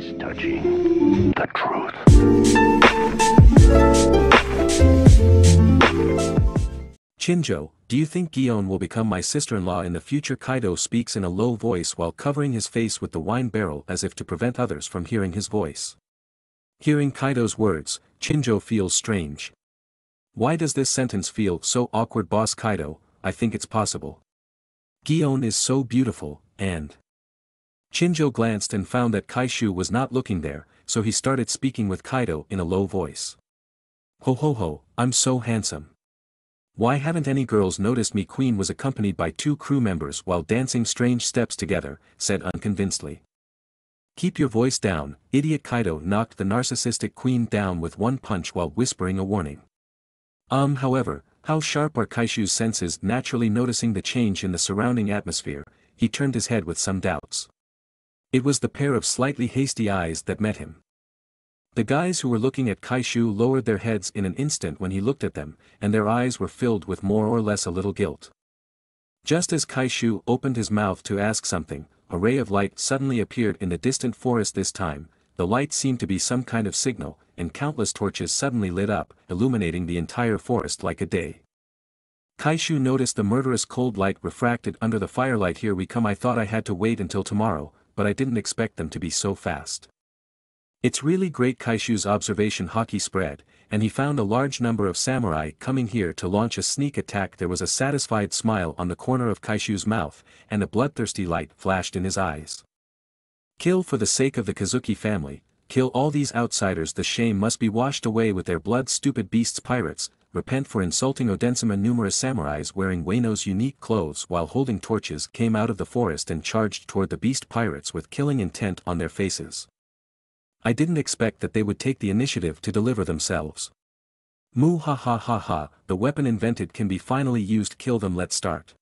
is touching the truth. Chinjo, do you think Gion will become my sister-in-law in the future? Kaido speaks in a low voice while covering his face with the wine barrel as if to prevent others from hearing his voice. Hearing Kaido's words, Chinjo feels strange. Why does this sentence feel so awkward boss Kaido, I think it's possible. Gion is so beautiful, and... Chinjo glanced and found that Kaishu was not looking there, so he started speaking with Kaido in a low voice. Ho ho ho, I'm so handsome. Why haven't any girls noticed me Queen was accompanied by two crew members while dancing strange steps together, said unconvincedly. Keep your voice down, idiot Kaido knocked the narcissistic queen down with one punch while whispering a warning. Um however, how sharp are Kaishu's senses naturally noticing the change in the surrounding atmosphere, he turned his head with some doubts. It was the pair of slightly hasty eyes that met him. The guys who were looking at Kaishu lowered their heads in an instant when he looked at them, and their eyes were filled with more or less a little guilt. Just as Kaishu opened his mouth to ask something, a ray of light suddenly appeared in the distant forest this time, the light seemed to be some kind of signal, and countless torches suddenly lit up, illuminating the entire forest like a day. Kaishu noticed the murderous cold light refracted under the firelight here we come I thought I had to wait until tomorrow, but I didn't expect them to be so fast. It's really great Kaishu's observation haki spread, and he found a large number of samurai coming here to launch a sneak attack there was a satisfied smile on the corner of Kaishu's mouth, and a bloodthirsty light flashed in his eyes. Kill for the sake of the Kazuki family, kill all these outsiders the shame must be washed away with their blood stupid beasts pirates, repent for insulting Odensama numerous samurais wearing Wano's unique clothes while holding torches came out of the forest and charged toward the beast pirates with killing intent on their faces. I didn't expect that they would take the initiative to deliver themselves. Moo ha ha ha ha, the weapon invented can be finally used kill them let's start.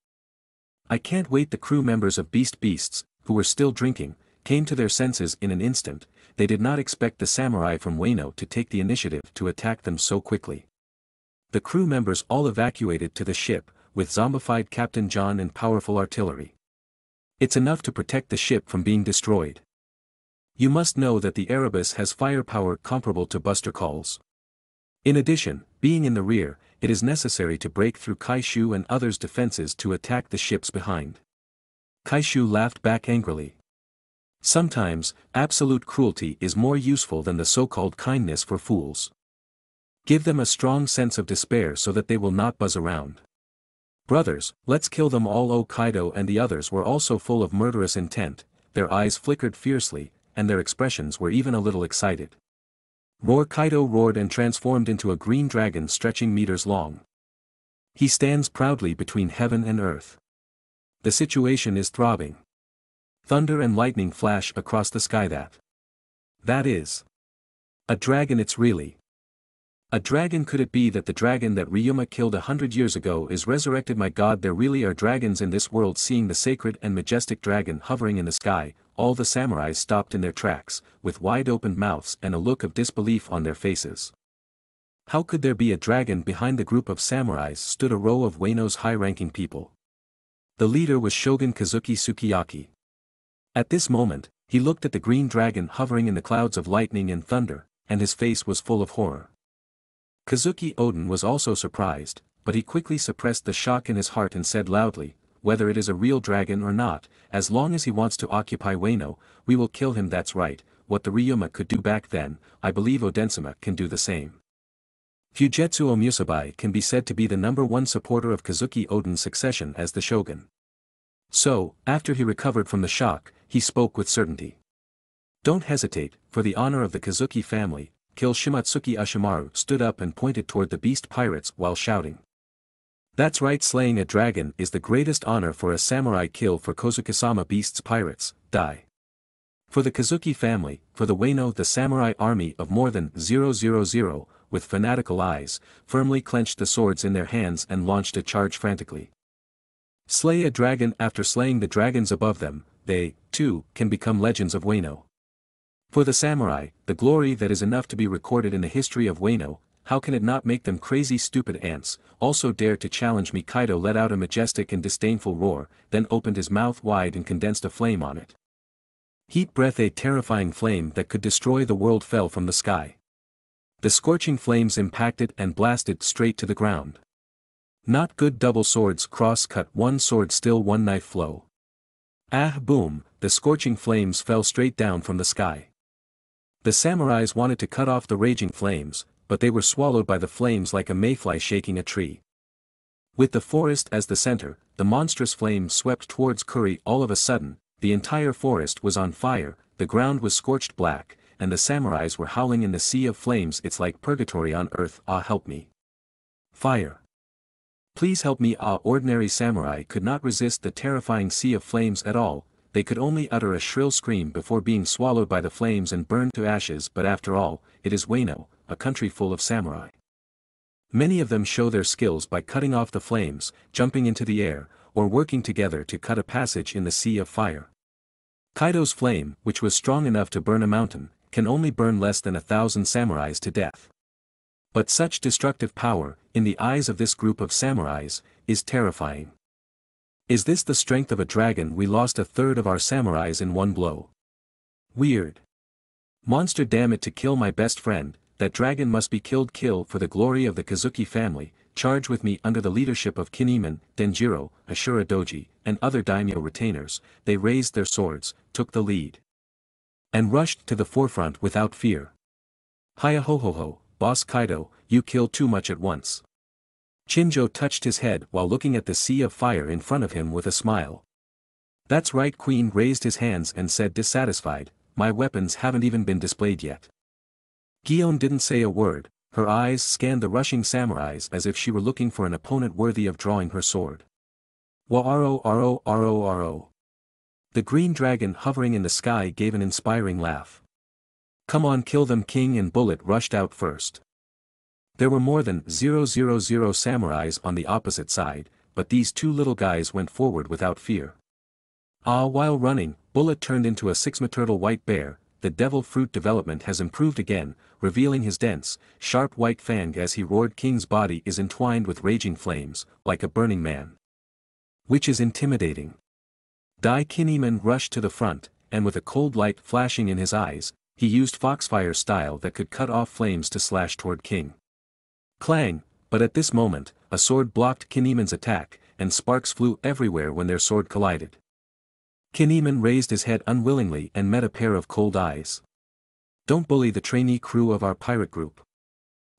I can't wait the crew members of Beast Beasts, who were still drinking, came to their senses in an instant, they did not expect the samurai from Wano to take the initiative to attack them so quickly. The crew members all evacuated to the ship, with zombified Captain John and powerful artillery. It's enough to protect the ship from being destroyed. You must know that the Erebus has firepower comparable to Buster Calls. In addition, being in the rear, it is necessary to break through Kaishu and others' defenses to attack the ships behind. Kaishu laughed back angrily. Sometimes, absolute cruelty is more useful than the so-called kindness for fools. Give them a strong sense of despair so that they will not buzz around. Brothers, let's kill them all Oh Kaido and the others were also full of murderous intent, their eyes flickered fiercely, and their expressions were even a little excited. Roar Kaido roared and transformed into a green dragon stretching meters long. He stands proudly between heaven and earth. The situation is throbbing. Thunder and lightning flash across the sky that. That is. A dragon it's really. A dragon could it be that the dragon that Ryuma killed a hundred years ago is resurrected my god there really are dragons in this world seeing the sacred and majestic dragon hovering in the sky, all the samurais stopped in their tracks, with wide-opened mouths and a look of disbelief on their faces. How could there be a dragon behind the group of samurais stood a row of Wano's high-ranking people? The leader was Shogun Kazuki Sukiyaki. At this moment, he looked at the green dragon hovering in the clouds of lightning and thunder, and his face was full of horror. Kazuki Oden was also surprised, but he quickly suppressed the shock in his heart and said loudly, whether it is a real dragon or not, as long as he wants to occupy Wano, we will kill him that's right, what the Ryuma could do back then, I believe Odensama can do the same. Fujetsu Omusabai can be said to be the number one supporter of Kazuki Oden's succession as the shogun. So, after he recovered from the shock, he spoke with certainty. Don't hesitate, for the honor of the Kazuki family, Kill Shimatsuki Ashimaru stood up and pointed toward the beast pirates while shouting. That's right slaying a dragon is the greatest honor for a samurai kill for Kozukisama beasts pirates, die. For the Kazuki family, for the Wano the samurai army of more than 000, with fanatical eyes, firmly clenched the swords in their hands and launched a charge frantically. Slay a dragon after slaying the dragons above them, they, too, can become legends of Wano. For the samurai, the glory that is enough to be recorded in the history of Wano, how can it not make them crazy stupid ants, also dare to challenge me Kaido let out a majestic and disdainful roar, then opened his mouth wide and condensed a flame on it. Heat breath a terrifying flame that could destroy the world fell from the sky. The scorching flames impacted and blasted straight to the ground. Not good double swords cross cut one sword still one knife flow. Ah boom, the scorching flames fell straight down from the sky. The samurais wanted to cut off the raging flames, but they were swallowed by the flames like a mayfly shaking a tree. With the forest as the center, the monstrous flames swept towards Kuri all of a sudden, the entire forest was on fire, the ground was scorched black, and the samurais were howling in the sea of flames it's like purgatory on earth ah help me. Fire. Please help me ah ordinary samurai could not resist the terrifying sea of flames at all, they could only utter a shrill scream before being swallowed by the flames and burned to ashes but after all, it is Wano, a country full of samurai. Many of them show their skills by cutting off the flames, jumping into the air, or working together to cut a passage in the sea of fire. Kaido's flame, which was strong enough to burn a mountain, can only burn less than a thousand samurais to death. But such destructive power, in the eyes of this group of samurais, is terrifying. Is this the strength of a dragon we lost a third of our samurais in one blow? Weird. Monster damn it to kill my best friend, that dragon must be killed kill for the glory of the Kazuki family, charge with me under the leadership of Kinemon, Denjiro, Ashura Doji, and other daimyo retainers, they raised their swords, took the lead. And rushed to the forefront without fear. Hiya ho ho ho, boss Kaido, you kill too much at once. Chinjo touched his head while looking at the sea of fire in front of him with a smile. That's right Queen raised his hands and said dissatisfied, my weapons haven't even been displayed yet. Gion didn't say a word, her eyes scanned the rushing samurais as if she were looking for an opponent worthy of drawing her sword. Wa-aro aro aro aro. The green dragon hovering in the sky gave an inspiring laugh. Come on kill them King and Bullet rushed out first. There were more than 000 samurais on the opposite side, but these two little guys went forward without fear. Ah while running, Bullet turned into a six-turtle white bear, the devil fruit development has improved again, revealing his dense, sharp white fang as he roared King's body is entwined with raging flames, like a burning man. Which is intimidating. Dai Kinemon rushed to the front, and with a cold light flashing in his eyes, he used foxfire style that could cut off flames to slash toward King. Clang, but at this moment, a sword blocked Kinemon's attack, and sparks flew everywhere when their sword collided. Kinemon raised his head unwillingly and met a pair of cold eyes. Don't bully the trainee crew of our pirate group.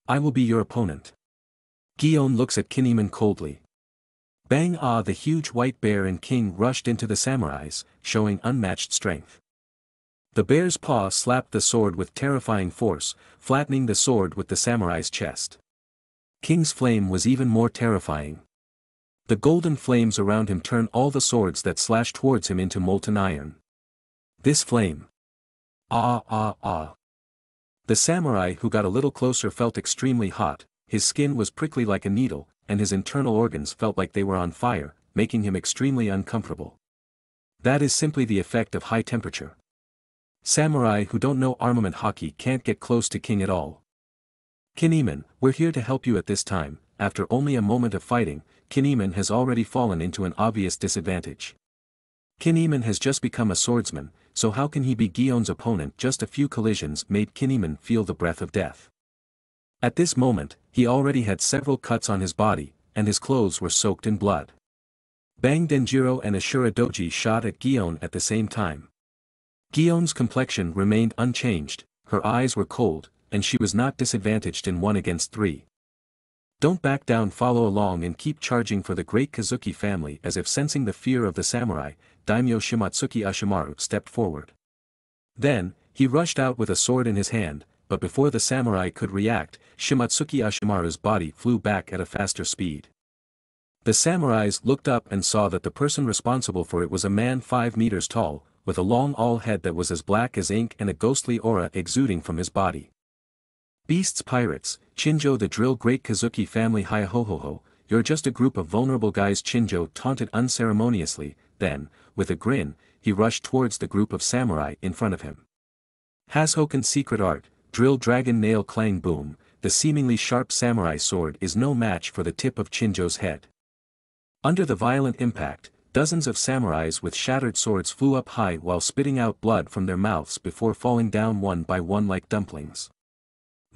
I will be your opponent. Gion looks at Kinemon coldly. Bang ah the huge white bear and king rushed into the samurais, showing unmatched strength. The bear's paw slapped the sword with terrifying force, flattening the sword with the samurai's chest. King's flame was even more terrifying. The golden flames around him turn all the swords that slash towards him into molten iron. This flame. Ah ah ah. The samurai who got a little closer felt extremely hot, his skin was prickly like a needle, and his internal organs felt like they were on fire, making him extremely uncomfortable. That is simply the effect of high temperature. Samurai who don't know armament haki can't get close to king at all. Kinemon, we're here to help you at this time, after only a moment of fighting, Kinemon has already fallen into an obvious disadvantage. Kinemon has just become a swordsman, so how can he be Gion's opponent just a few collisions made Kinemon feel the breath of death. At this moment, he already had several cuts on his body, and his clothes were soaked in blood. Bang Denjiro and Ashura Doji shot at Gion at the same time. Gion's complexion remained unchanged, her eyes were cold, and she was not disadvantaged in 1 against 3. Don't back down follow along and keep charging for the great Kazuki family as if sensing the fear of the samurai, Daimyo Shimatsuki Ashimaru stepped forward. Then, he rushed out with a sword in his hand, but before the samurai could react, Shimatsuki Ashimaru's body flew back at a faster speed. The samurais looked up and saw that the person responsible for it was a man 5 meters tall, with a long awl head that was as black as ink and a ghostly aura exuding from his body. Beasts Pirates, Chinjo the Drill Great Kazuki Family Hi ho ho ho, you're just a group of vulnerable guys Chinjo taunted unceremoniously, then, with a grin, he rushed towards the group of samurai in front of him. Hashoken Secret Art, Drill Dragon Nail Clang Boom, the seemingly sharp samurai sword is no match for the tip of Chinjo's head. Under the violent impact, dozens of samurais with shattered swords flew up high while spitting out blood from their mouths before falling down one by one like dumplings.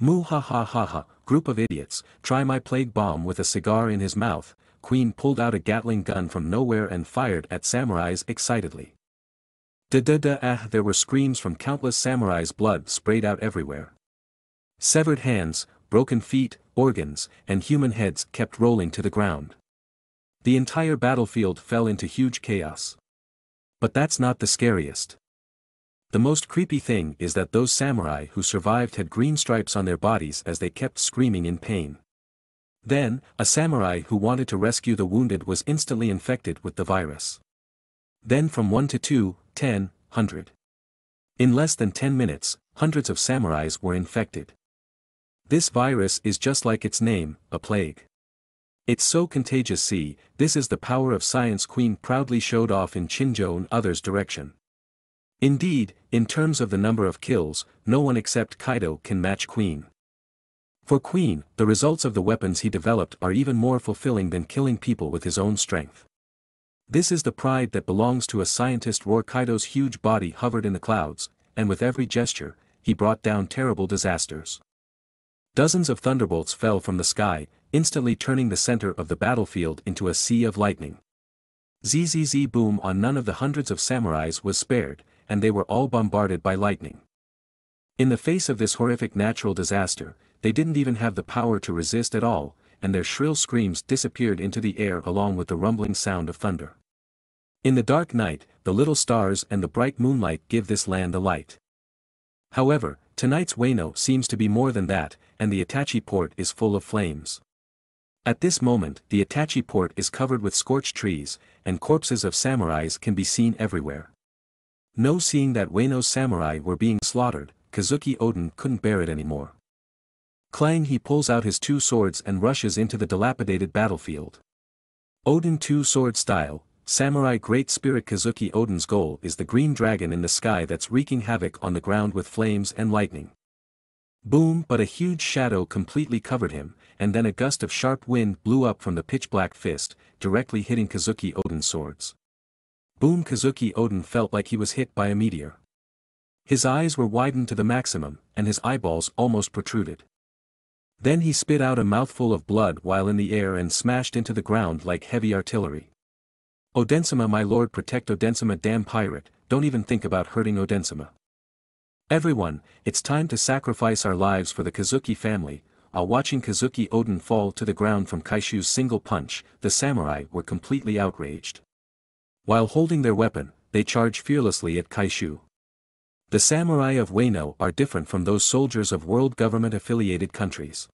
Moo ha ha ha ha, group of idiots, try my plague bomb with a cigar in his mouth, Queen pulled out a Gatling gun from nowhere and fired at samurais excitedly. Da da da ah there were screams from countless samurais blood sprayed out everywhere. Severed hands, broken feet, organs, and human heads kept rolling to the ground. The entire battlefield fell into huge chaos. But that's not the scariest. The most creepy thing is that those samurai who survived had green stripes on their bodies as they kept screaming in pain. Then, a samurai who wanted to rescue the wounded was instantly infected with the virus. Then from 1 to 2, 10, 100. In less than 10 minutes, hundreds of samurais were infected. This virus is just like its name, a plague. It's so contagious see, this is the power of science Queen proudly showed off in Chinjo and others' direction. Indeed, in terms of the number of kills, no one except Kaido can match Queen. For Queen, the results of the weapons he developed are even more fulfilling than killing people with his own strength. This is the pride that belongs to a scientist Roar Kaido's huge body hovered in the clouds, and with every gesture, he brought down terrible disasters. Dozens of thunderbolts fell from the sky, instantly turning the center of the battlefield into a sea of lightning. ZZZ boom on none of the hundreds of samurais was spared, and they were all bombarded by lightning. In the face of this horrific natural disaster, they didn't even have the power to resist at all, and their shrill screams disappeared into the air along with the rumbling sound of thunder. In the dark night, the little stars and the bright moonlight give this land a light. However, tonight's Wano seems to be more than that, and the Itachi port is full of flames. At this moment, the Itachi port is covered with scorched trees, and corpses of samurais can be seen everywhere. No seeing that Wano's samurai were being slaughtered, Kazuki Oden couldn't bear it anymore. Clang he pulls out his two swords and rushes into the dilapidated battlefield. Oden two-sword style, Samurai Great Spirit Kazuki Oden's goal is the green dragon in the sky that's wreaking havoc on the ground with flames and lightning. Boom but a huge shadow completely covered him, and then a gust of sharp wind blew up from the pitch-black fist, directly hitting Kazuki Oden's swords. Boom Kazuki Oden felt like he was hit by a meteor. His eyes were widened to the maximum, and his eyeballs almost protruded. Then he spit out a mouthful of blood while in the air and smashed into the ground like heavy artillery. Odensama my lord protect Odensama damn pirate, don't even think about hurting Odensama. Everyone, it's time to sacrifice our lives for the Kazuki family, while watching Kazuki Oden fall to the ground from Kaishu's single punch, the samurai were completely outraged. While holding their weapon, they charge fearlessly at Kaishu. The samurai of Wano are different from those soldiers of world government-affiliated countries.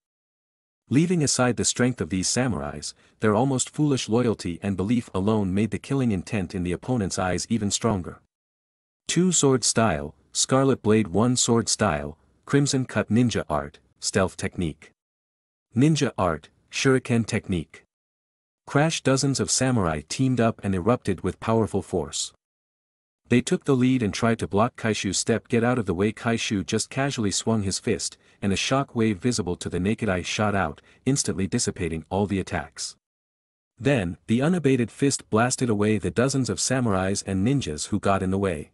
Leaving aside the strength of these samurais, their almost foolish loyalty and belief alone made the killing intent in the opponent's eyes even stronger. Two sword style, Scarlet Blade 1 Sword Style, Crimson Cut Ninja Art, Stealth Technique. Ninja Art, Shuriken Technique. Crash dozens of samurai teamed up and erupted with powerful force. They took the lead and tried to block Kaishu's step get out of the way Kaishu just casually swung his fist, and a shock wave visible to the naked eye shot out, instantly dissipating all the attacks. Then, the unabated fist blasted away the dozens of samurais and ninjas who got in the way.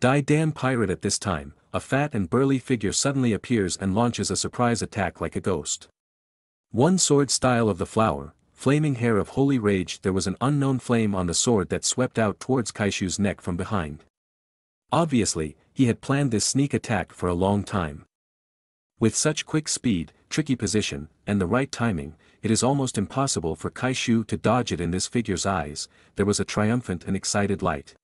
Die damn pirate at this time, a fat and burly figure suddenly appears and launches a surprise attack like a ghost. One sword style of the flower, flaming hair of holy rage there was an unknown flame on the sword that swept out towards Kaishu's neck from behind. Obviously, he had planned this sneak attack for a long time. With such quick speed, tricky position, and the right timing, it is almost impossible for Kaishu to dodge it in this figure's eyes, there was a triumphant and excited light.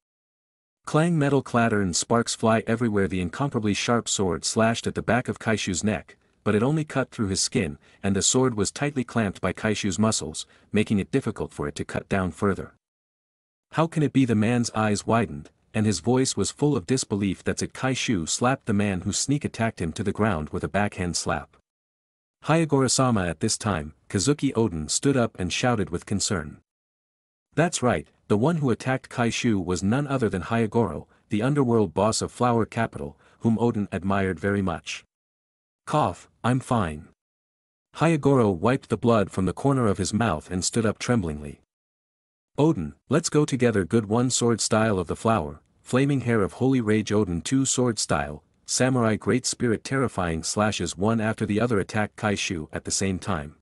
Clang metal clatter and sparks fly everywhere the incomparably sharp sword slashed at the back of Kaishu's neck, but it only cut through his skin, and the sword was tightly clamped by Kaishu's muscles, making it difficult for it to cut down further. How can it be the man's eyes widened, and his voice was full of disbelief that's it Kaishu slapped the man who sneak attacked him to the ground with a backhand slap. Hyogoro-sama at this time, Kazuki Oden stood up and shouted with concern. That's right, the one who attacked Kaishu was none other than Hyogoro, the underworld boss of Flower Capital, whom Oden admired very much. Cough, I'm fine. Hyogoro wiped the blood from the corner of his mouth and stood up tremblingly. Oden, let's go together good one sword style of the flower, flaming hair of holy rage Oden two sword style, samurai great spirit terrifying slashes one after the other attack Kaishu at the same time.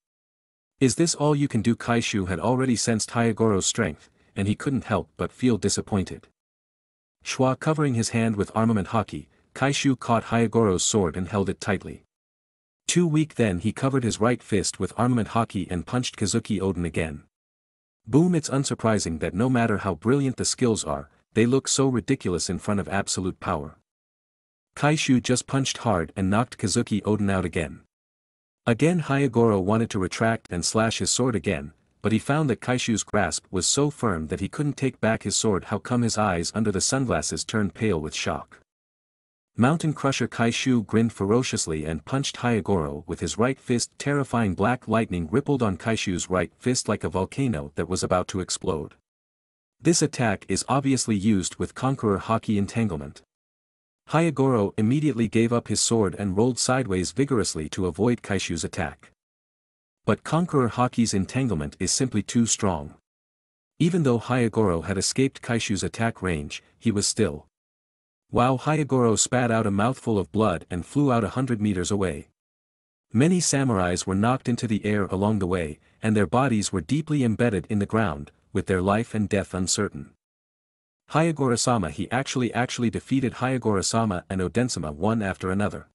Is this all you can do Kaishu had already sensed Hyogoro's strength, and he couldn't help but feel disappointed. Schwa covering his hand with armament haki, Kaishu caught Hyogoro's sword and held it tightly. Too weak then he covered his right fist with armament haki and punched Kazuki Oden again. Boom it's unsurprising that no matter how brilliant the skills are, they look so ridiculous in front of absolute power. Kaishu just punched hard and knocked Kazuki Oden out again. Again Hyogoro wanted to retract and slash his sword again, but he found that Kaishu's grasp was so firm that he couldn't take back his sword how come his eyes under the sunglasses turned pale with shock. Mountain Crusher Kaishu grinned ferociously and punched Hyogoro with his right fist terrifying black lightning rippled on Kaishu's right fist like a volcano that was about to explode. This attack is obviously used with Conqueror Haki entanglement. Hyogoro immediately gave up his sword and rolled sideways vigorously to avoid Kaishu's attack. But Conqueror Haki's entanglement is simply too strong. Even though Hyogoro had escaped Kaishu's attack range, he was still. Wow Hyogoro spat out a mouthful of blood and flew out a hundred meters away. Many samurais were knocked into the air along the way, and their bodies were deeply embedded in the ground, with their life and death uncertain. Hyogoro-sama he actually actually defeated Hyogoro-sama and Odensama one after another.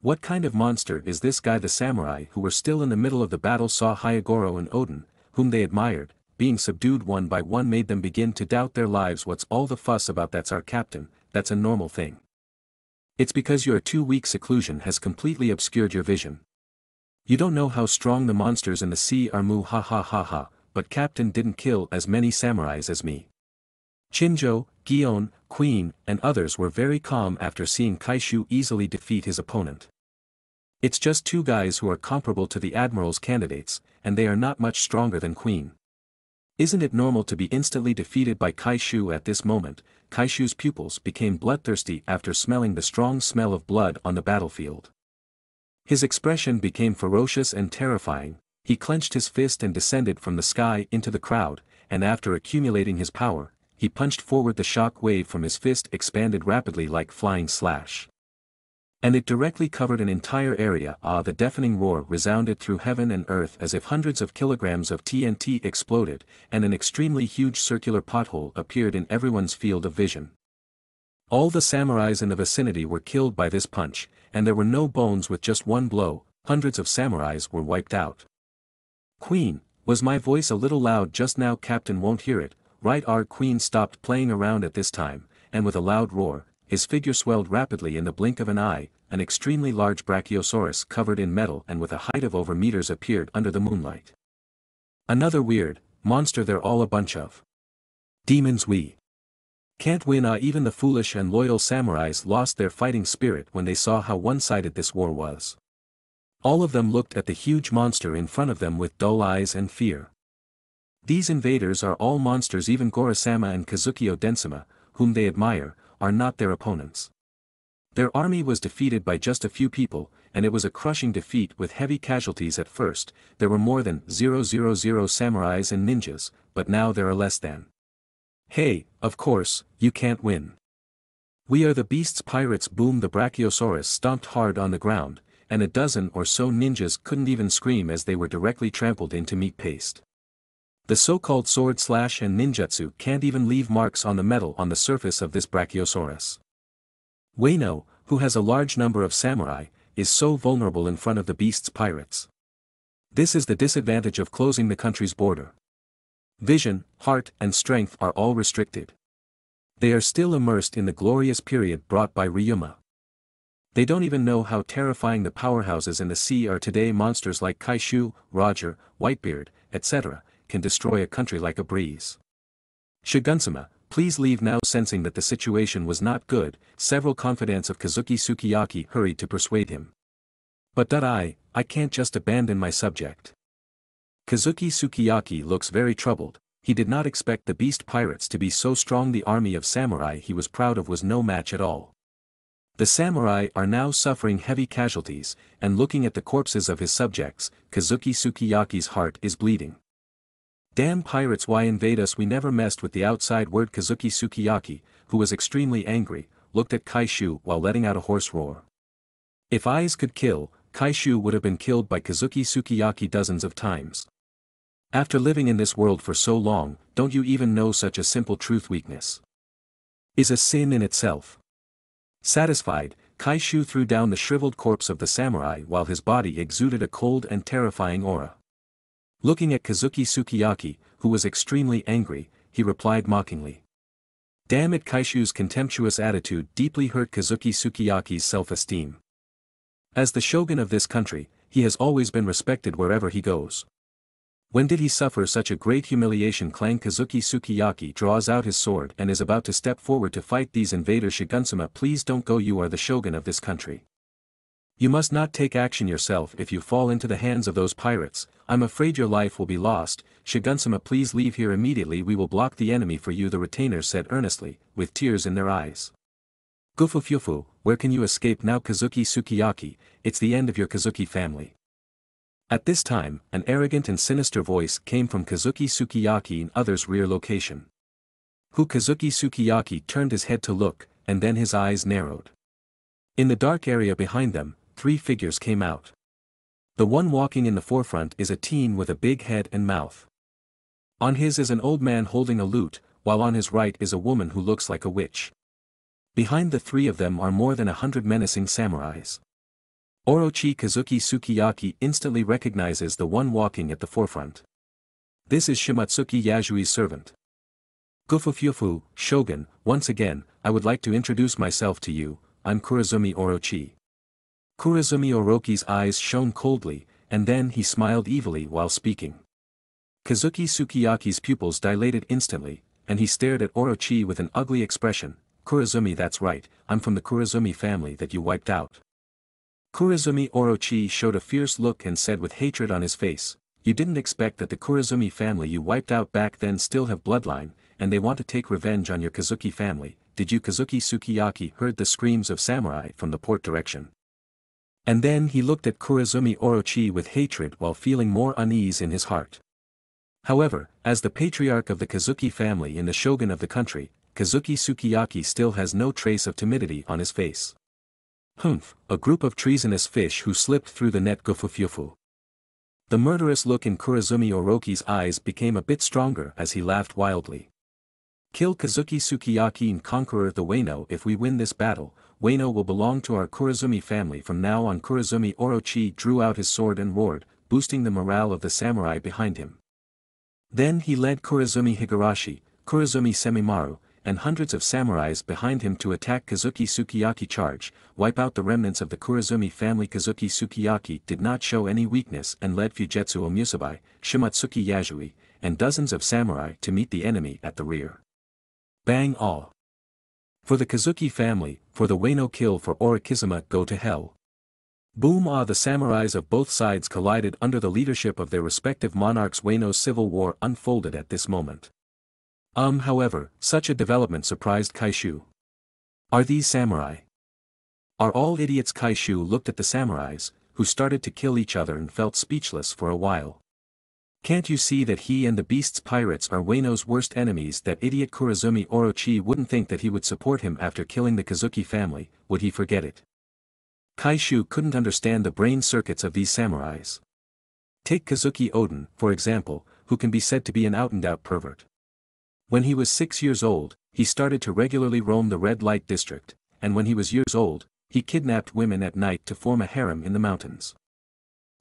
What kind of monster is this guy the samurai who were still in the middle of the battle saw Hyogoro and Oden, whom they admired, being subdued one by one made them begin to doubt their lives what's all the fuss about that's our captain, that's a normal thing. It's because your two-week seclusion has completely obscured your vision. You don't know how strong the monsters in the sea are moo ha ha ha ha, but Captain didn't kill as many samurais as me. Chinjo, Gion, Queen, and others were very calm after seeing Kaishu easily defeat his opponent. It's just two guys who are comparable to the Admiral's candidates, and they are not much stronger than Queen. Isn't it normal to be instantly defeated by Kaishu at this moment, Kaishu's pupils became bloodthirsty after smelling the strong smell of blood on the battlefield. His expression became ferocious and terrifying, he clenched his fist and descended from the sky into the crowd, and after accumulating his power, he punched forward the shock wave from his fist expanded rapidly like flying slash. And it directly covered an entire area ah the deafening roar resounded through heaven and earth as if hundreds of kilograms of TNT exploded, and an extremely huge circular pothole appeared in everyone's field of vision. All the samurais in the vicinity were killed by this punch, and there were no bones with just one blow, hundreds of samurais were wiped out. Queen, was my voice a little loud just now captain won't hear it, right our queen stopped playing around at this time, and with a loud roar, his figure swelled rapidly in the blink of an eye, an extremely large brachiosaurus covered in metal and with a height of over meters appeared under the moonlight. Another weird, monster they're all a bunch of. Demons we. Can't win ah even the foolish and loyal samurais lost their fighting spirit when they saw how one-sided this war was. All of them looked at the huge monster in front of them with dull eyes and fear. These invaders are all monsters even Gorosama and Kazuki Odensama, whom they admire, are not their opponents. Their army was defeated by just a few people, and it was a crushing defeat with heavy casualties at first, there were more than 000 samurais and ninjas, but now there are less than. Hey, of course, you can't win. We are the beasts pirates boom the Brachiosaurus stomped hard on the ground, and a dozen or so ninjas couldn't even scream as they were directly trampled into meat paste. The so-called sword slash and ninjutsu can't even leave marks on the metal on the surface of this Brachiosaurus. Wano, who has a large number of samurai, is so vulnerable in front of the beast's pirates. This is the disadvantage of closing the country's border. Vision, heart and strength are all restricted. They are still immersed in the glorious period brought by Ryuma. They don't even know how terrifying the powerhouses in the sea are today monsters like Kaishu, Roger, Whitebeard, etc., can destroy a country like a breeze. Shigunsama, please leave now sensing that the situation was not good, several confidants of Kazuki Sukiyaki hurried to persuade him. But that I, I can't just abandon my subject. Kazuki Sukiyaki looks very troubled, he did not expect the beast pirates to be so strong the army of samurai he was proud of was no match at all. The samurai are now suffering heavy casualties, and looking at the corpses of his subjects, Kazuki Sukiyaki's heart is bleeding. Damn pirates why invade us we never messed with the outside word Kazuki Sukiyaki, who was extremely angry, looked at Kaishu while letting out a hoarse roar. If eyes could kill, Kaishu would have been killed by Kazuki Sukiyaki dozens of times. After living in this world for so long, don't you even know such a simple truth weakness? Is a sin in itself. Satisfied, Kaishu threw down the shriveled corpse of the samurai while his body exuded a cold and terrifying aura. Looking at Kazuki Sukiyaki, who was extremely angry, he replied mockingly. Damn it Kaishu's contemptuous attitude deeply hurt Kazuki Sukiyaki's self-esteem. As the shogun of this country, he has always been respected wherever he goes. When did he suffer such a great humiliation Clang Kazuki Sukiyaki draws out his sword and is about to step forward to fight these invaders Shigunsuma please don't go you are the shogun of this country. You must not take action yourself if you fall into the hands of those pirates, I'm afraid your life will be lost, Shigunsuma please leave here immediately we will block the enemy for you the retainers said earnestly, with tears in their eyes. Gufufyufu, where can you escape now Kazuki Sukiyaki, it's the end of your Kazuki family. At this time, an arrogant and sinister voice came from Kazuki Sukiyaki in others' rear location. Who Kazuki Sukiyaki turned his head to look, and then his eyes narrowed. In the dark area behind them, three figures came out. The one walking in the forefront is a teen with a big head and mouth. On his is an old man holding a lute, while on his right is a woman who looks like a witch. Behind the three of them are more than a hundred menacing samurais. Orochi Kazuki Sukiyaki instantly recognizes the one walking at the forefront. This is Shimatsuki Yasui's servant. Gufufyufu, Shogun, once again, I would like to introduce myself to you, I'm Kurozumi Orochi. Kurozumi Orochi's eyes shone coldly, and then he smiled evilly while speaking. Kazuki Sukiyaki's pupils dilated instantly, and he stared at Orochi with an ugly expression, Kurozumi that's right, I'm from the Kurozumi family that you wiped out. Kurozumi Orochi showed a fierce look and said with hatred on his face, You didn't expect that the Kurozumi family you wiped out back then still have bloodline, and they want to take revenge on your Kazuki family, did you Kazuki Sukiyaki heard the screams of samurai from the port direction. And then he looked at Kurozumi Orochi with hatred while feeling more unease in his heart. However, as the patriarch of the Kazuki family and the shogun of the country, Kazuki Sukiyaki still has no trace of timidity on his face. Humph, a group of treasonous fish who slipped through the net Gufufyufu. The murderous look in Kurozumi Orochi's eyes became a bit stronger as he laughed wildly. Kill Kazuki Sukiyaki and Conqueror the Wano if we win this battle, Wano will belong to our Kurozumi family from now on Kurozumi Orochi drew out his sword and roared, boosting the morale of the samurai behind him. Then he led Kurozumi Higurashi, Kurozumi Semimaru, and hundreds of samurais behind him to attack Kazuki Sukiyaki charge, wipe out the remnants of the Kurozumi family Kazuki Sukiyaki did not show any weakness and led Fujetsu Omusabai, Shimatsuki Yasui, and dozens of samurai to meet the enemy at the rear. Bang all. For the Kazuki family, for the Wano kill for Orikizuma go to hell. Boom ah the samurais of both sides collided under the leadership of their respective monarchs Wano's civil war unfolded at this moment. Um however, such a development surprised Kaishu. Are these samurai? Are all idiots Kaishu looked at the samurais, who started to kill each other and felt speechless for a while. Can't you see that he and the beast's pirates are Wano's worst enemies that idiot Kurozumi Orochi wouldn't think that he would support him after killing the Kazuki family, would he forget it? Kaishu couldn't understand the brain circuits of these samurais. Take Kazuki Oden, for example, who can be said to be an out-and-out pervert. When he was six years old, he started to regularly roam the red light district, and when he was years old, he kidnapped women at night to form a harem in the mountains.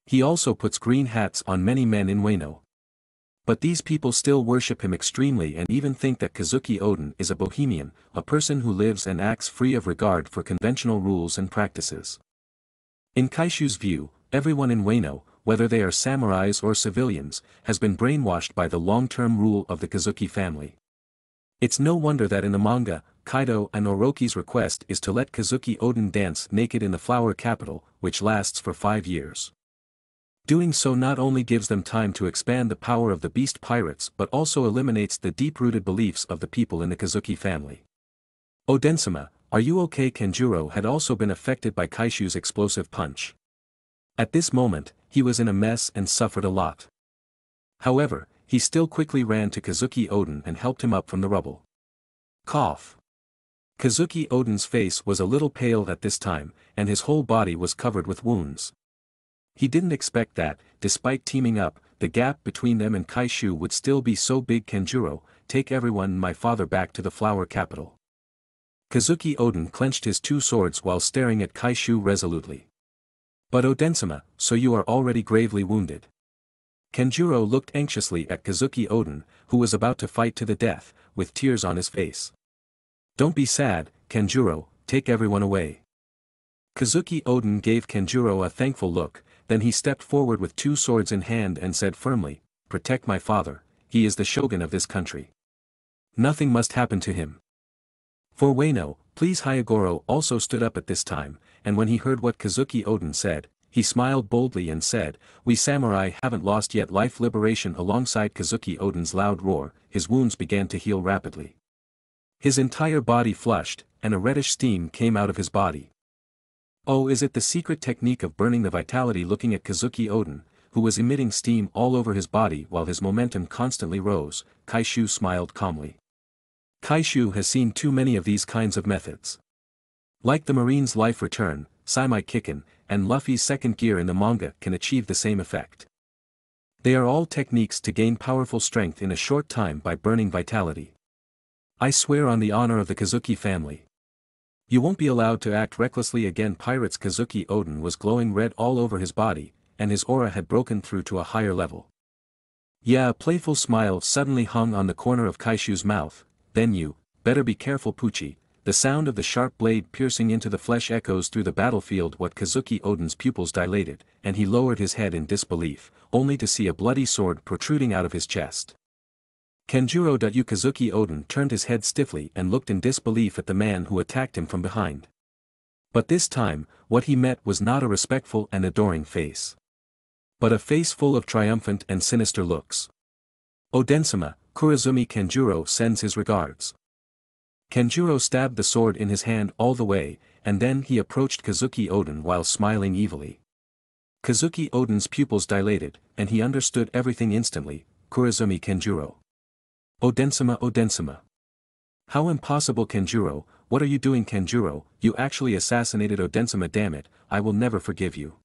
He also puts green hats on many men in Wano. But these people still worship him extremely and even think that Kazuki Oden is a bohemian, a person who lives and acts free of regard for conventional rules and practices. In Kaishu's view, everyone in Wano, whether they are samurais or civilians, has been brainwashed by the long-term rule of the Kazuki family. It's no wonder that in the manga, Kaido and Orochi's request is to let Kazuki Oden dance naked in the flower capital, which lasts for five years. Doing so not only gives them time to expand the power of the beast pirates but also eliminates the deep-rooted beliefs of the people in the Kazuki family. Odensama, are you okay Kenjuro had also been affected by Kaishu's explosive punch. At this moment, he was in a mess and suffered a lot. However, he still quickly ran to Kazuki Oden and helped him up from the rubble. Cough. Kazuki Oden's face was a little pale at this time, and his whole body was covered with wounds. He didn't expect that, despite teaming up, the gap between them and Kaishu would still be so big Kenjuro, take everyone my father back to the flower capital. Kazuki Oden clenched his two swords while staring at Kaishu resolutely. But Odensama, so you are already gravely wounded. Kenjuro looked anxiously at Kazuki Oden, who was about to fight to the death, with tears on his face. Don't be sad, Kenjuro, take everyone away. Kazuki Oden gave Kenjuro a thankful look, then he stepped forward with two swords in hand and said firmly, Protect my father, he is the shogun of this country. Nothing must happen to him. For Wano, please Hyogoro also stood up at this time, and when he heard what Kazuki Oden said, he smiled boldly and said, We samurai haven't lost yet life liberation alongside Kazuki Oden's loud roar, his wounds began to heal rapidly. His entire body flushed, and a reddish steam came out of his body. Oh is it the secret technique of burning the vitality looking at Kazuki Oden, who was emitting steam all over his body while his momentum constantly rose, Kaishu smiled calmly. Kaishu has seen too many of these kinds of methods. Like the Marine's life return, Saimai Kikken, and Luffy's second gear in the manga can achieve the same effect. They are all techniques to gain powerful strength in a short time by burning vitality. I swear on the honor of the Kazuki family. You won't be allowed to act recklessly again Pirates Kazuki Oden was glowing red all over his body, and his aura had broken through to a higher level. Yeah a playful smile suddenly hung on the corner of Kaishu's mouth, then you, better be careful Pucci, the sound of the sharp blade piercing into the flesh echoes through the battlefield what Kazuki Oden's pupils dilated, and he lowered his head in disbelief, only to see a bloody sword protruding out of his chest. Kenjuro Kazuki Oden turned his head stiffly and looked in disbelief at the man who attacked him from behind. But this time, what he met was not a respectful and adoring face. But a face full of triumphant and sinister looks. Odensama, Kurozumi Kenjuro sends his regards. Kenjuro stabbed the sword in his hand all the way, and then he approached Kazuki Oden while smiling evilly. Kazuki Oden's pupils dilated, and he understood everything instantly, Kurozumi Kenjuro. Odensama Odensima. How impossible Kenjuro, what are you doing Kenjuro, you actually assassinated Odensama damn it, I will never forgive you.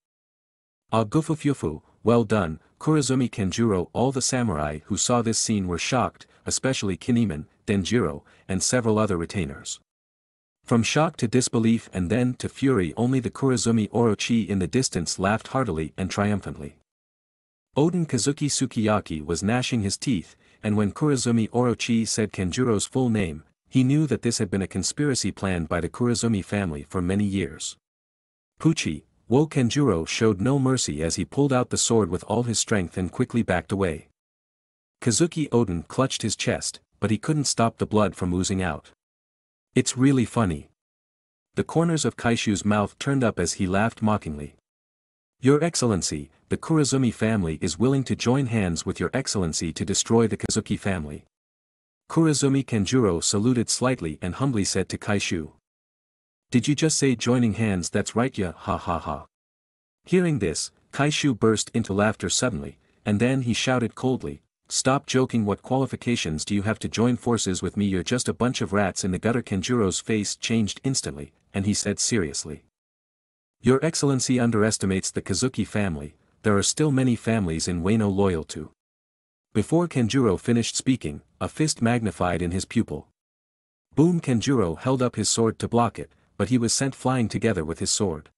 Ah Gufufyufu, well done, Kurozumi Kenjuro all the samurai who saw this scene were shocked, especially Kinemon, Denjiro, and several other retainers. From shock to disbelief and then to fury only the Kurozumi Orochi in the distance laughed heartily and triumphantly. Oden Kazuki Sukiyaki was gnashing his teeth, and when Kurozumi Orochi said Kenjuro's full name, he knew that this had been a conspiracy planned by the Kurozumi family for many years. Pucci, Wo Kenjuro showed no mercy as he pulled out the sword with all his strength and quickly backed away. Kazuki Oden clutched his chest, but he couldn't stop the blood from oozing out. It's really funny. The corners of Kaishu's mouth turned up as he laughed mockingly. Your Excellency, the Kurozumi family is willing to join hands with Your Excellency to destroy the Kazuki family. Kurozumi Kenjuro saluted slightly and humbly said to Kaishu. Did you just say joining hands that's right ya ha ha ha. Hearing this, Kaishu burst into laughter suddenly, and then he shouted coldly, Stop joking what qualifications do you have to join forces with me you're just a bunch of rats in the gutter Kenjuro's face changed instantly, and he said seriously. Your Excellency underestimates the Kazuki family, there are still many families in Wano loyal to. Before Kenjuro finished speaking, a fist magnified in his pupil. Boom Kenjuro held up his sword to block it, but he was sent flying together with his sword.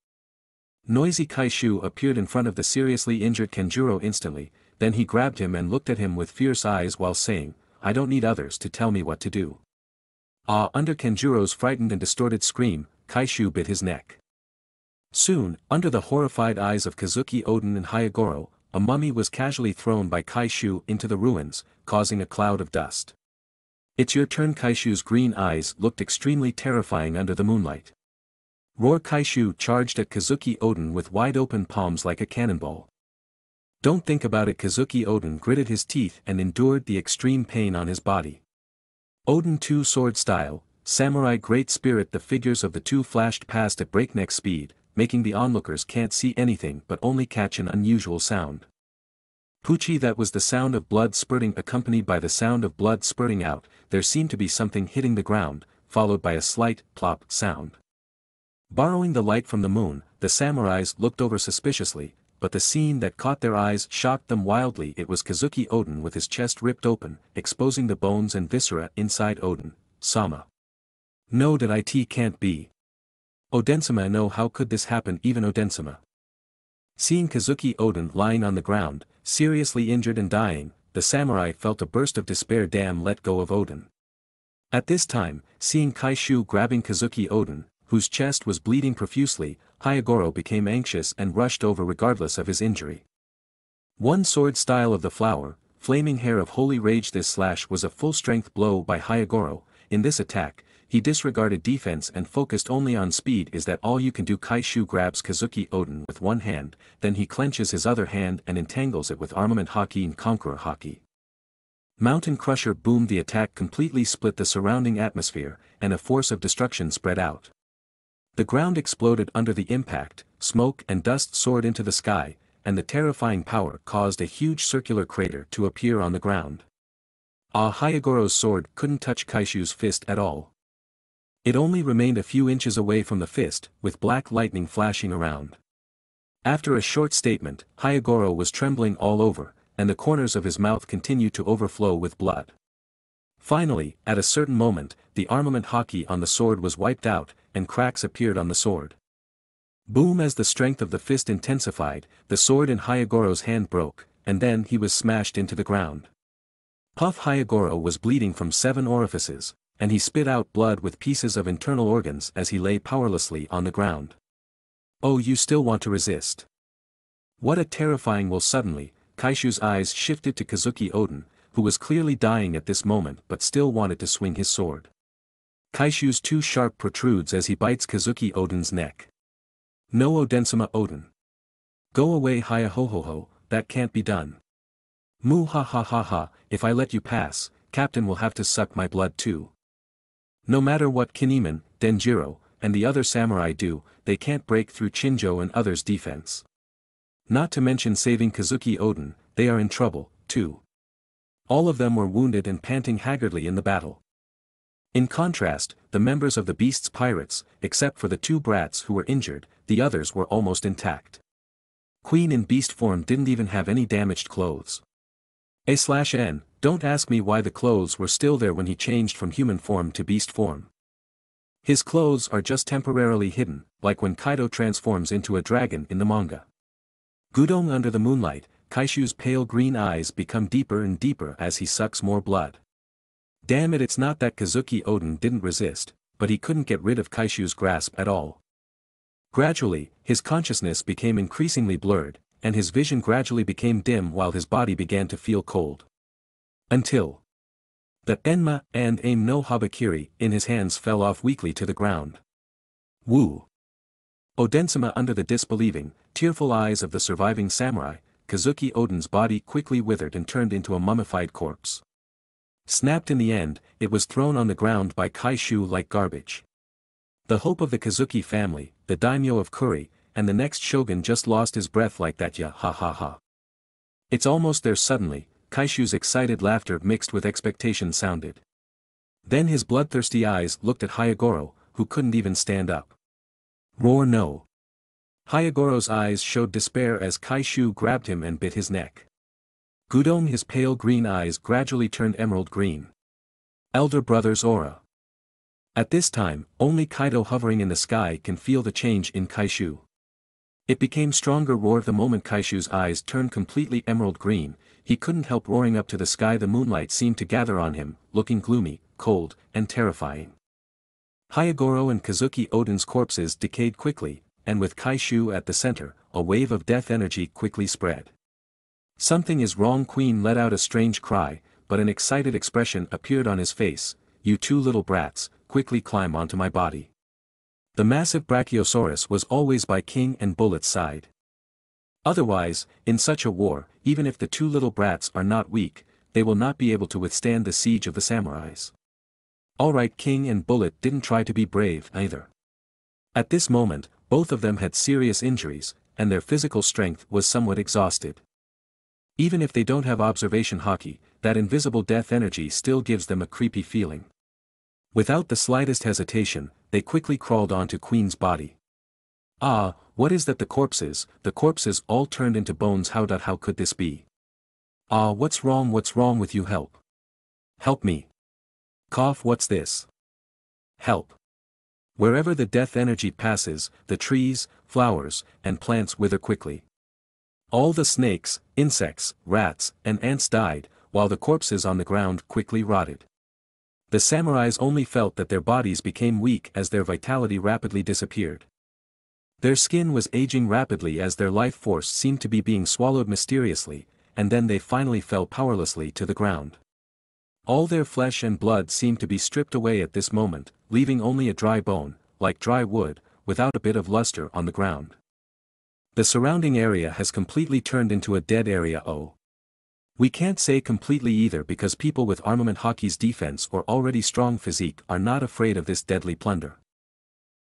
Noisy Kaishu appeared in front of the seriously injured Kenjuro instantly, then he grabbed him and looked at him with fierce eyes while saying, I don't need others to tell me what to do. Ah under Kenjuro's frightened and distorted scream, Kaishu bit his neck. Soon, under the horrified eyes of Kazuki Oden and Hyogoro, a mummy was casually thrown by Kaishu into the ruins, causing a cloud of dust. It's your turn Kaishu's green eyes looked extremely terrifying under the moonlight. Roar Kaishu charged at Kazuki Oden with wide-open palms like a cannonball. Don't think about it Kazuki Oden gritted his teeth and endured the extreme pain on his body. Oden 2 sword style, samurai great spirit the figures of the two flashed past at breakneck speed, making the onlookers can't see anything but only catch an unusual sound. Pucci that was the sound of blood spurting accompanied by the sound of blood spurting out, there seemed to be something hitting the ground, followed by a slight, plop, sound. Borrowing the light from the moon, the samurais looked over suspiciously, but the scene that caught their eyes shocked them wildly it was Kazuki Oden with his chest ripped open, exposing the bones and viscera inside Oden, Sama. No that it can't be. Odensama no how could this happen even Odensama. Seeing Kazuki Oden lying on the ground, seriously injured and dying, the samurai felt a burst of despair damn let go of Oden. At this time, seeing Kaishu grabbing Kazuki Oden, whose chest was bleeding profusely, Hyogoro became anxious and rushed over regardless of his injury. One sword style of the flower, flaming hair of holy rage this slash was a full-strength blow by Hyogoro, in this attack, he disregarded defense and focused only on speed is that all you can do Kaishu grabs Kazuki Oden with one hand, then he clenches his other hand and entangles it with armament haki and conqueror haki. Mountain Crusher boomed the attack completely split the surrounding atmosphere, and a force of destruction spread out. The ground exploded under the impact, smoke and dust soared into the sky, and the terrifying power caused a huge circular crater to appear on the ground. Ah Hyogoro's sword couldn't touch Kaishu's fist at all. It only remained a few inches away from the fist, with black lightning flashing around. After a short statement, Hyogoro was trembling all over, and the corners of his mouth continued to overflow with blood. Finally, at a certain moment, the armament haki on the sword was wiped out, and cracks appeared on the sword. Boom as the strength of the fist intensified, the sword in Hyogoro's hand broke, and then he was smashed into the ground. Puff Hyogoro was bleeding from seven orifices, and he spit out blood with pieces of internal organs as he lay powerlessly on the ground. Oh you still want to resist. What a terrifying will suddenly, Kaishu's eyes shifted to Kazuki Oden, who was clearly dying at this moment but still wanted to swing his sword. Kaishu's two sharp protrudes as he bites Kazuki Oden's neck. No Odensama Oden. Go away Haya ho ho ho, that can't be done. Moo ha ha ha ha, if I let you pass, Captain will have to suck my blood too. No matter what Kinemon, Denjiro, and the other samurai do, they can't break through Chinjo and others' defense. Not to mention saving Kazuki Oden, they are in trouble, too. All of them were wounded and panting haggardly in the battle. In contrast, the members of the Beast's pirates, except for the two brats who were injured, the others were almost intact. Queen in beast form didn't even have any damaged clothes. A slash N, don't ask me why the clothes were still there when he changed from human form to beast form. His clothes are just temporarily hidden, like when Kaido transforms into a dragon in the manga. Gudong under the moonlight, Kaishu's pale green eyes become deeper and deeper as he sucks more blood. Damn it it's not that Kazuki Oden didn't resist, but he couldn't get rid of Kaishu's grasp at all. Gradually, his consciousness became increasingly blurred, and his vision gradually became dim while his body began to feel cold. Until the Enma and Ame no Habakiri in his hands fell off weakly to the ground. Wu. Odensama under the disbelieving, tearful eyes of the surviving samurai, Kazuki Oden's body quickly withered and turned into a mummified corpse. Snapped in the end, it was thrown on the ground by Kaishu like garbage. The hope of the Kazuki family, the daimyo of Kuri, and the next shogun just lost his breath like that ya ha ha ha. It's almost there suddenly, Kaishu's excited laughter mixed with expectation sounded. Then his bloodthirsty eyes looked at Hyogoro, who couldn't even stand up. Roar no. Hyogoro's eyes showed despair as Kaishu grabbed him and bit his neck. Gudong his pale green eyes gradually turned emerald green. Elder brother's aura. At this time, only Kaido hovering in the sky can feel the change in Kaishu. It became stronger roar the moment Kaishu's eyes turned completely emerald green, he couldn't help roaring up to the sky the moonlight seemed to gather on him, looking gloomy, cold, and terrifying. Hyogoro and Kazuki Oden's corpses decayed quickly, and with Kaishu at the center, a wave of death energy quickly spread. Something is wrong Queen let out a strange cry, but an excited expression appeared on his face, you two little brats, quickly climb onto my body. The massive Brachiosaurus was always by King and Bullet's side. Otherwise, in such a war, even if the two little brats are not weak, they will not be able to withstand the siege of the samurais. Alright King and Bullet didn't try to be brave either. At this moment, both of them had serious injuries, and their physical strength was somewhat exhausted. Even if they don't have observation haki, that invisible death energy still gives them a creepy feeling. Without the slightest hesitation, they quickly crawled onto Queen's body. Ah, what is that the corpses, the corpses all turned into bones how that how could this be? Ah what's wrong what's wrong with you help? Help me. Cough what's this? Help. Wherever the death energy passes, the trees, flowers, and plants wither quickly. All the snakes, insects, rats, and ants died, while the corpses on the ground quickly rotted. The samurais only felt that their bodies became weak as their vitality rapidly disappeared. Their skin was aging rapidly as their life force seemed to be being swallowed mysteriously, and then they finally fell powerlessly to the ground. All their flesh and blood seemed to be stripped away at this moment, leaving only a dry bone, like dry wood, without a bit of luster on the ground. The surrounding area has completely turned into a dead area oh. We can't say completely either because people with armament haki's defense or already strong physique are not afraid of this deadly plunder.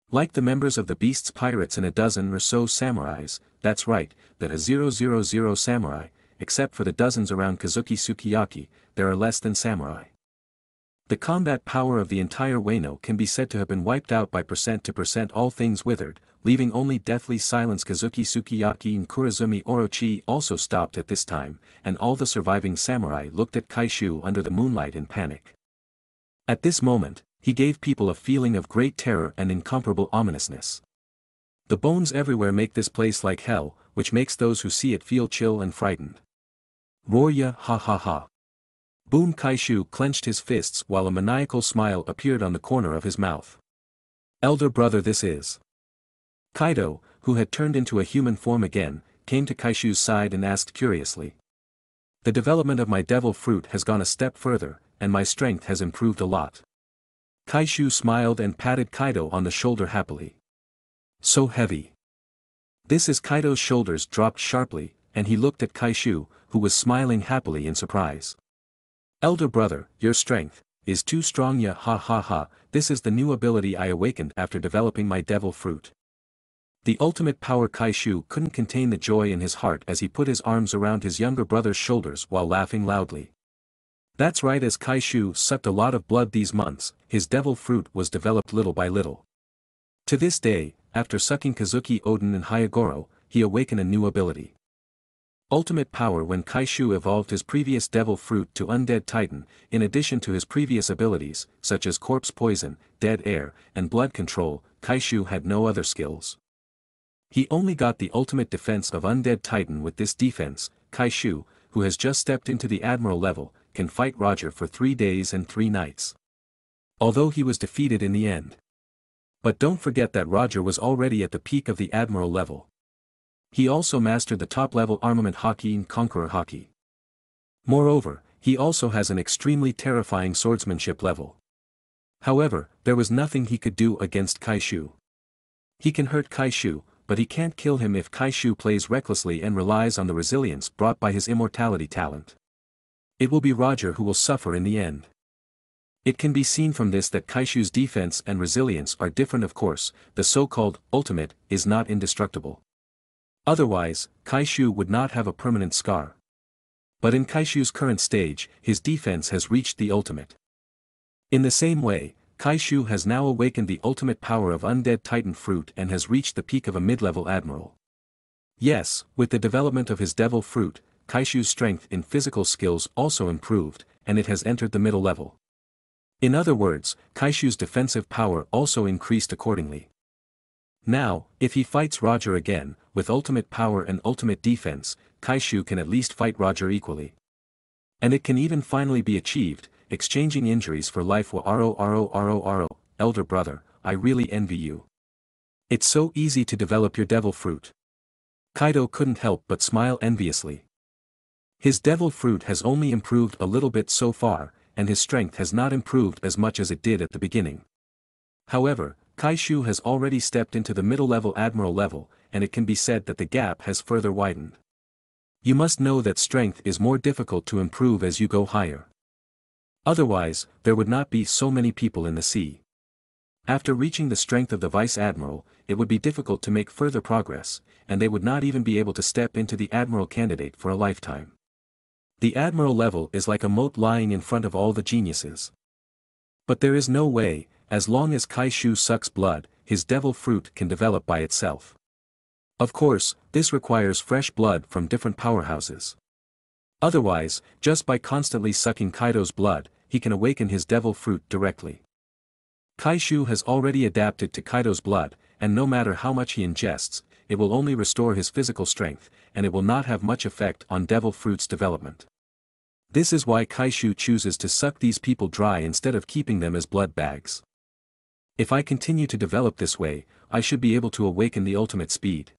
Like the members of the Beast's Pirates and a dozen or so samurais, that's right, that a 000 samurai, except for the dozens around Kazuki Sukiyaki, there are less than samurai. The combat power of the entire Wano can be said to have been wiped out by percent to percent all things withered, leaving only deathly silence Kazuki Sukiyaki and Kurozumi Orochi also stopped at this time, and all the surviving samurai looked at Kaishu under the moonlight in panic. At this moment, he gave people a feeling of great terror and incomparable ominousness. The bones everywhere make this place like hell, which makes those who see it feel chill and frightened. Rorya ha ha ha. Boom Kaishu clenched his fists while a maniacal smile appeared on the corner of his mouth. Elder brother this is. Kaido, who had turned into a human form again, came to Kaishu's side and asked curiously. The development of my devil fruit has gone a step further, and my strength has improved a lot. Kaishu smiled and patted Kaido on the shoulder happily. So heavy. This is Kaido's shoulders dropped sharply, and he looked at Kaishu, who was smiling happily in surprise. Elder brother, your strength, is too strong ya ha ha ha, this is the new ability I awakened after developing my devil fruit. The ultimate power Kaishu couldn't contain the joy in his heart as he put his arms around his younger brother's shoulders while laughing loudly. That's right as Kaishu sucked a lot of blood these months, his devil fruit was developed little by little. To this day, after sucking Kazuki Oden and Hyogoro, he awakened a new ability. Ultimate power when Kaishu evolved his previous devil fruit to Undead Titan, in addition to his previous abilities, such as corpse poison, dead air, and blood control, Kaishu had no other skills. He only got the ultimate defense of Undead Titan with this defense, Kaishu, who has just stepped into the Admiral level, can fight Roger for three days and three nights. Although he was defeated in the end. But don't forget that Roger was already at the peak of the Admiral level. He also mastered the top-level armament haki and Conqueror haki. Moreover, he also has an extremely terrifying swordsmanship level. However, there was nothing he could do against Kaishu. He can hurt Kaishu, but he can't kill him if Kaishu plays recklessly and relies on the resilience brought by his immortality talent. It will be Roger who will suffer in the end. It can be seen from this that Kaishu's defense and resilience are different of course, the so-called ultimate is not indestructible. Otherwise, Kaishu would not have a permanent scar. But in Kaishu's current stage, his defense has reached the ultimate. In the same way, Kaishu has now awakened the ultimate power of Undead Titan Fruit and has reached the peak of a mid-level admiral. Yes, with the development of his Devil Fruit, Kaishu's strength in physical skills also improved, and it has entered the middle level. In other words, Kaishu's defensive power also increased accordingly. Now, if he fights Roger again, with ultimate power and ultimate defense, Kaishu can at least fight Roger equally. And it can even finally be achieved, exchanging injuries for life wa aro aro aro aro, elder brother, I really envy you. It's so easy to develop your devil fruit. Kaido couldn't help but smile enviously. His devil fruit has only improved a little bit so far, and his strength has not improved as much as it did at the beginning. However, Kaishu has already stepped into the middle-level admiral level, and it can be said that the gap has further widened. You must know that strength is more difficult to improve as you go higher. Otherwise, there would not be so many people in the sea. After reaching the strength of the vice admiral, it would be difficult to make further progress, and they would not even be able to step into the admiral candidate for a lifetime. The admiral level is like a moat lying in front of all the geniuses. But there is no way, as long as Kai Shu sucks blood, his devil fruit can develop by itself. Of course, this requires fresh blood from different powerhouses. Otherwise, just by constantly sucking Kaido's blood, he can awaken his devil fruit directly. Kaishu has already adapted to Kaido's blood, and no matter how much he ingests, it will only restore his physical strength, and it will not have much effect on devil fruit's development. This is why Kaishu chooses to suck these people dry instead of keeping them as blood bags. If I continue to develop this way, I should be able to awaken the ultimate speed.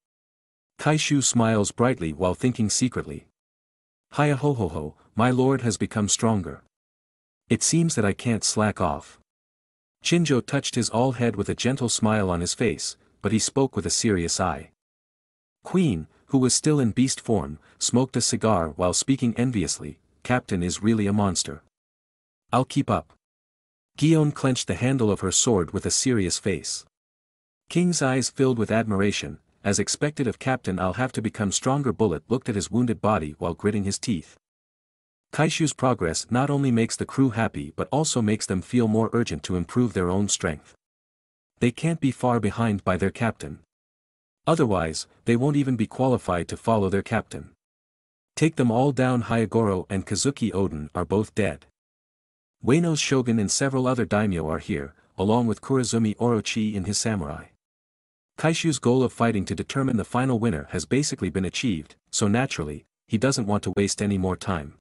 Kaishu smiles brightly while thinking secretly. Hiya ho ho ho, my lord has become stronger. It seems that I can't slack off. Chinjo touched his all head with a gentle smile on his face, but he spoke with a serious eye. Queen, who was still in beast form, smoked a cigar while speaking enviously, Captain is really a monster. I'll keep up. Gion clenched the handle of her sword with a serious face. King's eyes filled with admiration, as expected of Captain I'll have to become stronger bullet looked at his wounded body while gritting his teeth. Kaishu's progress not only makes the crew happy but also makes them feel more urgent to improve their own strength. They can't be far behind by their captain. Otherwise, they won't even be qualified to follow their captain. Take them all down Hyogoro and Kazuki Oden are both dead. Wano's shogun and several other daimyo are here, along with Kurozumi Orochi and his samurai. Kaishu's goal of fighting to determine the final winner has basically been achieved, so naturally, he doesn't want to waste any more time.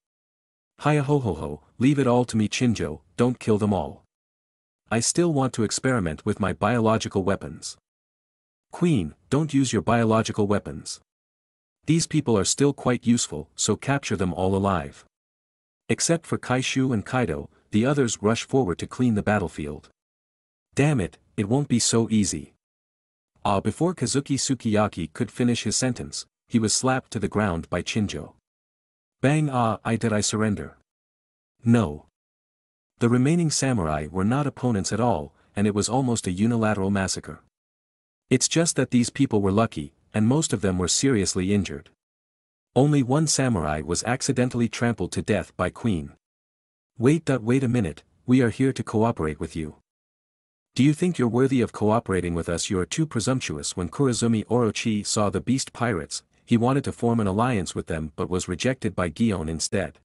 Hiya ho ho ho, leave it all to me Chinjo, don't kill them all. I still want to experiment with my biological weapons. Queen, don't use your biological weapons. These people are still quite useful, so capture them all alive. Except for Kaishu and Kaido, the others rush forward to clean the battlefield. Damn it, it won't be so easy. Ah before Kazuki Sukiyaki could finish his sentence, he was slapped to the ground by Chinjo. Bang ah I did I surrender. No. The remaining samurai were not opponents at all, and it was almost a unilateral massacre. It's just that these people were lucky, and most of them were seriously injured. Only one samurai was accidentally trampled to death by Queen. Wait wait a minute, we are here to cooperate with you. Do you think you're worthy of cooperating with us you are too presumptuous when Kurozumi Orochi saw the beast pirates, he wanted to form an alliance with them but was rejected by Gion instead.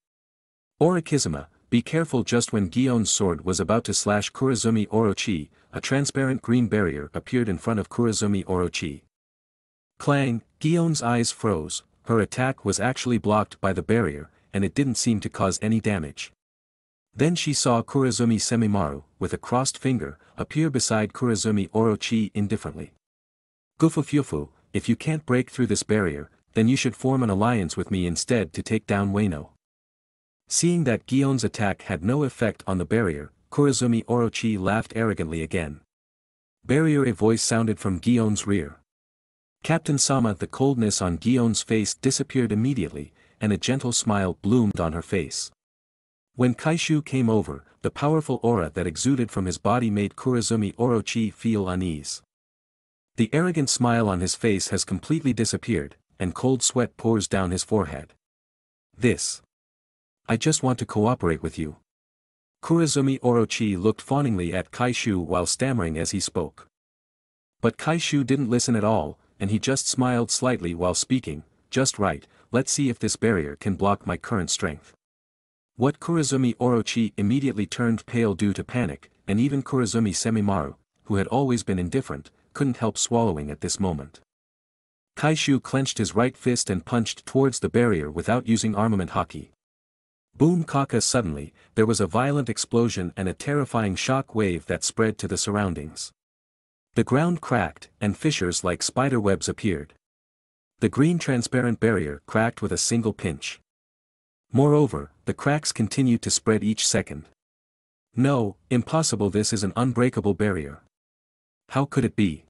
Orikizuma, be careful just when Gion's sword was about to slash Kurozumi Orochi, a transparent green barrier appeared in front of Kurozumi Orochi. Clang, Gion's eyes froze, her attack was actually blocked by the barrier, and it didn't seem to cause any damage. Then she saw Kurozumi Semimaru, with a crossed finger, appear beside Kurozumi Orochi indifferently. Gufufyufu, if you can't break through this barrier, then you should form an alliance with me instead to take down Wano. Seeing that Gion's attack had no effect on the barrier, Kurozumi Orochi laughed arrogantly again. Barrier a voice sounded from Gion's rear. Captain Sama the coldness on Gion's face disappeared immediately, and a gentle smile bloomed on her face. When Kaishu came over, the powerful aura that exuded from his body made Kurozumi Orochi feel unease. The arrogant smile on his face has completely disappeared, and cold sweat pours down his forehead. This. I just want to cooperate with you. Kurozumi Orochi looked fawningly at Kaishu while stammering as he spoke. But Kaishu didn't listen at all, and he just smiled slightly while speaking, just right, let's see if this barrier can block my current strength. What Kurozumi Orochi immediately turned pale due to panic, and even Kurozumi Semimaru, who had always been indifferent, couldn't help swallowing at this moment. Kaishu clenched his right fist and punched towards the barrier without using armament haki. Boom kaka suddenly, there was a violent explosion and a terrifying shock wave that spread to the surroundings. The ground cracked, and fissures like spider webs appeared. The green transparent barrier cracked with a single pinch. Moreover, the cracks continued to spread each second. No, impossible this is an unbreakable barrier. How could it be?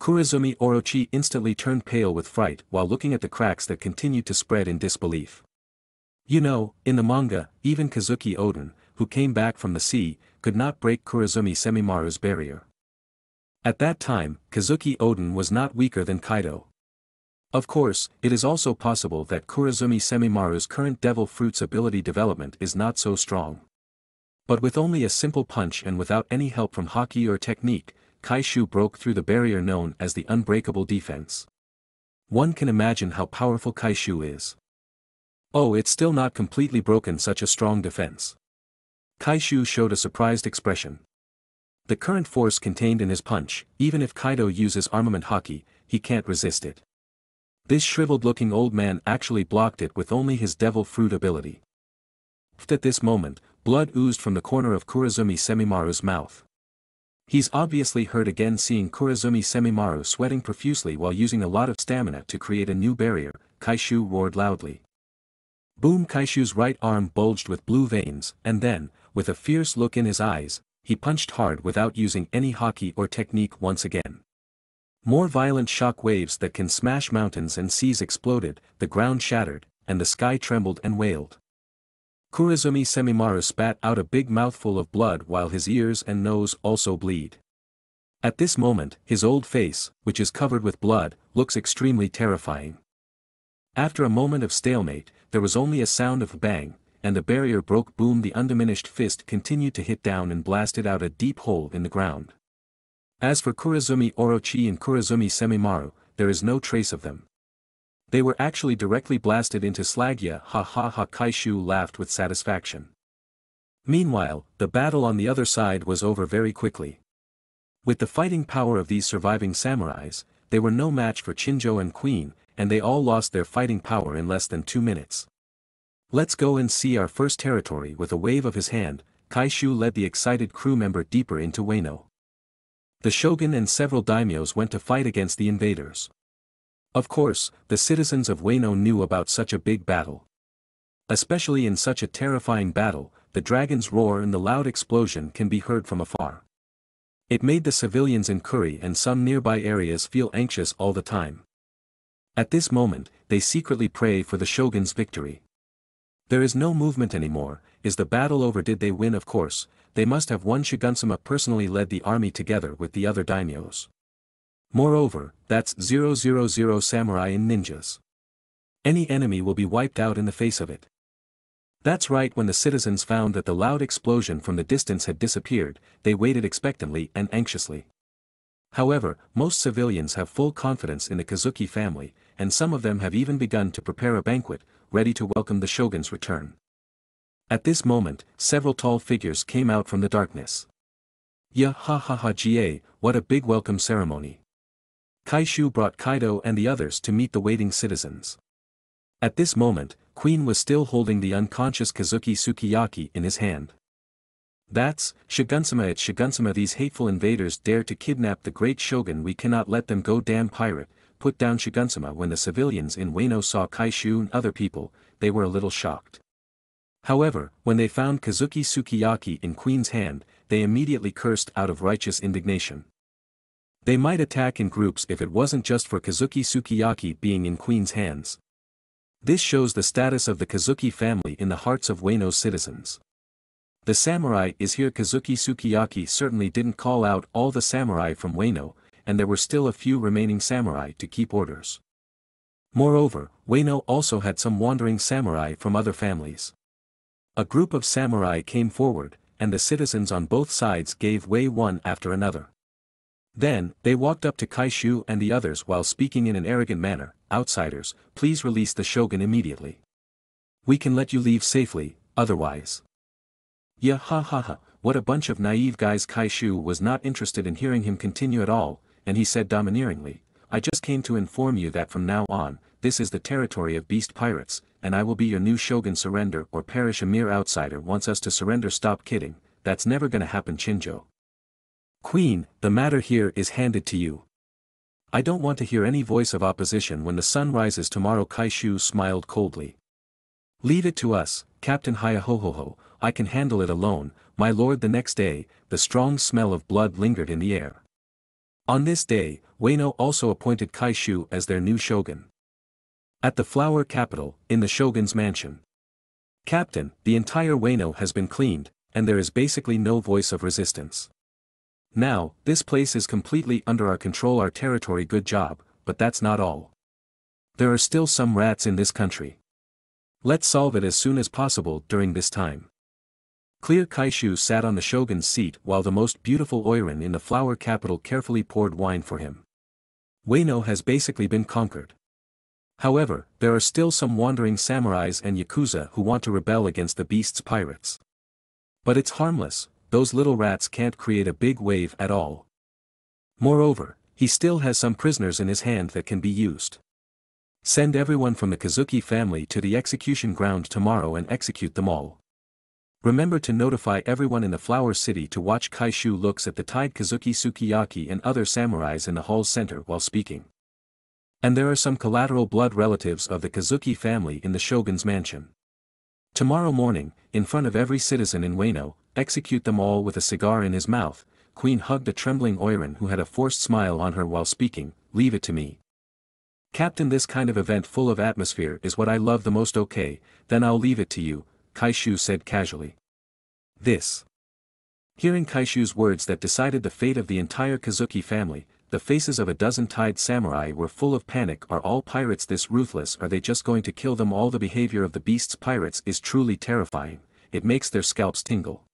Kurozumi Orochi instantly turned pale with fright while looking at the cracks that continued to spread in disbelief. You know, in the manga, even Kazuki Oden, who came back from the sea, could not break Kurozumi Semimaru's barrier. At that time, Kazuki Oden was not weaker than Kaido. Of course, it is also possible that Kurozumi Semimaru's current Devil Fruit's ability development is not so strong. But with only a simple punch and without any help from Haki or technique, Kaishu broke through the barrier known as the unbreakable defense. One can imagine how powerful Kaishu is. Oh it's still not completely broken such a strong defense. Kaishu showed a surprised expression. The current force contained in his punch, even if Kaido uses armament Haki, he can't resist it. This shriveled-looking old man actually blocked it with only his devil fruit ability. At this moment, blood oozed from the corner of Kurozumi Semimaru's mouth. He's obviously hurt again seeing Kurozumi Semimaru sweating profusely while using a lot of stamina to create a new barrier, Kaishu roared loudly. Boom Kaishu's right arm bulged with blue veins, and then, with a fierce look in his eyes, he punched hard without using any haki or technique once again. More violent shock waves that can smash mountains and seas exploded, the ground shattered, and the sky trembled and wailed. Kurozumi Semimaru spat out a big mouthful of blood while his ears and nose also bleed. At this moment, his old face, which is covered with blood, looks extremely terrifying. After a moment of stalemate, there was only a sound of bang, and the barrier broke boom the undiminished fist continued to hit down and blasted out a deep hole in the ground. As for Kurozumi Orochi and Kurozumi Semimaru, there is no trace of them. They were actually directly blasted into Slagya ha ha ha Kaishu laughed with satisfaction. Meanwhile, the battle on the other side was over very quickly. With the fighting power of these surviving samurais, they were no match for Chinjo and Queen, and they all lost their fighting power in less than two minutes. Let's go and see our first territory with a wave of his hand, Kaishu led the excited crew member deeper into Wano. The shogun and several daimyos went to fight against the invaders. Of course, the citizens of Wano knew about such a big battle. Especially in such a terrifying battle, the dragon's roar and the loud explosion can be heard from afar. It made the civilians in Kuri and some nearby areas feel anxious all the time. At this moment, they secretly pray for the shogun's victory. There is no movement anymore, is the battle over did they win of course, they must have one Shigunsama personally led the army together with the other daimyos. Moreover, that's 000 samurai and ninjas. Any enemy will be wiped out in the face of it. That's right when the citizens found that the loud explosion from the distance had disappeared, they waited expectantly and anxiously. However, most civilians have full confidence in the Kazuki family, and some of them have even begun to prepare a banquet, ready to welcome the shogun's return. At this moment, several tall figures came out from the darkness. Ya ha ha ha ga, what a big welcome ceremony. Kaishu brought Kaido and the others to meet the waiting citizens. At this moment, Queen was still holding the unconscious Kazuki Sukiyaki in his hand. That's, Shigunsama it's Shigunsama these hateful invaders dare to kidnap the great shogun we cannot let them go damn pirate, put down Shigunsama when the civilians in Wano saw Kaishu and other people, they were a little shocked. However, when they found Kazuki Sukiyaki in Queen's hand, they immediately cursed out of righteous indignation. They might attack in groups if it wasn't just for Kazuki Sukiyaki being in Queen's hands. This shows the status of the Kazuki family in the hearts of Wano's citizens. The samurai is here Kazuki Sukiyaki certainly didn't call out all the samurai from Wano, and there were still a few remaining samurai to keep orders. Moreover, Wano also had some wandering samurai from other families. A group of samurai came forward, and the citizens on both sides gave way one after another. Then, they walked up to Kaishu and the others while speaking in an arrogant manner, outsiders, please release the shogun immediately. We can let you leave safely, otherwise. Yeah ha ha ha, what a bunch of naive guys Kaishu was not interested in hearing him continue at all, and he said domineeringly, I just came to inform you that from now on, this is the territory of beast pirates, and I will be your new shogun surrender or perish a mere outsider wants us to surrender stop kidding, that's never gonna happen Chinjo. Queen, the matter here is handed to you. I don't want to hear any voice of opposition when the sun rises tomorrow Kaishu smiled coldly. Leave it to us, Captain Hayahohoho, I can handle it alone, my lord the next day, the strong smell of blood lingered in the air. On this day, Wano also appointed Kaishu as their new shogun. At the flower capital, in the shogun's mansion. Captain, the entire Wano has been cleaned, and there is basically no voice of resistance. Now, this place is completely under our control our territory good job, but that's not all. There are still some rats in this country. Let's solve it as soon as possible during this time. Clear Kaishu sat on the shogun's seat while the most beautiful Oiran in the flower capital carefully poured wine for him. Wano has basically been conquered. However, there are still some wandering samurais and yakuza who want to rebel against the beast's pirates. But it's harmless, those little rats can't create a big wave at all. Moreover, he still has some prisoners in his hand that can be used. Send everyone from the Kazuki family to the execution ground tomorrow and execute them all. Remember to notify everyone in the Flower City to watch Kaishu looks at the tied Kazuki Sukiyaki and other samurais in the hall's center while speaking. And there are some collateral blood relatives of the Kazuki family in the shogun's mansion. Tomorrow morning, in front of every citizen in Wano, execute them all with a cigar in his mouth, Queen hugged a trembling Oiran who had a forced smile on her while speaking, leave it to me. Captain this kind of event full of atmosphere is what I love the most okay, then I'll leave it to you, Kaishu said casually. This. Hearing Kaishu's words that decided the fate of the entire Kazuki family, the faces of a dozen tied samurai were full of panic are all pirates this ruthless are they just going to kill them all the behavior of the beast's pirates is truly terrifying, it makes their scalps tingle.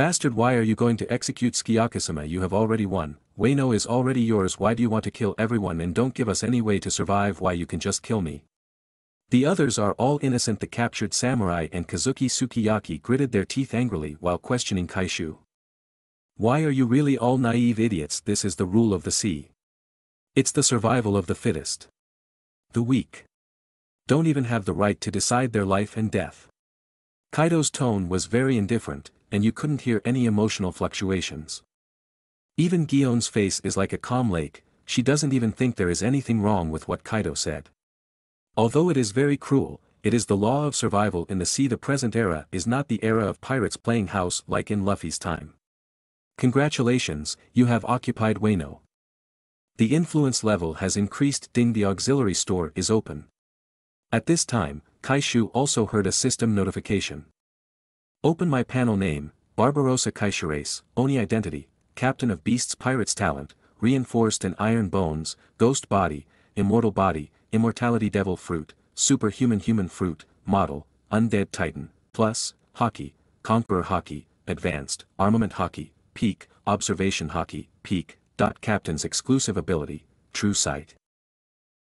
Bastard why are you going to execute Sukiyakisama you have already won, Wano is already yours why do you want to kill everyone and don't give us any way to survive why you can just kill me. The others are all innocent the captured samurai and Kazuki Sukiyaki gritted their teeth angrily while questioning Kaishu. Why are you really all naive idiots this is the rule of the sea. It's the survival of the fittest. The weak. Don't even have the right to decide their life and death. Kaido's tone was very indifferent, and you couldn't hear any emotional fluctuations. Even Gion's face is like a calm lake, she doesn't even think there is anything wrong with what Kaido said. Although it is very cruel, it is the law of survival in the sea the present era is not the era of pirates playing house like in Luffy's time. Congratulations, you have occupied Wano. The influence level has increased ding the auxiliary store is open. At this time, Kaishu also heard a system notification. Open my panel name, Barbarossa Kaishirace, Oni Identity, Captain of Beasts Pirates Talent, Reinforced and Iron Bones, Ghost Body, Immortal Body, Immortality Devil Fruit, Superhuman Human Fruit, Model, Undead Titan, Plus, Haki, Conqueror Haki, Advanced, Armament Haki, Peak, Observation Haki, Peak, Dot Captain's Exclusive Ability, True Sight.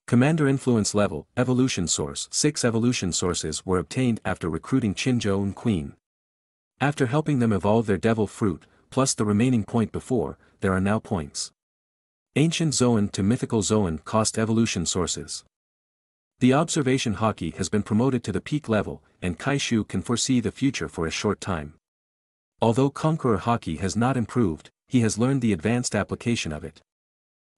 Commander Influence Level, Evolution Source 6 evolution sources were obtained after recruiting Chinjo and Queen. After helping them evolve their devil fruit, plus the remaining point before, there are now points. Ancient Zoan to Mythical Zoan cost evolution sources. The observation haki has been promoted to the peak level, and Kaishu can foresee the future for a short time. Although Conqueror haki has not improved, he has learned the advanced application of it.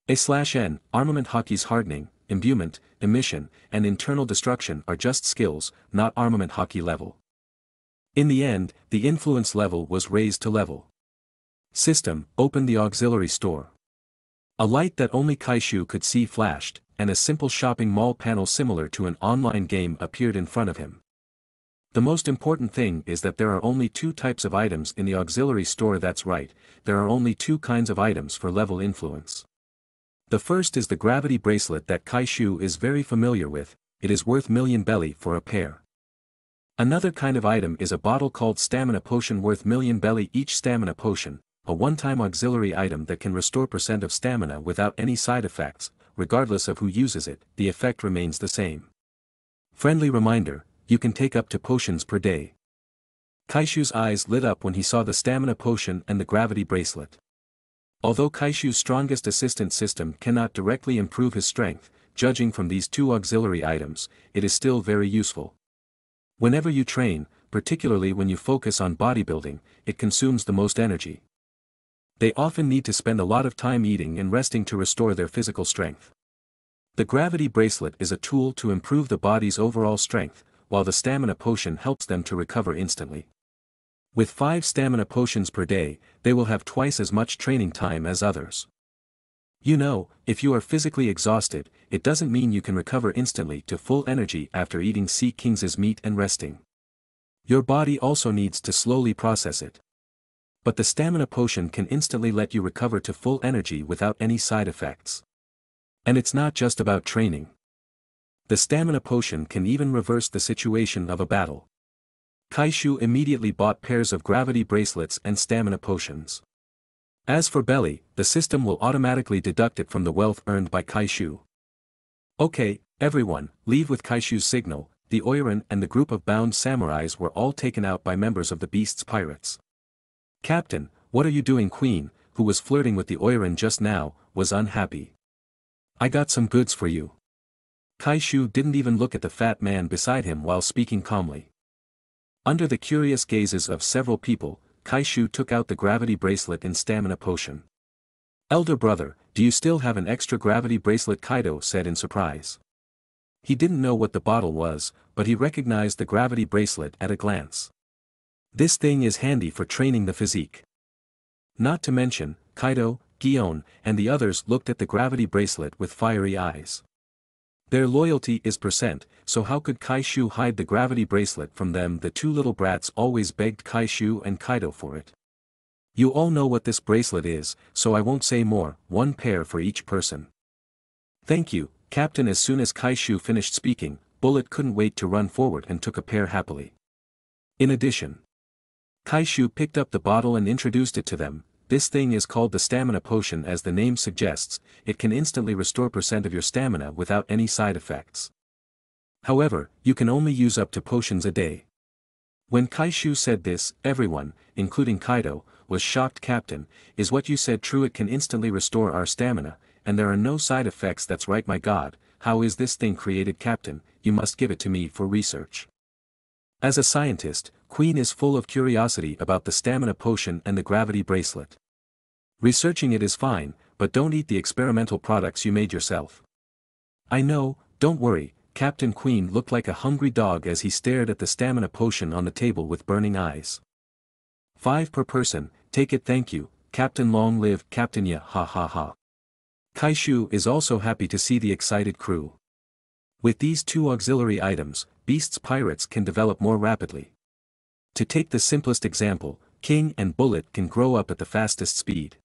A slash N, armament haki's hardening, imbuement, emission, and internal destruction are just skills, not armament haki level. In the end, the influence level was raised to level. System, open the auxiliary store. A light that only Kaishu could see flashed, and a simple shopping mall panel similar to an online game appeared in front of him. The most important thing is that there are only two types of items in the auxiliary store that's right, there are only two kinds of items for level influence. The first is the gravity bracelet that Kaishu is very familiar with, it is worth million belly for a pair. Another kind of item is a bottle called stamina potion worth million belly each stamina potion, a one-time auxiliary item that can restore percent of stamina without any side effects, regardless of who uses it, the effect remains the same. Friendly reminder, you can take up to potions per day. Kaishu's eyes lit up when he saw the stamina potion and the gravity bracelet. Although Kaishu's strongest assistant system cannot directly improve his strength, judging from these two auxiliary items, it is still very useful. Whenever you train, particularly when you focus on bodybuilding, it consumes the most energy. They often need to spend a lot of time eating and resting to restore their physical strength. The gravity bracelet is a tool to improve the body's overall strength, while the stamina potion helps them to recover instantly. With 5 stamina potions per day, they will have twice as much training time as others. You know, if you are physically exhausted, it doesn't mean you can recover instantly to full energy after eating Sea King's meat and resting. Your body also needs to slowly process it. But the stamina potion can instantly let you recover to full energy without any side effects. And it's not just about training. The stamina potion can even reverse the situation of a battle. Kaishu immediately bought pairs of gravity bracelets and stamina potions. As for Belly, the system will automatically deduct it from the wealth earned by Kaishu. Okay, everyone, leave with Kaishu's signal, the Oiran and the group of bound samurais were all taken out by members of the beast's pirates. Captain, what are you doing Queen, who was flirting with the Oiran just now, was unhappy. I got some goods for you. Kaishu didn't even look at the fat man beside him while speaking calmly. Under the curious gazes of several people, Kaishu took out the gravity bracelet and stamina potion. Elder brother, do you still have an extra gravity bracelet Kaido said in surprise. He didn't know what the bottle was, but he recognized the gravity bracelet at a glance. This thing is handy for training the physique. Not to mention, Kaido, Gion, and the others looked at the gravity bracelet with fiery eyes. Their loyalty is percent, so how could Kaishu hide the gravity bracelet from them the two little brats always begged Kaishu and Kaido for it. You all know what this bracelet is, so I won't say more, one pair for each person. Thank you, Captain as soon as Kaishu finished speaking, Bullet couldn't wait to run forward and took a pair happily. In addition, Kaishu picked up the bottle and introduced it to them, this thing is called the stamina potion as the name suggests, it can instantly restore percent of your stamina without any side effects. However, you can only use up to potions a day. When Kaishu said this, everyone, including Kaido, was shocked Captain, is what you said true it can instantly restore our stamina, and there are no side effects that's right my god, how is this thing created Captain, you must give it to me for research. As a scientist, Queen is full of curiosity about the stamina potion and the gravity bracelet. Researching it is fine, but don't eat the experimental products you made yourself. I know, don't worry, Captain Queen looked like a hungry dog as he stared at the stamina potion on the table with burning eyes. Five per person, take it thank you, Captain Long live Captain Ya ha ha ha. Kaishu is also happy to see the excited crew. With these two auxiliary items, Beast's pirates can develop more rapidly. To take the simplest example, King and Bullet can grow up at the fastest speed.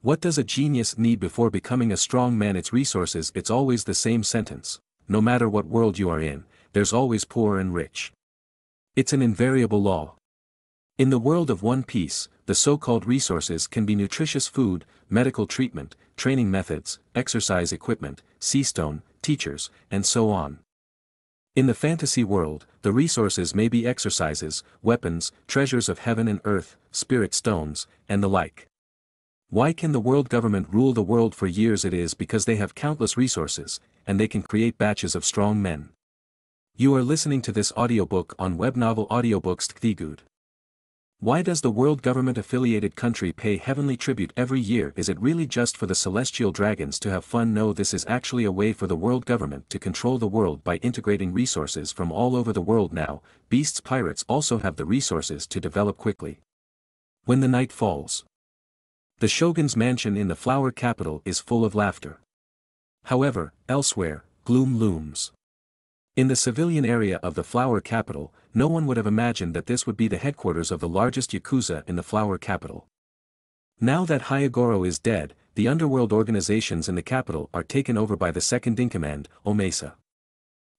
What does a genius need before becoming a strong man? Its resources. It's always the same sentence. No matter what world you are in, there's always poor and rich. It's an invariable law. In the world of One Piece, the so-called resources can be nutritious food, medical treatment, training methods, exercise equipment, sea stone, teachers, and so on. In the fantasy world, the resources may be exercises, weapons, treasures of heaven and earth, spirit stones, and the like. Why can the world government rule the world for years it is because they have countless resources, and they can create batches of strong men. You are listening to this audiobook on web novel audiobooks Tkthigud. Why does the world government affiliated country pay heavenly tribute every year is it really just for the celestial dragons to have fun no this is actually a way for the world government to control the world by integrating resources from all over the world now, beasts pirates also have the resources to develop quickly. When the night falls. The shogun's mansion in the flower capital is full of laughter. However, elsewhere, gloom looms. In the civilian area of the flower capital, no one would have imagined that this would be the headquarters of the largest yakuza in the flower capital. Now that Hyogoro is dead, the underworld organizations in the capital are taken over by the second-in-command, Omesa.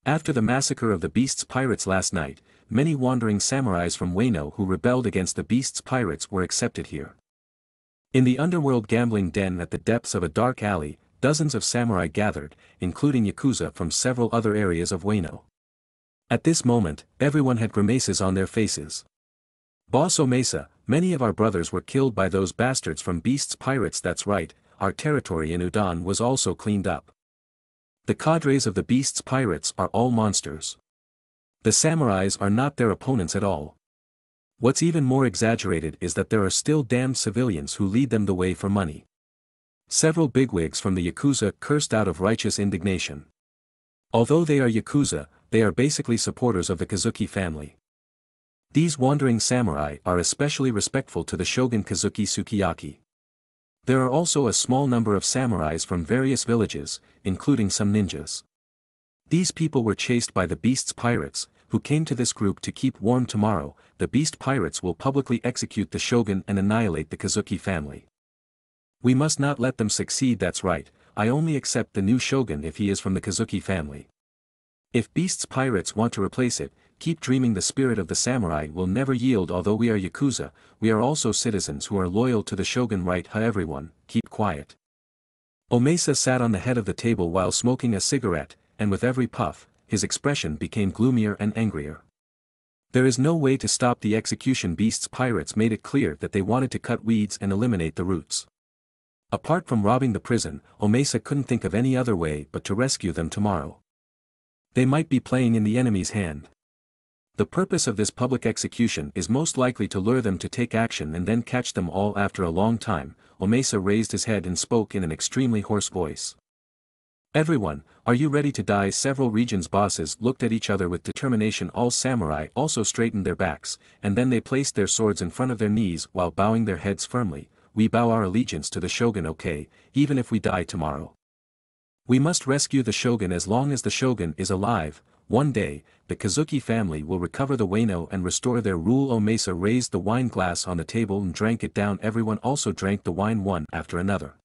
After the massacre of the Beast's pirates last night, many wandering samurais from Wano who rebelled against the Beast's pirates were accepted here. In the underworld gambling den at the depths of a dark alley, dozens of samurai gathered, including Yakuza from several other areas of Wano. At this moment, everyone had grimaces on their faces. Boss Omesa, many of our brothers were killed by those bastards from Beast's pirates that's right, our territory in Udon was also cleaned up. The cadres of the Beast's pirates are all monsters. The samurais are not their opponents at all. What's even more exaggerated is that there are still damned civilians who lead them the way for money. Several bigwigs from the Yakuza cursed out of righteous indignation. Although they are Yakuza, they are basically supporters of the Kazuki family. These wandering samurai are especially respectful to the shogun Kazuki Sukiyaki. There are also a small number of samurais from various villages, including some ninjas. These people were chased by the beast's pirates, who came to this group to keep warm tomorrow, the beast pirates will publicly execute the shogun and annihilate the Kazuki family. We must not let them succeed that's right, I only accept the new shogun if he is from the Kazuki family. If Beast's pirates want to replace it, keep dreaming the spirit of the samurai will never yield although we are Yakuza, we are also citizens who are loyal to the shogun right ha everyone, keep quiet. Omesa sat on the head of the table while smoking a cigarette, and with every puff, his expression became gloomier and angrier. There is no way to stop the execution beast's pirates made it clear that they wanted to cut weeds and eliminate the roots. Apart from robbing the prison, Omesa couldn't think of any other way but to rescue them tomorrow. They might be playing in the enemy's hand. The purpose of this public execution is most likely to lure them to take action and then catch them all after a long time, Omesa raised his head and spoke in an extremely hoarse voice. Everyone, are you ready to die? Several regions' bosses looked at each other with determination. All samurai also straightened their backs, and then they placed their swords in front of their knees while bowing their heads firmly. We bow our allegiance to the shogun okay, even if we die tomorrow. We must rescue the shogun as long as the shogun is alive, one day, the Kazuki family will recover the Wano and restore their rule Omesa raised the wine glass on the table and drank it down everyone also drank the wine one after another.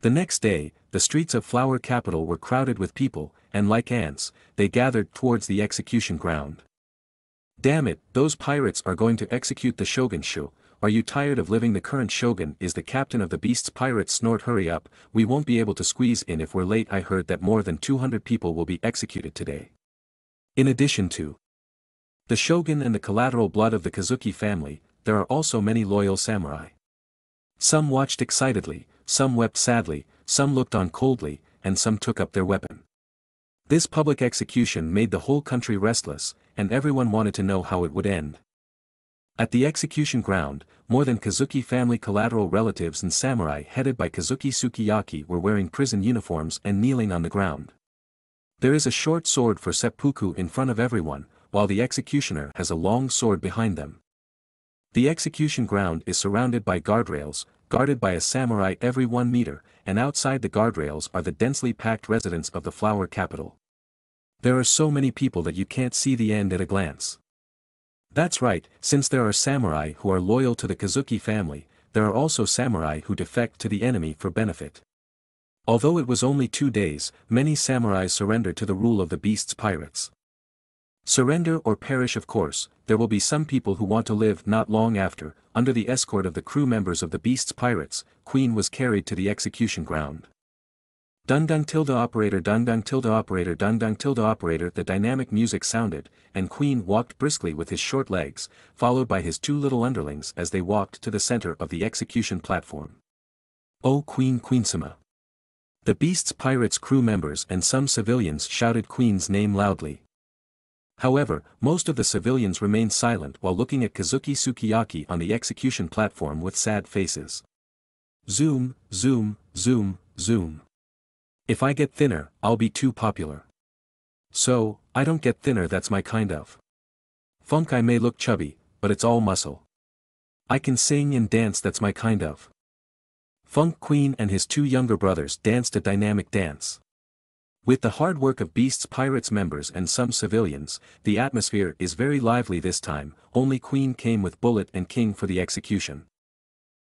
The next day, the streets of Flower Capital were crowded with people, and like ants, they gathered towards the execution ground. Damn it, those pirates are going to execute the shogun Shu, are you tired of living the current shogun is the captain of the beast's pirates snort hurry up, we won't be able to squeeze in if we're late I heard that more than 200 people will be executed today. In addition to the shogun and the collateral blood of the Kazuki family, there are also many loyal samurai. Some watched excitedly, some wept sadly, some looked on coldly, and some took up their weapon. This public execution made the whole country restless, and everyone wanted to know how it would end. At the execution ground, more than Kazuki family collateral relatives and samurai headed by Kazuki Sukiyaki were wearing prison uniforms and kneeling on the ground. There is a short sword for seppuku in front of everyone, while the executioner has a long sword behind them. The execution ground is surrounded by guardrails, guarded by a samurai every one meter, and outside the guardrails are the densely packed residents of the flower capital. There are so many people that you can't see the end at a glance. That's right, since there are samurai who are loyal to the Kazuki family, there are also samurai who defect to the enemy for benefit. Although it was only two days, many samurai surrendered to the rule of the beast's pirates. Surrender or perish of course, there will be some people who want to live not long after, under the escort of the crew members of the Beast's pirates, Queen was carried to the execution ground. Dung dun tilde operator dun dun tilde operator dun dun tilde operator the dynamic music sounded, and Queen walked briskly with his short legs, followed by his two little underlings as they walked to the center of the execution platform. Oh Queen Queensama! The Beast's pirates crew members and some civilians shouted Queen's name loudly. However, most of the civilians remained silent while looking at Kazuki Sukiyaki on the execution platform with sad faces. Zoom, zoom, zoom, zoom. If I get thinner, I'll be too popular. So, I don't get thinner that's my kind of. Funk I may look chubby, but it's all muscle. I can sing and dance that's my kind of. Funk Queen and his two younger brothers danced a dynamic dance. With the hard work of Beast's Pirates members and some civilians, the atmosphere is very lively this time, only Queen came with Bullet and King for the execution.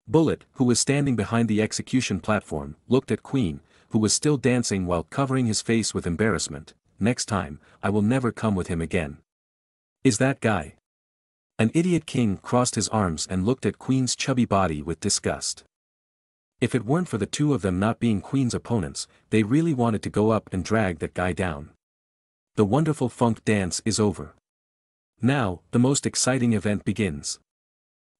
Bullet, who was standing behind the execution platform, looked at Queen, who was still dancing while covering his face with embarrassment, next time, I will never come with him again. Is that guy? An idiot king crossed his arms and looked at Queen's chubby body with disgust. If it weren't for the two of them not being Queen's opponents, they really wanted to go up and drag that guy down. The wonderful funk dance is over. Now, the most exciting event begins.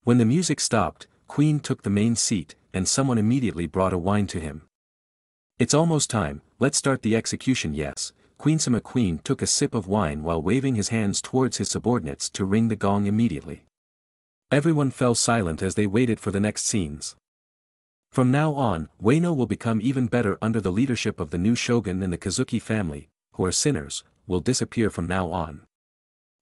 When the music stopped, Queen took the main seat, and someone immediately brought a wine to him. It's almost time, let's start the execution yes, Queensama Queen took a sip of wine while waving his hands towards his subordinates to ring the gong immediately. Everyone fell silent as they waited for the next scenes. From now on, Wano will become even better under the leadership of the new shogun and the Kazuki family, who are sinners, will disappear from now on.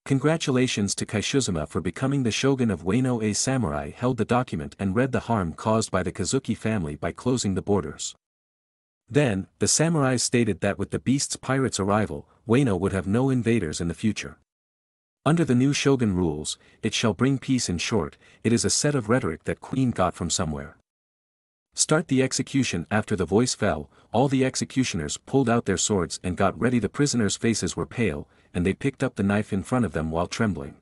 Congratulations to Kaishusama for becoming the shogun of Wano a samurai held the document and read the harm caused by the Kazuki family by closing the borders. Then, the samurai stated that with the beast's pirates' arrival, Wano would have no invaders in the future. Under the new shogun rules, it shall bring peace in short, it is a set of rhetoric that Queen got from somewhere. Start the execution after the voice fell, all the executioners pulled out their swords and got ready the prisoners' faces were pale, and they picked up the knife in front of them while trembling.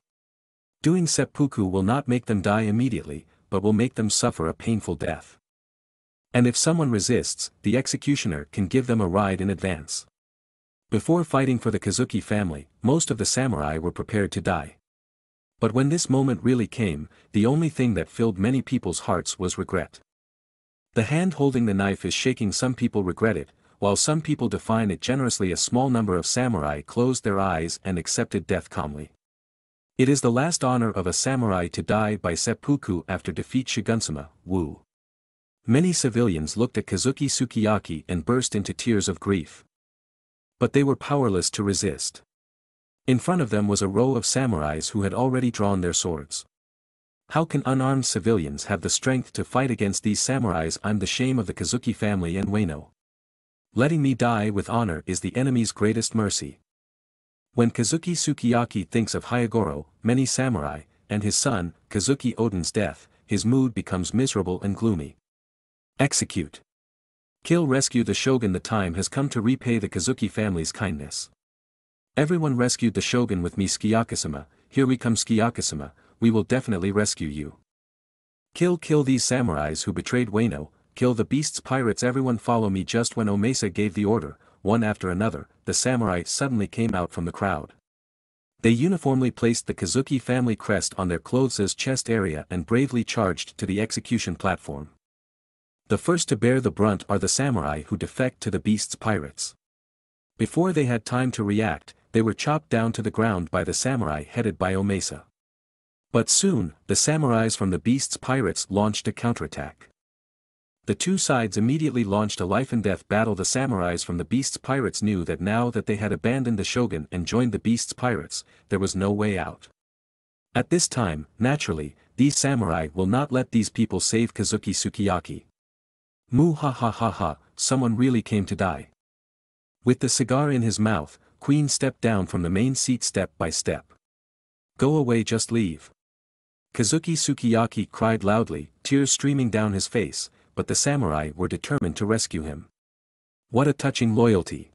Doing seppuku will not make them die immediately, but will make them suffer a painful death. And if someone resists, the executioner can give them a ride in advance. Before fighting for the Kazuki family, most of the samurai were prepared to die. But when this moment really came, the only thing that filled many people's hearts was regret. The hand holding the knife is shaking some people regret it, while some people define it generously a small number of samurai closed their eyes and accepted death calmly. It is the last honor of a samurai to die by seppuku after defeat Shogunsama, Wu. Many civilians looked at Kazuki Sukiyaki and burst into tears of grief. But they were powerless to resist. In front of them was a row of samurais who had already drawn their swords. How can unarmed civilians have the strength to fight against these samurais I'm the shame of the Kazuki family and Wano. Letting me die with honor is the enemy's greatest mercy. When Kazuki Sukiyaki thinks of Hyogoro, many samurai, and his son, Kazuki Oden's death, his mood becomes miserable and gloomy. Execute. Kill rescue the shogun the time has come to repay the Kazuki family's kindness. Everyone rescued the shogun with me Sukiyakisama, here we come Sukiyakisama, we will definitely rescue you. Kill kill these samurais who betrayed Wano, kill the beasts pirates everyone follow me just when Omesa gave the order, one after another, the samurai suddenly came out from the crowd. They uniformly placed the Kazuki family crest on their clothes' as chest area and bravely charged to the execution platform. The first to bear the brunt are the samurai who defect to the beast's pirates. Before they had time to react, they were chopped down to the ground by the samurai headed by Omesa. But soon, the samurais from the beast's pirates launched a counterattack. The two sides immediately launched a life-and-death battle the samurais from the beast's pirates knew that now that they had abandoned the shogun and joined the beast's pirates, there was no way out. At this time, naturally, these samurai will not let these people save Kazuki Sukiyaki. Moo ha ha ha ha, someone really came to die. With the cigar in his mouth, Queen stepped down from the main seat step by step. Go away just leave. Kazuki Sukiyaki cried loudly, tears streaming down his face, but the samurai were determined to rescue him. What a touching loyalty.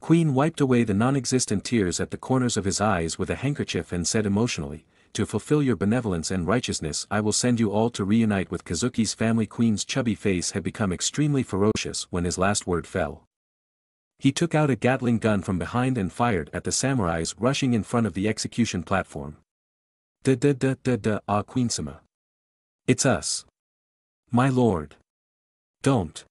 Queen wiped away the non-existent tears at the corners of his eyes with a handkerchief and said emotionally, to fulfill your benevolence and righteousness I will send you all to reunite with Kazuki's family Queen's chubby face had become extremely ferocious when his last word fell. He took out a Gatling gun from behind and fired at the samurais rushing in front of the execution platform. Da da da da da ah Queensama. It's us. My lord. Don't.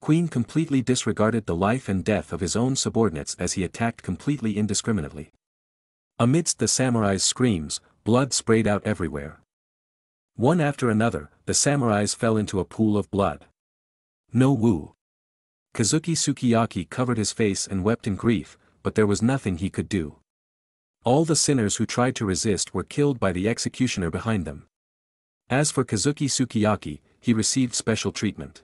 Queen completely disregarded the life and death of his own subordinates as he attacked completely indiscriminately. Amidst the samurai's screams, blood sprayed out everywhere. One after another, the samurais fell into a pool of blood. No Wu. Kazuki Sukiyaki covered his face and wept in grief, but there was nothing he could do. All the sinners who tried to resist were killed by the executioner behind them. As for Kazuki Sukiyaki, he received special treatment.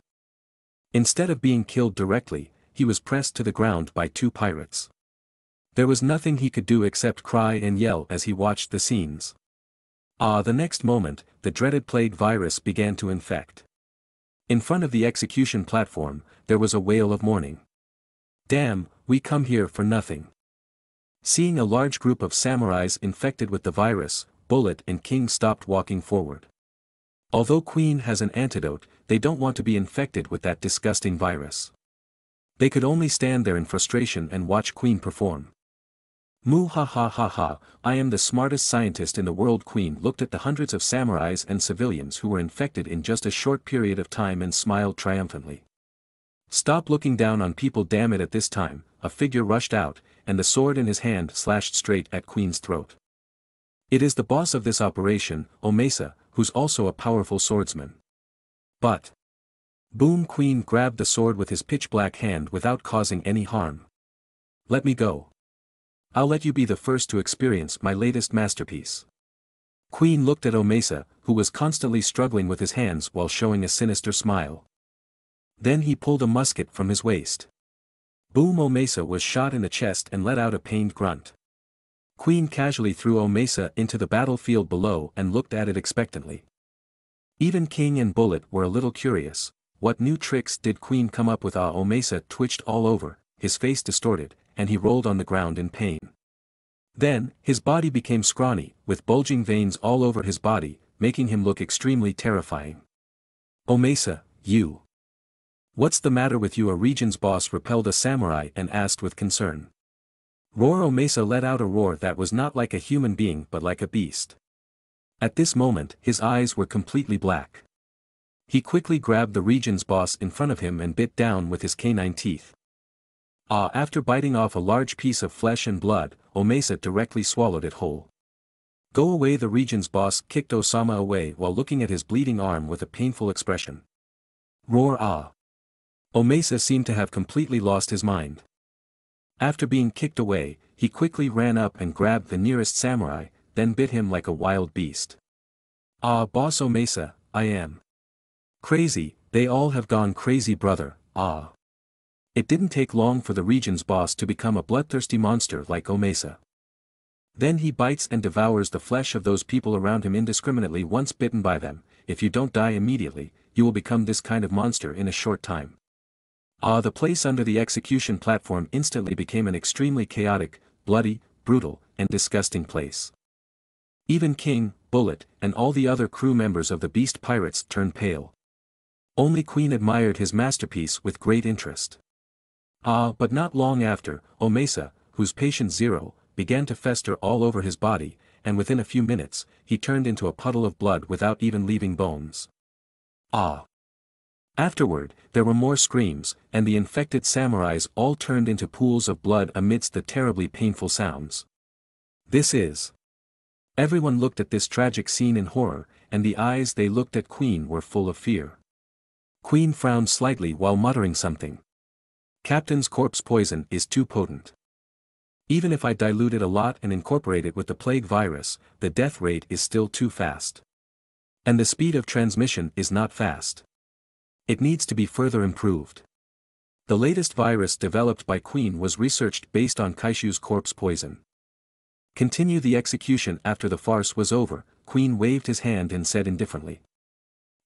Instead of being killed directly, he was pressed to the ground by two pirates. There was nothing he could do except cry and yell as he watched the scenes. Ah the next moment, the dreaded plague virus began to infect. In front of the execution platform, there was a wail of mourning. Damn, we come here for nothing. Seeing a large group of samurais infected with the virus, Bullet and King stopped walking forward. Although Queen has an antidote, they don't want to be infected with that disgusting virus. They could only stand there in frustration and watch Queen perform. Moo ha ha ha ha, I am the smartest scientist in the world Queen looked at the hundreds of samurais and civilians who were infected in just a short period of time and smiled triumphantly. Stop looking down on people damn it at this time, a figure rushed out, and the sword in his hand slashed straight at Queen's throat. It is the boss of this operation, Omesa, who's also a powerful swordsman. But. Boom Queen grabbed the sword with his pitch-black hand without causing any harm. Let me go. I'll let you be the first to experience my latest masterpiece. Queen looked at Omesa, who was constantly struggling with his hands while showing a sinister smile. Then he pulled a musket from his waist. Boom Omesa was shot in the chest and let out a pained grunt. Queen casually threw Omesa into the battlefield below and looked at it expectantly. Even King and Bullet were a little curious, what new tricks did Queen come up with Ah Omesa twitched all over, his face distorted, and he rolled on the ground in pain. Then, his body became scrawny, with bulging veins all over his body, making him look extremely terrifying. Omesa, you. What's the matter with you? A region's boss repelled a samurai and asked with concern. Roar Omesa let out a roar that was not like a human being but like a beast. At this moment, his eyes were completely black. He quickly grabbed the region's boss in front of him and bit down with his canine teeth. Ah after biting off a large piece of flesh and blood, Omesa directly swallowed it whole. Go away the region's boss kicked Omesa away while looking at his bleeding arm with a painful expression. Roar ah. Omesa seemed to have completely lost his mind. After being kicked away, he quickly ran up and grabbed the nearest samurai, then bit him like a wild beast. Ah boss Omesa, I am. Crazy, they all have gone crazy brother, ah. It didn't take long for the region's boss to become a bloodthirsty monster like Omesa. Then he bites and devours the flesh of those people around him indiscriminately once bitten by them, if you don't die immediately, you will become this kind of monster in a short time. Ah the place under the execution platform instantly became an extremely chaotic, bloody, brutal, and disgusting place. Even King, Bullet, and all the other crew members of the Beast Pirates turned pale. Only Queen admired his masterpiece with great interest. Ah but not long after, Omesa, whose patient zero, began to fester all over his body, and within a few minutes, he turned into a puddle of blood without even leaving bones. Ah! Afterward, there were more screams, and the infected samurais all turned into pools of blood amidst the terribly painful sounds. This is. Everyone looked at this tragic scene in horror, and the eyes they looked at Queen were full of fear. Queen frowned slightly while muttering something. Captain's corpse poison is too potent. Even if I dilute it a lot and incorporate it with the plague virus, the death rate is still too fast. And the speed of transmission is not fast. It needs to be further improved. The latest virus developed by Queen was researched based on Kaishu's corpse poison. Continue the execution after the farce was over, Queen waved his hand and said indifferently.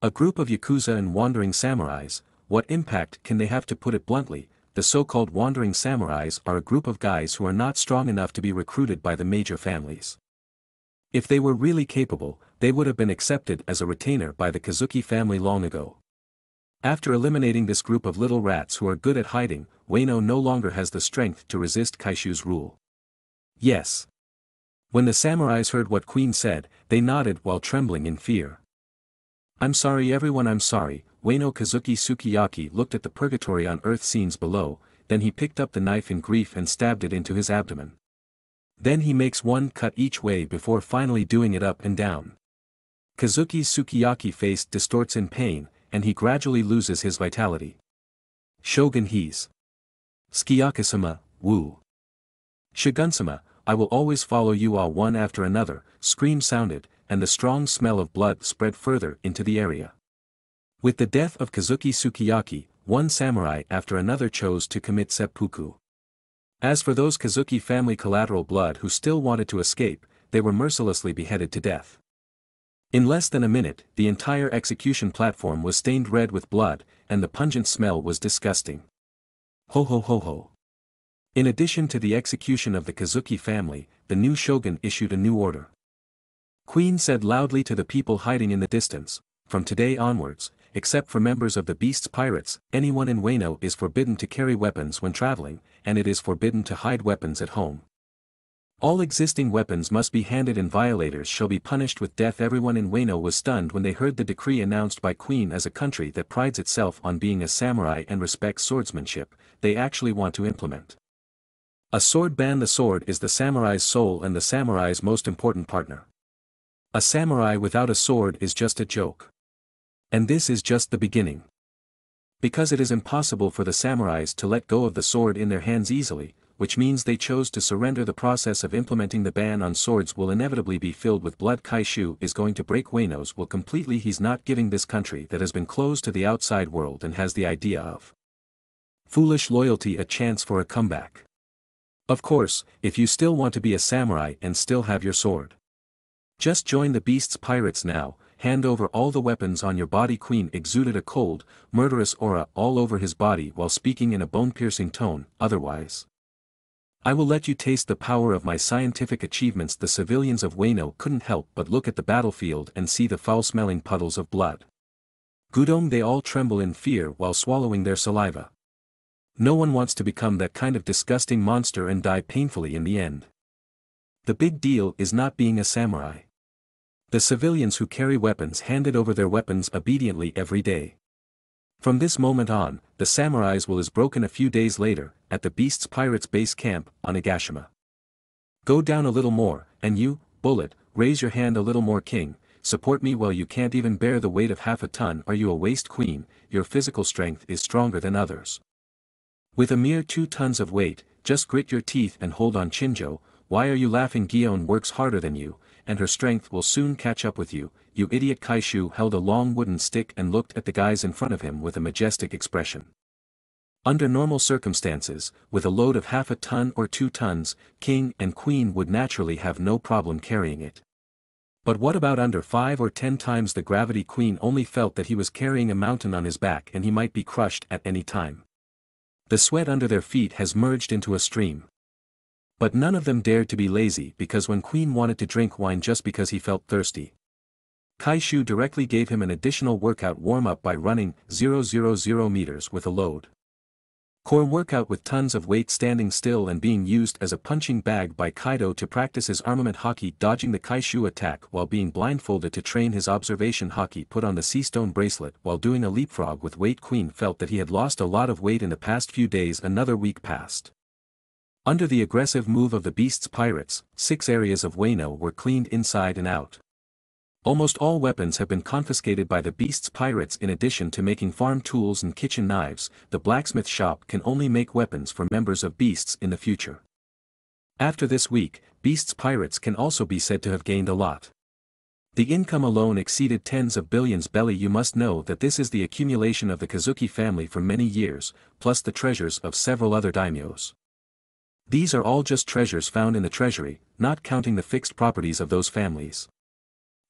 A group of Yakuza and wandering samurais, what impact can they have to put it bluntly, the so-called wandering samurais are a group of guys who are not strong enough to be recruited by the major families. If they were really capable, they would have been accepted as a retainer by the Kazuki family long ago. After eliminating this group of little rats who are good at hiding, Wano no longer has the strength to resist Kaishu's rule. Yes. When the samurais heard what Queen said, they nodded while trembling in fear. I'm sorry everyone I'm sorry, Wano Kazuki Sukiyaki looked at the purgatory on earth scenes below, then he picked up the knife in grief and stabbed it into his abdomen. Then he makes one cut each way before finally doing it up and down. Kazuki's Sukiyaki face distorts in pain, and he gradually loses his vitality. Shogun Hees. Sukiyakisama, Wu. Shogunsama, I will always follow you all one after another, scream sounded, and the strong smell of blood spread further into the area. With the death of Kazuki Sukiyaki, one samurai after another chose to commit seppuku. As for those Kazuki family collateral blood who still wanted to escape, they were mercilessly beheaded to death. In less than a minute, the entire execution platform was stained red with blood, and the pungent smell was disgusting. Ho ho ho ho. In addition to the execution of the Kazuki family, the new shogun issued a new order. Queen said loudly to the people hiding in the distance, from today onwards, except for members of the Beast's pirates, anyone in Wano is forbidden to carry weapons when traveling, and it is forbidden to hide weapons at home. All existing weapons must be handed and violators shall be punished with death everyone in Wano was stunned when they heard the decree announced by Queen as a country that prides itself on being a samurai and respects swordsmanship, they actually want to implement. A sword ban the sword is the samurai's soul and the samurai's most important partner. A samurai without a sword is just a joke. And this is just the beginning. Because it is impossible for the samurais to let go of the sword in their hands easily, which means they chose to surrender the process of implementing the ban on swords will inevitably be filled with blood Kaishu is going to break Wano's will completely he's not giving this country that has been closed to the outside world and has the idea of foolish loyalty a chance for a comeback. Of course, if you still want to be a samurai and still have your sword. Just join the beast's pirates now, hand over all the weapons on your body Queen exuded a cold, murderous aura all over his body while speaking in a bone-piercing tone, otherwise. I will let you taste the power of my scientific achievements the civilians of Wano couldn't help but look at the battlefield and see the foul-smelling puddles of blood. Gudong they all tremble in fear while swallowing their saliva. No one wants to become that kind of disgusting monster and die painfully in the end. The big deal is not being a samurai. The civilians who carry weapons handed over their weapons obediently every day. From this moment on, the samurai's will is broken a few days later, at the Beast's Pirates base camp, on Agashima. Go down a little more, and you, Bullet, raise your hand a little more king, support me while you can't even bear the weight of half a ton are you a waste queen, your physical strength is stronger than others. With a mere two tons of weight, just grit your teeth and hold on Chinjo, why are you laughing Gion works harder than you, and her strength will soon catch up with you, you idiot Kaishu held a long wooden stick and looked at the guys in front of him with a majestic expression. Under normal circumstances, with a load of half a ton or two tons, king and queen would naturally have no problem carrying it. But what about under five or ten times the gravity queen only felt that he was carrying a mountain on his back and he might be crushed at any time. The sweat under their feet has merged into a stream. But none of them dared to be lazy because when Queen wanted to drink wine just because he felt thirsty, Kaishu directly gave him an additional workout warm-up by running 000 meters with a load. Core workout with tons of weight standing still and being used as a punching bag by Kaido to practice his armament haki dodging the Kaishu attack while being blindfolded to train his observation haki put on the sea stone bracelet while doing a leapfrog with weight queen felt that he had lost a lot of weight in the past few days another week passed. Under the aggressive move of the beast's pirates, six areas of Wano were cleaned inside and out. Almost all weapons have been confiscated by the Beast's pirates in addition to making farm tools and kitchen knives, the blacksmith shop can only make weapons for members of Beasts in the future. After this week, Beast's pirates can also be said to have gained a lot. The income alone exceeded tens of billions belly you must know that this is the accumulation of the Kazuki family for many years, plus the treasures of several other daimyos. These are all just treasures found in the treasury, not counting the fixed properties of those families.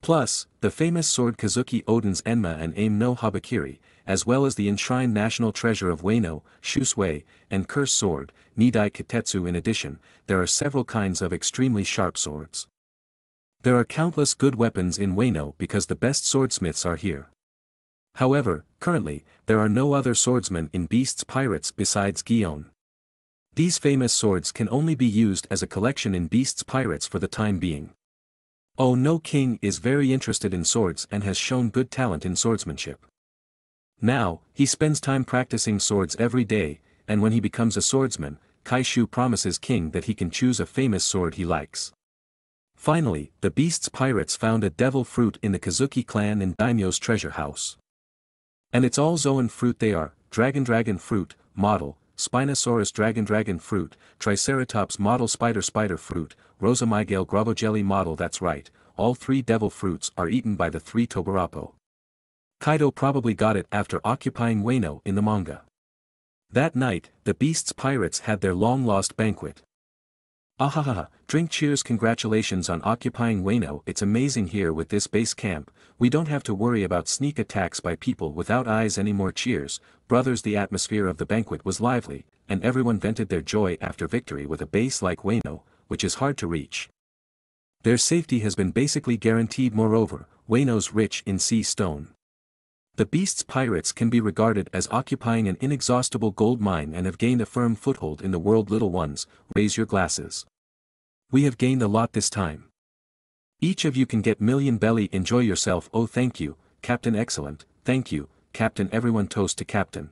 Plus, the famous sword Kazuki Oden's Enma and Ame no Habakiri, as well as the enshrined national treasure of Wano, Shusui, and Curse sword, Nidai Kitetsu in addition, there are several kinds of extremely sharp swords. There are countless good weapons in Wano because the best swordsmiths are here. However, currently, there are no other swordsmen in Beast's Pirates besides Gion. These famous swords can only be used as a collection in Beast's Pirates for the time being. Oh no King is very interested in swords and has shown good talent in swordsmanship. Now, he spends time practicing swords every day, and when he becomes a swordsman, Kaishu promises King that he can choose a famous sword he likes. Finally, the beast's pirates found a devil fruit in the Kazuki clan in Daimyo's treasure house. And it's all Zoan fruit they are, dragon dragon fruit, model, Spinosaurus dragon dragon fruit, Triceratops model spider spider fruit, Rosamygale Grauvogeli model that's right, all three devil fruits are eaten by the three Tobiroppo. Kaido probably got it after occupying Wano in the manga. That night, the beast's pirates had their long-lost banquet. Ahaha, drink cheers congratulations on occupying Wano it's amazing here with this base camp, we don't have to worry about sneak attacks by people without eyes anymore cheers, brothers the atmosphere of the banquet was lively, and everyone vented their joy after victory with a base like Wano, which is hard to reach. Their safety has been basically guaranteed moreover, Wano's rich in sea stone. The beast's pirates can be regarded as occupying an inexhaustible gold mine and have gained a firm foothold in the world little ones, raise your glasses. We have gained a lot this time. Each of you can get million belly enjoy yourself oh thank you, Captain excellent, thank you, Captain everyone toast to Captain.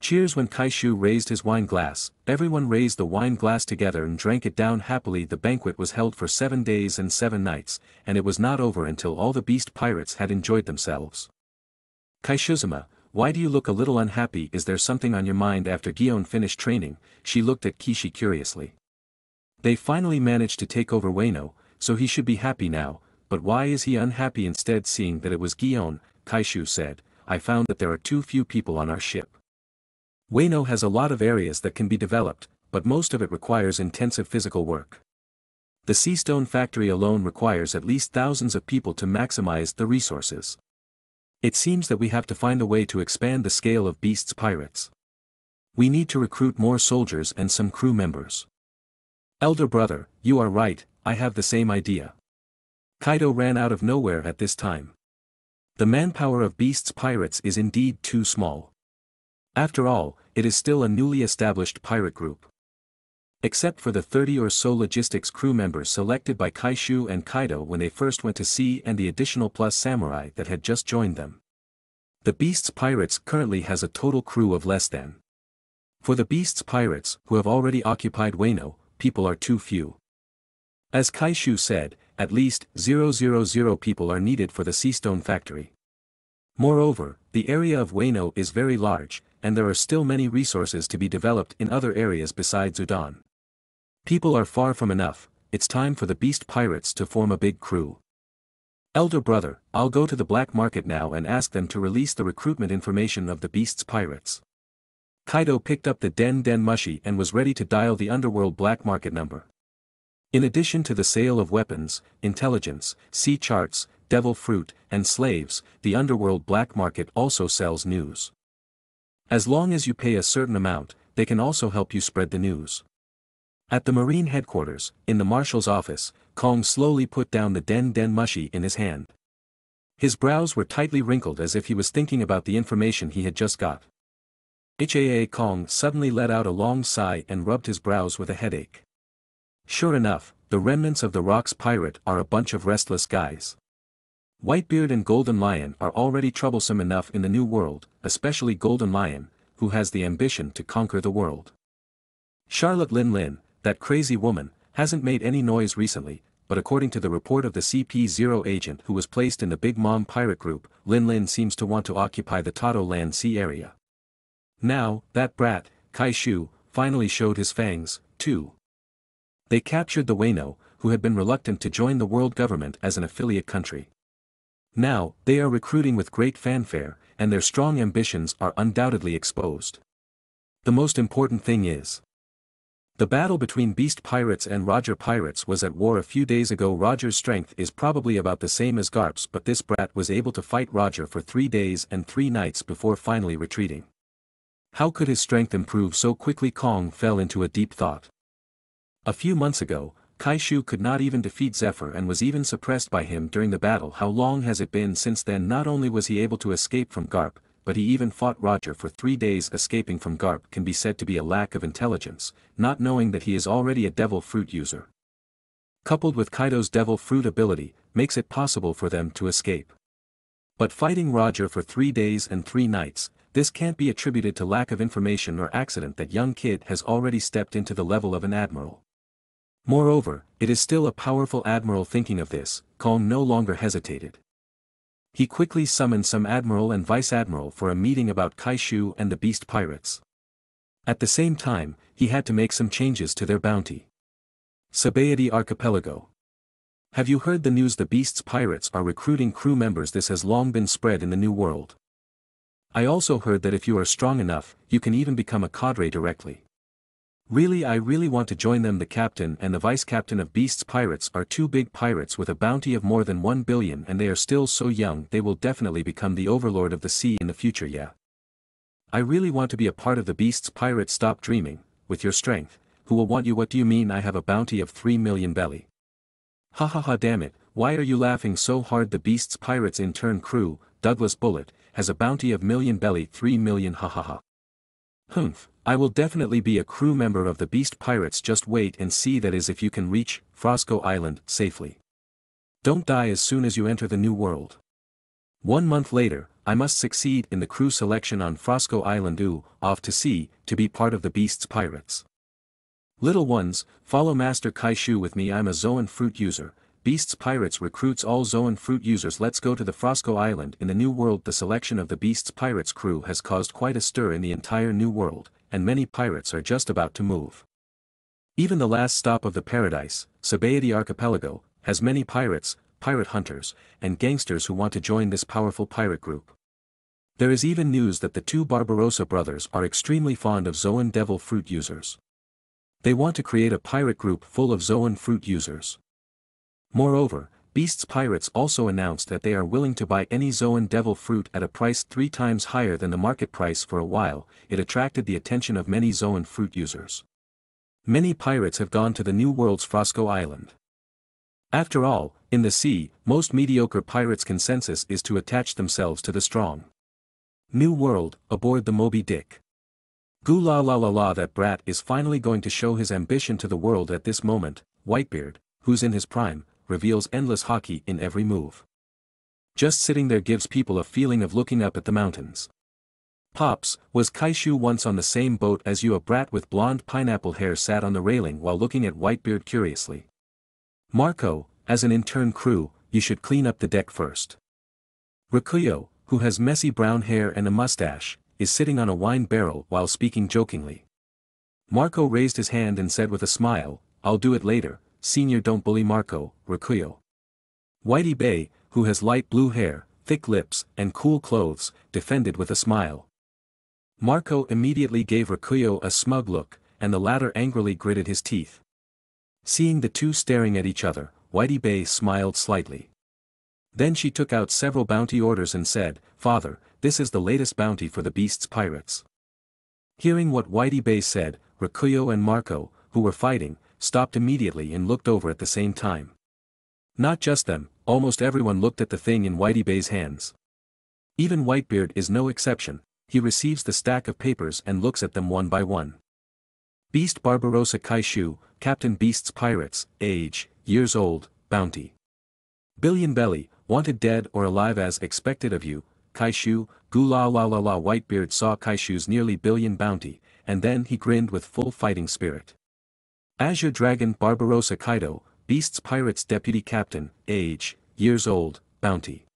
Cheers when Kaishu raised his wine glass, everyone raised the wine glass together and drank it down happily the banquet was held for seven days and seven nights, and it was not over until all the beast pirates had enjoyed themselves. Kaishusama, why do you look a little unhappy is there something on your mind after Gion finished training, she looked at Kaishu curiously. They finally managed to take over Wano, so he should be happy now, but why is he unhappy instead seeing that it was Gion, Kaishu said, I found that there are too few people on our ship. Wano has a lot of areas that can be developed, but most of it requires intensive physical work. The Seastone factory alone requires at least thousands of people to maximize the resources. It seems that we have to find a way to expand the scale of Beast's pirates. We need to recruit more soldiers and some crew members. Elder brother, you are right, I have the same idea. Kaido ran out of nowhere at this time. The manpower of Beast's pirates is indeed too small. After all, it is still a newly established pirate group. Except for the 30 or so logistics crew members selected by Kaishu and Kaido when they first went to sea and the additional plus samurai that had just joined them. The Beast's Pirates currently has a total crew of less than. For the Beast's Pirates, who have already occupied Wano, people are too few. As Kaishu said, at least 000 people are needed for the Seastone factory. Moreover, the area of Wano is very large, and there are still many resources to be developed in other areas besides Udon. People are far from enough, it's time for the beast pirates to form a big crew. Elder brother, I'll go to the black market now and ask them to release the recruitment information of the beast's pirates. Kaido picked up the Den Den Mushi and was ready to dial the underworld black market number. In addition to the sale of weapons, intelligence, sea charts, devil fruit, and slaves, the underworld black market also sells news. As long as you pay a certain amount, they can also help you spread the news. At the Marine headquarters, in the marshal's office, Kong slowly put down the Den Den Mushi in his hand. His brows were tightly wrinkled as if he was thinking about the information he had just got. HAA Kong suddenly let out a long sigh and rubbed his brows with a headache. Sure enough, the remnants of the Rocks pirate are a bunch of restless guys. Whitebeard and Golden Lion are already troublesome enough in the New World, especially Golden Lion, who has the ambition to conquer the world. Charlotte Linlin, that crazy woman, hasn't made any noise recently, but according to the report of the CP0 agent who was placed in the Big Mom pirate group, Linlin seems to want to occupy the Totto Land Sea area. Now, that brat, Kaishu, finally showed his fangs, too. They captured the Wano, who had been reluctant to join the world government as an affiliate country. Now, they are recruiting with great fanfare, and their strong ambitions are undoubtedly exposed. The most important thing is. The battle between Beast Pirates and Roger Pirates was at war a few days ago Roger's strength is probably about the same as Garp's but this brat was able to fight Roger for three days and three nights before finally retreating. How could his strength improve so quickly Kong fell into a deep thought. A few months ago, Kaishu could not even defeat Zephyr and was even suppressed by him during the battle how long has it been since then not only was he able to escape from Garp, but he even fought Roger for three days escaping from Garp can be said to be a lack of intelligence, not knowing that he is already a devil fruit user. Coupled with Kaido's devil fruit ability, makes it possible for them to escape. But fighting Roger for three days and three nights, this can't be attributed to lack of information or accident that young kid has already stepped into the level of an admiral. Moreover, it is still a powerful admiral thinking of this, Kong no longer hesitated. He quickly summoned some admiral and vice-admiral for a meeting about Kaishu and the beast pirates. At the same time, he had to make some changes to their bounty. Sabaody Archipelago. Have you heard the news the beast's pirates are recruiting crew members this has long been spread in the new world. I also heard that if you are strong enough, you can even become a cadre directly. Really I really want to join them the captain and the vice-captain of Beast's pirates are two big pirates with a bounty of more than 1 billion and they are still so young they will definitely become the overlord of the sea in the future yeah. I really want to be a part of the Beast's pirates stop dreaming, with your strength, who will want you what do you mean I have a bounty of 3 million belly. Ha ha ha damn it, why are you laughing so hard the Beast's pirates in turn crew, Douglas Bullet, has a bounty of million belly 3 million ha ha ha. Humph, I will definitely be a crew member of the Beast Pirates just wait and see that is if you can reach Frosco Island safely. Don't die as soon as you enter the new world. One month later, I must succeed in the crew selection on Frosco Island ooh, off to sea, to be part of the Beast's Pirates. Little ones, follow Master Kaishu with me I'm a Zoan fruit user, Beasts Pirates recruits all Zoan fruit users let's go to the Frosco Island in the New World the selection of the Beasts Pirates crew has caused quite a stir in the entire New World, and many pirates are just about to move. Even the last stop of the paradise, Sabaody Archipelago, has many pirates, pirate hunters, and gangsters who want to join this powerful pirate group. There is even news that the two Barbarossa brothers are extremely fond of Zoan devil fruit users. They want to create a pirate group full of Zoan fruit users. Moreover, Beasts Pirates also announced that they are willing to buy any Zoan devil fruit at a price three times higher than the market price for a while, it attracted the attention of many Zoan fruit users. Many pirates have gone to the New World's Frosco Island. After all, in the sea, most mediocre pirates' consensus is to attach themselves to the strong. New World, aboard the Moby Dick. Goo la la la la that brat is finally going to show his ambition to the world at this moment, Whitebeard, who's in his prime, reveals endless haki in every move. Just sitting there gives people a feeling of looking up at the mountains. Pops, was Kaishu once on the same boat as you a brat with blonde pineapple hair sat on the railing while looking at Whitebeard curiously. Marco, as an intern crew, you should clean up the deck first. Rakuyo, who has messy brown hair and a mustache, is sitting on a wine barrel while speaking jokingly. Marco raised his hand and said with a smile, I'll do it later, senior don't bully Marco, Rakuyo. Whitey Bay, who has light blue hair, thick lips, and cool clothes, defended with a smile. Marco immediately gave Rakuyo a smug look, and the latter angrily gritted his teeth. Seeing the two staring at each other, Whitey Bay smiled slightly. Then she took out several bounty orders and said, Father, this is the latest bounty for the Beast's pirates. Hearing what Whitey Bay said, Rakuyo and Marco, who were fighting, stopped immediately and looked over at the same time. Not just them, almost everyone looked at the thing in Whitey Bay's hands. Even Whitebeard is no exception, he receives the stack of papers and looks at them one by one. Beast Barbarossa Kaishu, Captain Beast's Pirates, age, years old, bounty. Billion Belly, wanted dead or alive as expected of you, Kaishu, Gula la la la Whitebeard saw Kaishu's nearly billion bounty, and then he grinned with full fighting spirit. Azure Dragon Barbarossa Kaido, Beast's Pirates Deputy Captain, age, years old, bounty.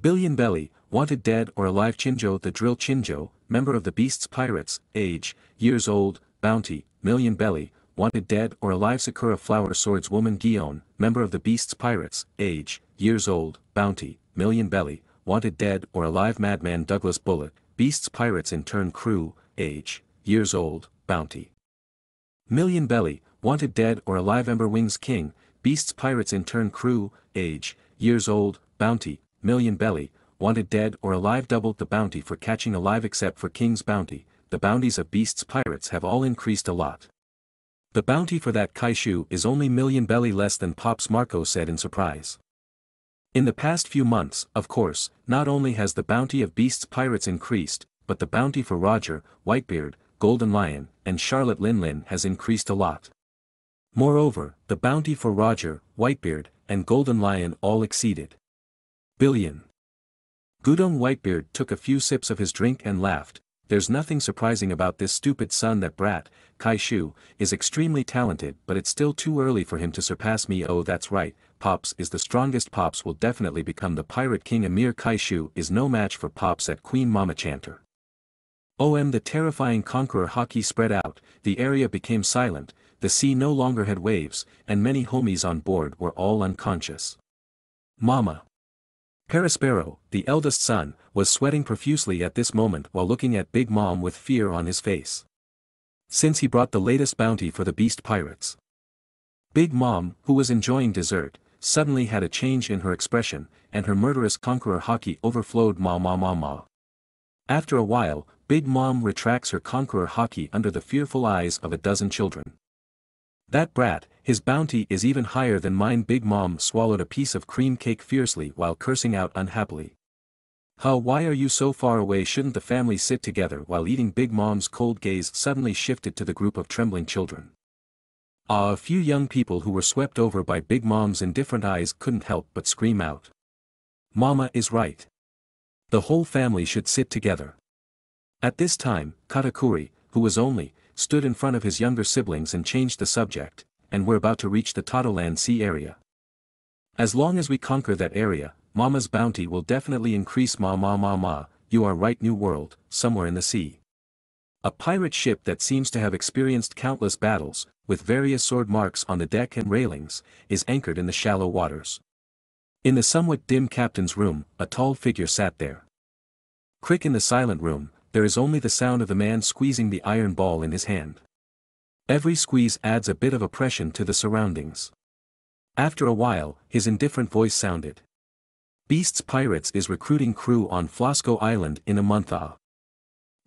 Billion Belly, wanted dead or alive Chinjo the Drill Chinjo, member of the Beast's Pirates, age, years old, bounty, Million Belly, wanted dead or alive Sakura Flower Swords Woman Gion, member of the Beast's Pirates, age, years old, bounty, Million Belly, wanted dead or alive Madman Douglas Bullet, Beast's Pirates in turn crew, age, years old, bounty. Million Belly, wanted dead or alive Ember Wings King, Beasts Pirates in turn crew, age, years old, bounty, Million Belly, wanted dead or alive doubled the bounty for catching alive except for King's bounty, the bounties of Beasts Pirates have all increased a lot. The bounty for that Kaishu is only Million Belly less than Pops Marco said in surprise. In the past few months, of course, not only has the bounty of Beasts Pirates increased, but the bounty for Roger, Whitebeard, Golden Lion, and Charlotte Linlin has increased a lot. Moreover, the bounty for Roger, Whitebeard, and Golden Lion all exceeded. Billion. Gudong Whitebeard took a few sips of his drink and laughed, there's nothing surprising about this stupid son that brat, Kaishu, is extremely talented but it's still too early for him to surpass me oh that's right, Pops is the strongest Pops will definitely become the pirate king Amir Kaishu is no match for Pops at Queen Mama Chanter. OM the terrifying conqueror Haki spread out, the area became silent, the sea no longer had waves, and many homies on board were all unconscious. Mama. Perospero, the eldest son, was sweating profusely at this moment while looking at Big Mom with fear on his face. Since he brought the latest bounty for the beast pirates. Big Mom, who was enjoying dessert, suddenly had a change in her expression, and her murderous conqueror Haki overflowed ma ma ma ma. After a while, Big Mom retracts her conqueror Haki under the fearful eyes of a dozen children. That brat, his bounty is even higher than mine Big Mom swallowed a piece of cream cake fiercely while cursing out unhappily. How why are you so far away shouldn't the family sit together while eating Big Mom's cold gaze suddenly shifted to the group of trembling children. Ah a few young people who were swept over by Big Mom's indifferent eyes couldn't help but scream out. Mama is right. The whole family should sit together. At this time, Katakuri, who was only, stood in front of his younger siblings and changed the subject, and we're about to reach the Totto Land Sea area. As long as we conquer that area, Mama's bounty will definitely increase ma ma ma ma, you are right New World, somewhere in the sea. A pirate ship that seems to have experienced countless battles, with various sword marks on the deck and railings, is anchored in the shallow waters. In the somewhat dim captain's room, a tall figure sat there. Quick in the silent room, there is only the sound of the man squeezing the iron ball in his hand. Every squeeze adds a bit of oppression to the surroundings. After a while, his indifferent voice sounded. Beasts Pirates is recruiting crew on Flasco Island in a month ah.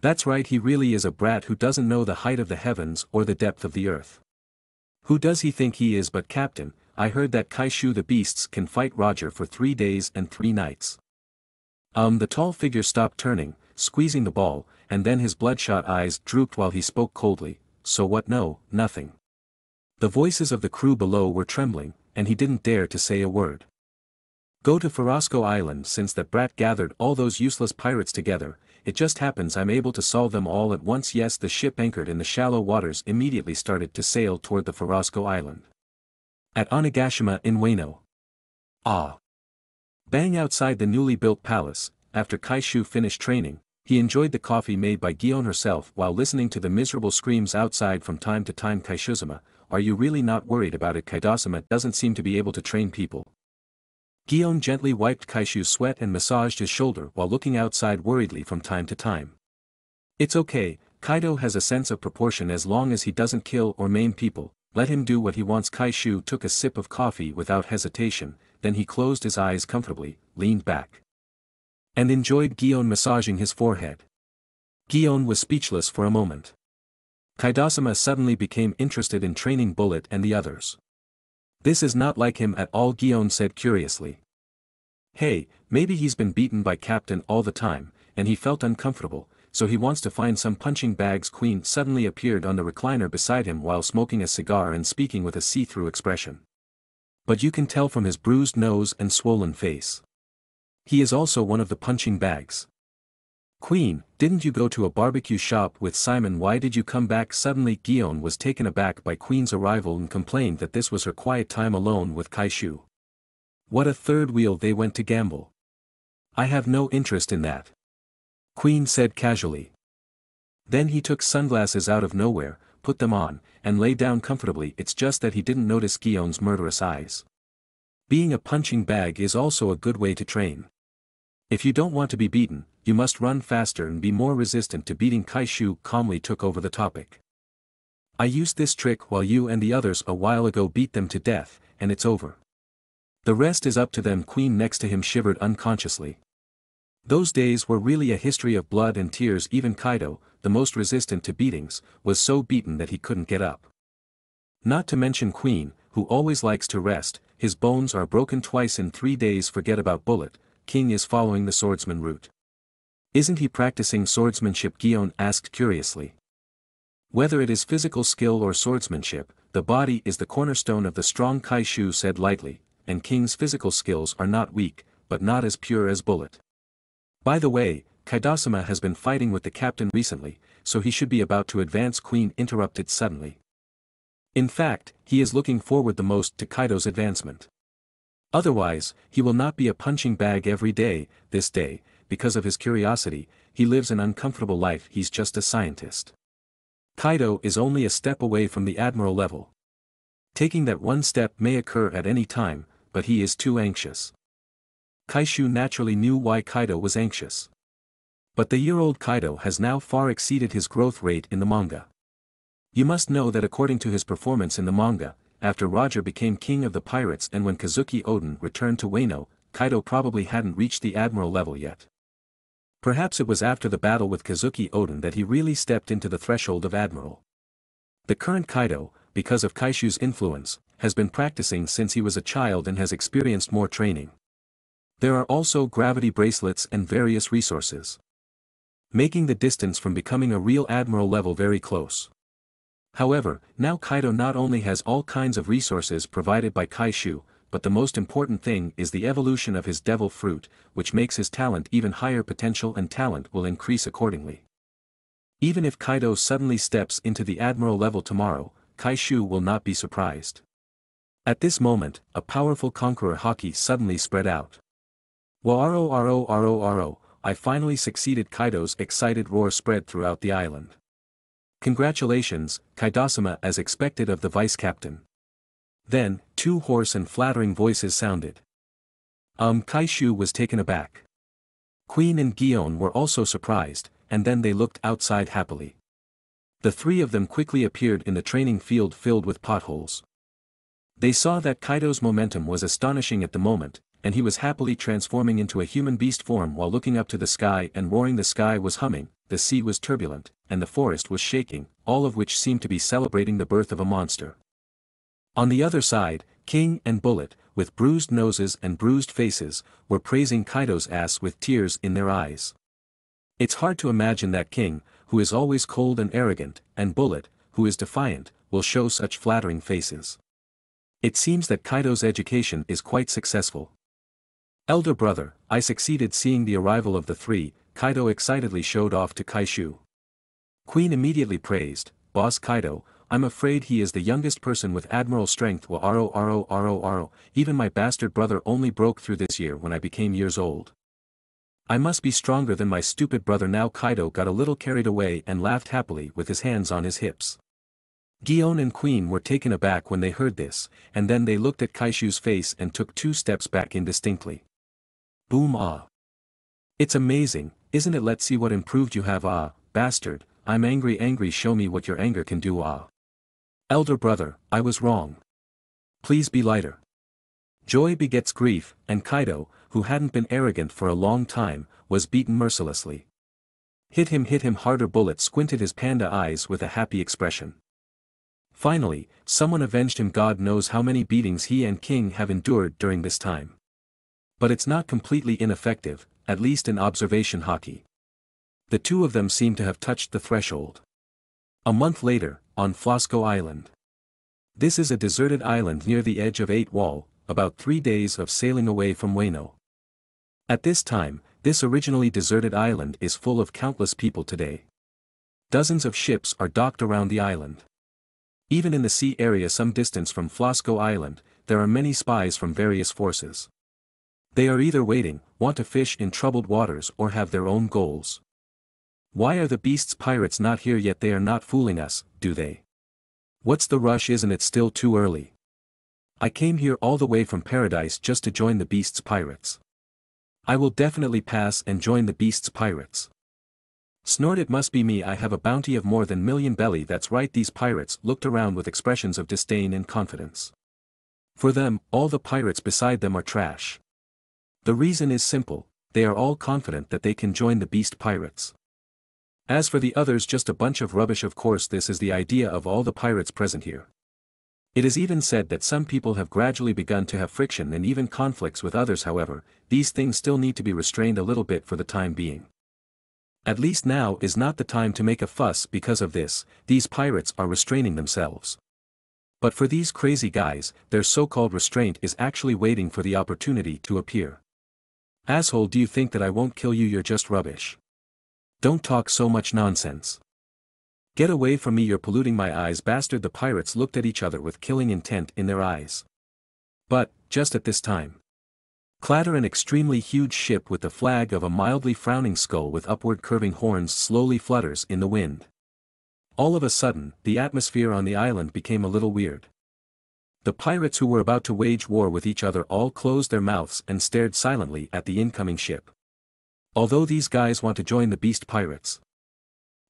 That's right he really is a brat who doesn't know the height of the heavens or the depth of the earth. Who does he think he is but captain, I heard that Kaishu the beasts can fight Roger for three days and three nights. Um the tall figure stopped turning, squeezing the ball, and then his bloodshot eyes drooped while he spoke coldly, so what no, nothing. The voices of the crew below were trembling, and he didn't dare to say a word. Go to Ferrasco Island since that brat gathered all those useless pirates together, it just happens I'm able to solve them all at once yes the ship anchored in the shallow waters immediately started to sail toward the Ferrasco Island. At Onigashima in Wano. Ah. Bang outside the newly built palace, after Kaishu finished training, he enjoyed the coffee made by Gion herself while listening to the miserable screams outside from time to time Kaishusama, are you really not worried about it Kaidosama doesn't seem to be able to train people. Gion gently wiped Kaishu's sweat and massaged his shoulder while looking outside worriedly from time to time. It's okay, Kaido has a sense of proportion as long as he doesn't kill or maim people, let him do what he wants Kaishu took a sip of coffee without hesitation, then he closed his eyes comfortably, leaned back. And enjoyed Gion massaging his forehead. Gion was speechless for a moment. Kaidosama suddenly became interested in training Bullet and the others. This is not like him at all Gion said curiously. Hey, maybe he's been beaten by Captain all the time, and he felt uncomfortable, so he wants to find some punching bags Queen suddenly appeared on the recliner beside him while smoking a cigar and speaking with a see-through expression. But you can tell from his bruised nose and swollen face. He is also one of the punching bags. Queen, didn't you go to a barbecue shop with Simon why did you come back suddenly Gion was taken aback by Queen's arrival and complained that this was her quiet time alone with Kaishu. What a third wheel they went to gamble. I have no interest in that. Queen said casually. Then he took sunglasses out of nowhere, put them on, and lay down comfortably it's just that he didn't notice Gion's murderous eyes. Being a punching bag is also a good way to train. If you don't want to be beaten, you must run faster and be more resistant to beating Kaishu calmly took over the topic. I used this trick while you and the others a while ago beat them to death, and it's over. The rest is up to them Queen next to him shivered unconsciously. Those days were really a history of blood and tears even Kaido, the most resistant to beatings, was so beaten that he couldn't get up. Not to mention Queen, who always likes to rest, his bones are broken twice in three days forget about Bullet, King is following the swordsman route. Isn't he practicing swordsmanship Gion asked curiously. Whether it is physical skill or swordsmanship, the body is the cornerstone of the strong Kaishu said lightly, and King's physical skills are not weak, but not as pure as Bullet. By the way, Kaidosama has been fighting with the captain recently, so he should be about to advance Queen interrupted suddenly. In fact, he is looking forward the most to Kaido's advancement. Otherwise, he will not be a punching bag every day, this day, because of his curiosity, he lives an uncomfortable life he's just a scientist. Kaido is only a step away from the admiral level. Taking that one step may occur at any time, but he is too anxious. Kaishu naturally knew why Kaido was anxious. But the year-old Kaido has now far exceeded his growth rate in the manga. You must know that according to his performance in the manga, after Roger became king of the pirates and when Kozuki Oden returned to Wano, Kaido probably hadn't reached the admiral level yet. Perhaps it was after the battle with Kozuki Oden that he really stepped into the threshold of admiral. The current Kaido, because of Kaishu's influence, has been practicing since he was a child and has experienced more training. There are also gravity bracelets and various resources. Making the distance from becoming a real admiral level very close. However, now Kaido not only has all kinds of resources provided by Kaishu, but the most important thing is the evolution of his devil fruit, which makes his talent even higher potential and talent will increase accordingly. Even if Kaido suddenly steps into the admiral level tomorrow, Kaishu will not be surprised. At this moment, a powerful conqueror haki suddenly spread out. Waro aro aro aro, I finally succeeded Kaido's excited roar spread throughout the island. Congratulations, Kaidosama as expected of the vice-captain. Then, two hoarse and flattering voices sounded. Um Kaishu was taken aback. Queen and Gion were also surprised, and then they looked outside happily. The three of them quickly appeared in the training field filled with potholes. They saw that Kaido's momentum was astonishing at the moment, and he was happily transforming into a human beast form while looking up to the sky and roaring the sky was humming, the sea was turbulent, and the forest was shaking, all of which seemed to be celebrating the birth of a monster. On the other side, King and Bullet, with bruised noses and bruised faces, were praising Kaido's ass with tears in their eyes. It's hard to imagine that King, who is always cold and arrogant, and Bullet, who is defiant, will show such flattering faces. It seems that Kaido's education is quite successful. Elder brother, I succeeded seeing the arrival of the three, Kaido excitedly showed off to Kaishu. Queen immediately praised, Boss Kaido, I'm afraid he is the youngest person with admiral strength wa aro aro aro aro, even my bastard brother only broke through this year when I became years old. I must be stronger than my stupid brother now Kaido got a little carried away and laughed happily with his hands on his hips. Gion and Queen were taken aback when they heard this, and then they looked at Kaishu's face and took two steps back indistinctly. Boom ah. It's amazing, isn't it let's see what improved you have ah, bastard, I'm angry angry show me what your anger can do ah. Elder brother, I was wrong. Please be lighter. Joy begets grief, and Kaido, who hadn't been arrogant for a long time, was beaten mercilessly. Hit him hit him harder bullet squinted his panda eyes with a happy expression. Finally, someone avenged him God knows how many beatings he and King have endured during this time. But it's not completely ineffective, at least in observation haki. The two of them seem to have touched the threshold. A month later, on Flasco Island. This is a deserted island near the edge of Eight Wall, about three days of sailing away from Wano. At this time, this originally deserted island is full of countless people today. Dozens of ships are docked around the island. Even in the sea area some distance from Flasco Island, there are many spies from various forces. They are either waiting, want to fish in troubled waters or have their own goals. Why are the beasts pirates not here yet they are not fooling us, do they? What's the rush isn't it still too early? I came here all the way from paradise just to join the beasts pirates. I will definitely pass and join the beasts pirates. Snort it must be me I have a bounty of more than million belly that's right these pirates looked around with expressions of disdain and confidence. For them, all the pirates beside them are trash. The reason is simple, they are all confident that they can join the beast pirates. As for the others just a bunch of rubbish of course this is the idea of all the pirates present here. It is even said that some people have gradually begun to have friction and even conflicts with others however, these things still need to be restrained a little bit for the time being. At least now is not the time to make a fuss because of this, these pirates are restraining themselves. But for these crazy guys, their so-called restraint is actually waiting for the opportunity to appear. Asshole do you think that I won't kill you you're just rubbish. Don't talk so much nonsense. Get away from me you're polluting my eyes bastard the pirates looked at each other with killing intent in their eyes. But, just at this time. Clatter an extremely huge ship with the flag of a mildly frowning skull with upward curving horns slowly flutters in the wind. All of a sudden, the atmosphere on the island became a little weird. The pirates who were about to wage war with each other all closed their mouths and stared silently at the incoming ship. Although these guys want to join the Beast Pirates.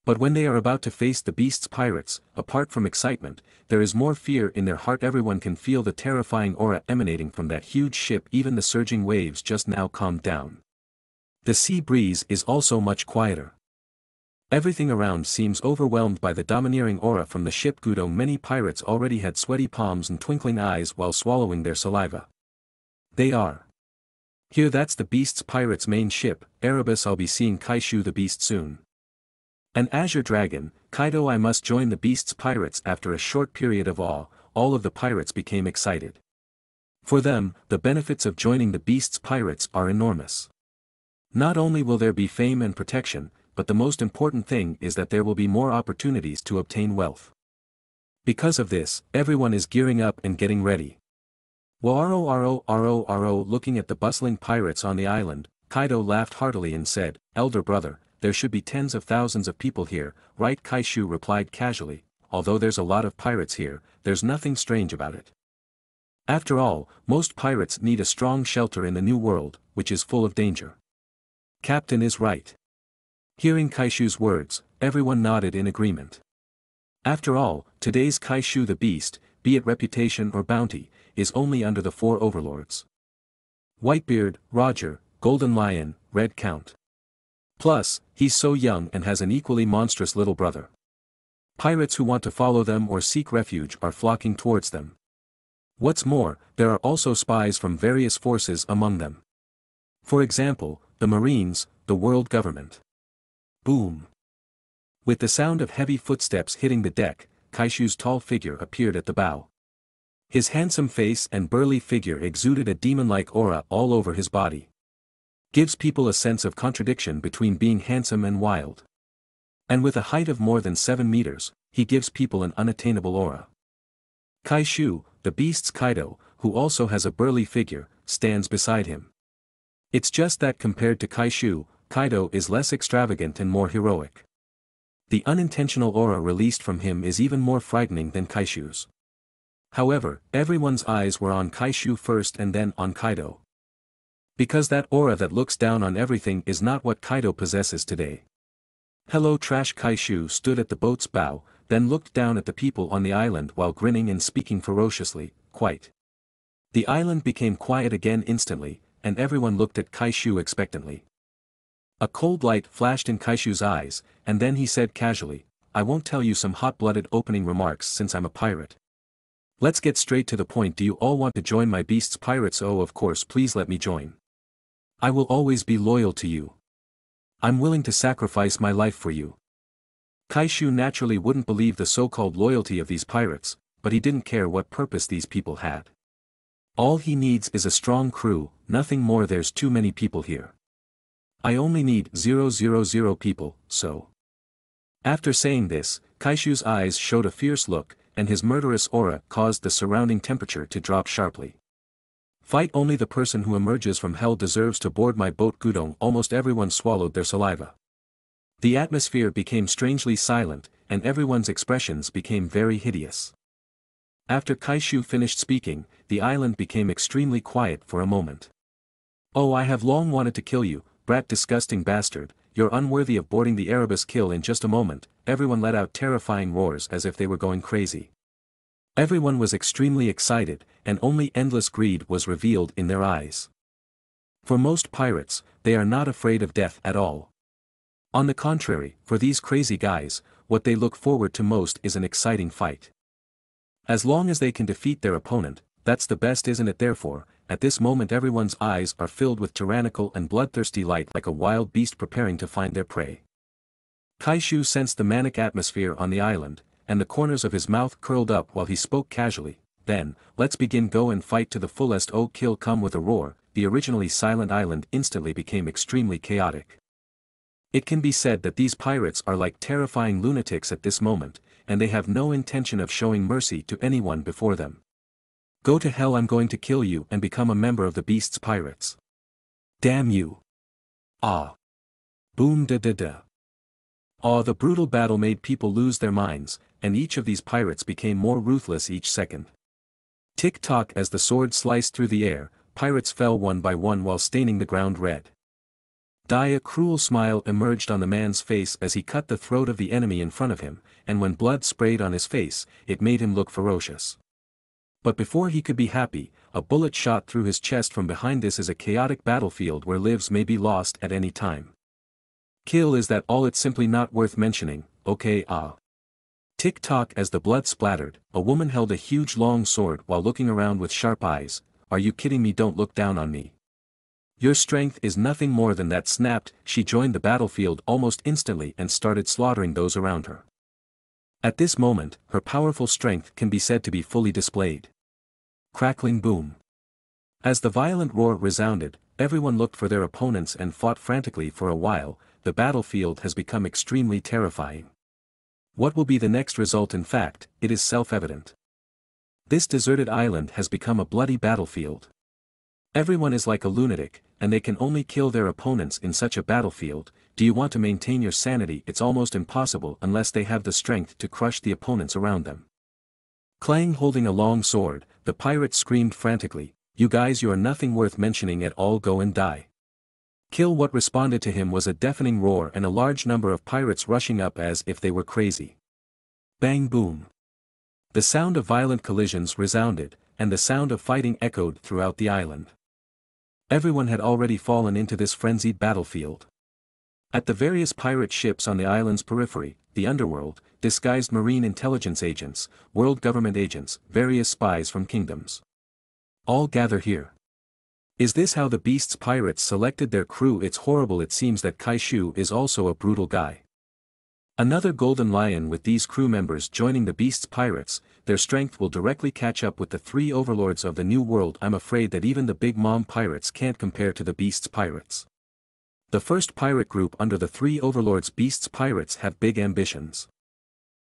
But when they are about to face the Beast's pirates, apart from excitement, there is more fear in their heart everyone can feel the terrifying aura emanating from that huge ship even the surging waves just now calmed down. The sea breeze is also much quieter. Everything around seems overwhelmed by the domineering aura from the ship Gudo many pirates already had sweaty palms and twinkling eyes while swallowing their saliva. They are. Here that's the Beast's pirate's main ship, Erebus I'll be seeing Kaishu the Beast soon. An Azure Dragon, Kaido I must join the Beast's pirates after a short period of awe, all of the pirates became excited. For them, the benefits of joining the Beast's pirates are enormous. Not only will there be fame and protection, but the most important thing is that there will be more opportunities to obtain wealth. Because of this, everyone is gearing up and getting ready. Waro Aro Aro Aro looking at the bustling pirates on the island, Kaido laughed heartily and said, Elder brother, there should be tens of thousands of people here, right Kaishu replied casually, although there's a lot of pirates here, there's nothing strange about it. After all, most pirates need a strong shelter in the new world, which is full of danger. Captain is right. Hearing Kaishu's words, everyone nodded in agreement. After all, today's Kaishu the Beast, be it reputation or bounty, is only under the four overlords. Whitebeard, Roger, Golden Lion, Red Count. Plus, he's so young and has an equally monstrous little brother. Pirates who want to follow them or seek refuge are flocking towards them. What's more, there are also spies from various forces among them. For example, the Marines, the world government. Boom. With the sound of heavy footsteps hitting the deck, Kaishu's tall figure appeared at the bow. His handsome face and burly figure exuded a demon-like aura all over his body. Gives people a sense of contradiction between being handsome and wild. And with a height of more than 7 meters, he gives people an unattainable aura. Kaishu, the beast's Kaido, who also has a burly figure, stands beside him. It's just that compared to Kaishu, Kaido is less extravagant and more heroic. The unintentional aura released from him is even more frightening than Kaishu's. However, everyone's eyes were on Kaishu first and then on Kaido. Because that aura that looks down on everything is not what Kaido possesses today. Hello Trash Kaishu stood at the boat's bow, then looked down at the people on the island while grinning and speaking ferociously, quite. The island became quiet again instantly, and everyone looked at Kaishu expectantly. A cold light flashed in Kaishu's eyes, and then he said casually, I won't tell you some hot-blooded opening remarks since I'm a pirate. Let's get straight to the point do you all want to join my beast's pirates oh of course please let me join. I will always be loyal to you. I'm willing to sacrifice my life for you. Kaishu naturally wouldn't believe the so-called loyalty of these pirates, but he didn't care what purpose these people had. All he needs is a strong crew, nothing more there's too many people here. I only need 000 people, so. After saying this, Kaishu's eyes showed a fierce look, and his murderous aura caused the surrounding temperature to drop sharply. Fight only the person who emerges from hell deserves to board my boat Gudong almost everyone swallowed their saliva. The atmosphere became strangely silent, and everyone's expressions became very hideous. After Kaishu finished speaking, the island became extremely quiet for a moment. Oh I have long wanted to kill you, brat disgusting bastard, you're unworthy of boarding the Erebus kill in just a moment, everyone let out terrifying roars as if they were going crazy. Everyone was extremely excited, and only endless greed was revealed in their eyes. For most pirates, they are not afraid of death at all. On the contrary, for these crazy guys, what they look forward to most is an exciting fight. As long as they can defeat their opponent, that's the best isn't it therefore, at this moment everyone's eyes are filled with tyrannical and bloodthirsty light like a wild beast preparing to find their prey. Kaishu sensed the manic atmosphere on the island, and the corners of his mouth curled up while he spoke casually, then, let's begin go and fight to the fullest oh kill come with a roar, the originally silent island instantly became extremely chaotic. It can be said that these pirates are like terrifying lunatics at this moment, and they have no intention of showing mercy to anyone before them. Go to hell I'm going to kill you and become a member of the beast's pirates. Damn you. Ah. Boom da da da. Ah the brutal battle made people lose their minds, and each of these pirates became more ruthless each second. Tick-tock as the sword sliced through the air, pirates fell one by one while staining the ground red. Die a cruel smile emerged on the man's face as he cut the throat of the enemy in front of him, and when blood sprayed on his face, it made him look ferocious. But before he could be happy, a bullet shot through his chest from behind this is a chaotic battlefield where lives may be lost at any time. Kill is that all it's simply not worth mentioning, okay ah. Tick-tock as the blood splattered, a woman held a huge long sword while looking around with sharp eyes, are you kidding me don't look down on me. Your strength is nothing more than that snapped, she joined the battlefield almost instantly and started slaughtering those around her. At this moment, her powerful strength can be said to be fully displayed crackling boom. As the violent roar resounded, everyone looked for their opponents and fought frantically for a while, the battlefield has become extremely terrifying. What will be the next result in fact, it is self-evident. This deserted island has become a bloody battlefield. Everyone is like a lunatic, and they can only kill their opponents in such a battlefield, do you want to maintain your sanity it's almost impossible unless they have the strength to crush the opponents around them. Clang holding a long sword, the pirate screamed frantically, you guys you are nothing worth mentioning at all go and die. Kill what responded to him was a deafening roar and a large number of pirates rushing up as if they were crazy. Bang boom. The sound of violent collisions resounded, and the sound of fighting echoed throughout the island. Everyone had already fallen into this frenzied battlefield. At the various pirate ships on the island's periphery, the underworld, disguised marine intelligence agents, world government agents, various spies from kingdoms. All gather here. Is this how the Beast's pirates selected their crew? It's horrible it seems that Kaishu is also a brutal guy. Another golden lion with these crew members joining the Beast's pirates, their strength will directly catch up with the three overlords of the New World I'm afraid that even the Big Mom pirates can't compare to the Beast's pirates. The first pirate group under the three overlords Beast's pirates have big ambitions.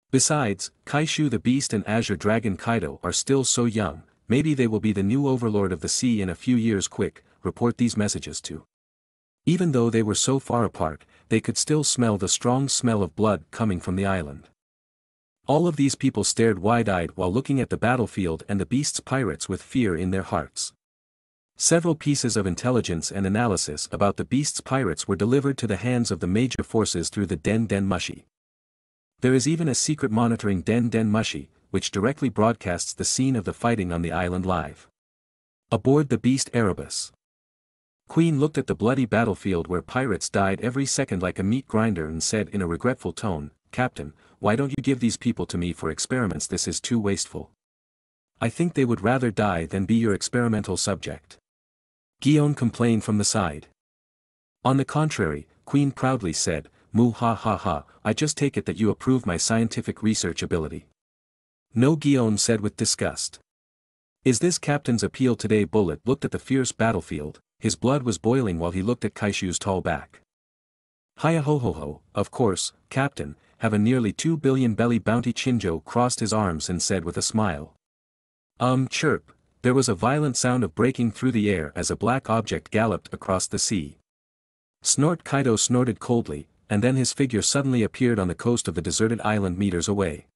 Besides, Kaishu the Beast and Azure Dragon Kaido are still so young, maybe they will be the new overlord of the sea in a few years quick, report these messages to. Even though they were so far apart, they could still smell the strong smell of blood coming from the island. All of these people stared wide-eyed while looking at the battlefield and the beast's pirates with fear in their hearts. Several pieces of intelligence and analysis about the beast's pirates were delivered to the hands of the major forces through the Den Den Mushi. There is even a secret monitoring Den Den Mushi, which directly broadcasts the scene of the fighting on the island live. Aboard the beast Erebus. Queen looked at the bloody battlefield where pirates died every second like a meat grinder and said in a regretful tone, Captain, why don't you give these people to me for experiments this is too wasteful. I think they would rather die than be your experimental subject. Gion complained from the side. On the contrary, Queen proudly said, Moo ha ha ha, I just take it that you approve my scientific research ability. No Gion said with disgust. Is this captain's appeal today Bullet looked at the fierce battlefield, his blood was boiling while he looked at Kaishu's tall back. Hiya ho ho ho, of course, Captain, have a nearly two billion belly bounty Chinjo crossed his arms and said with a smile. Um chirp, there was a violent sound of breaking through the air as a black object galloped across the sea. Snort Kaido snorted coldly, and then his figure suddenly appeared on the coast of the deserted island meters away.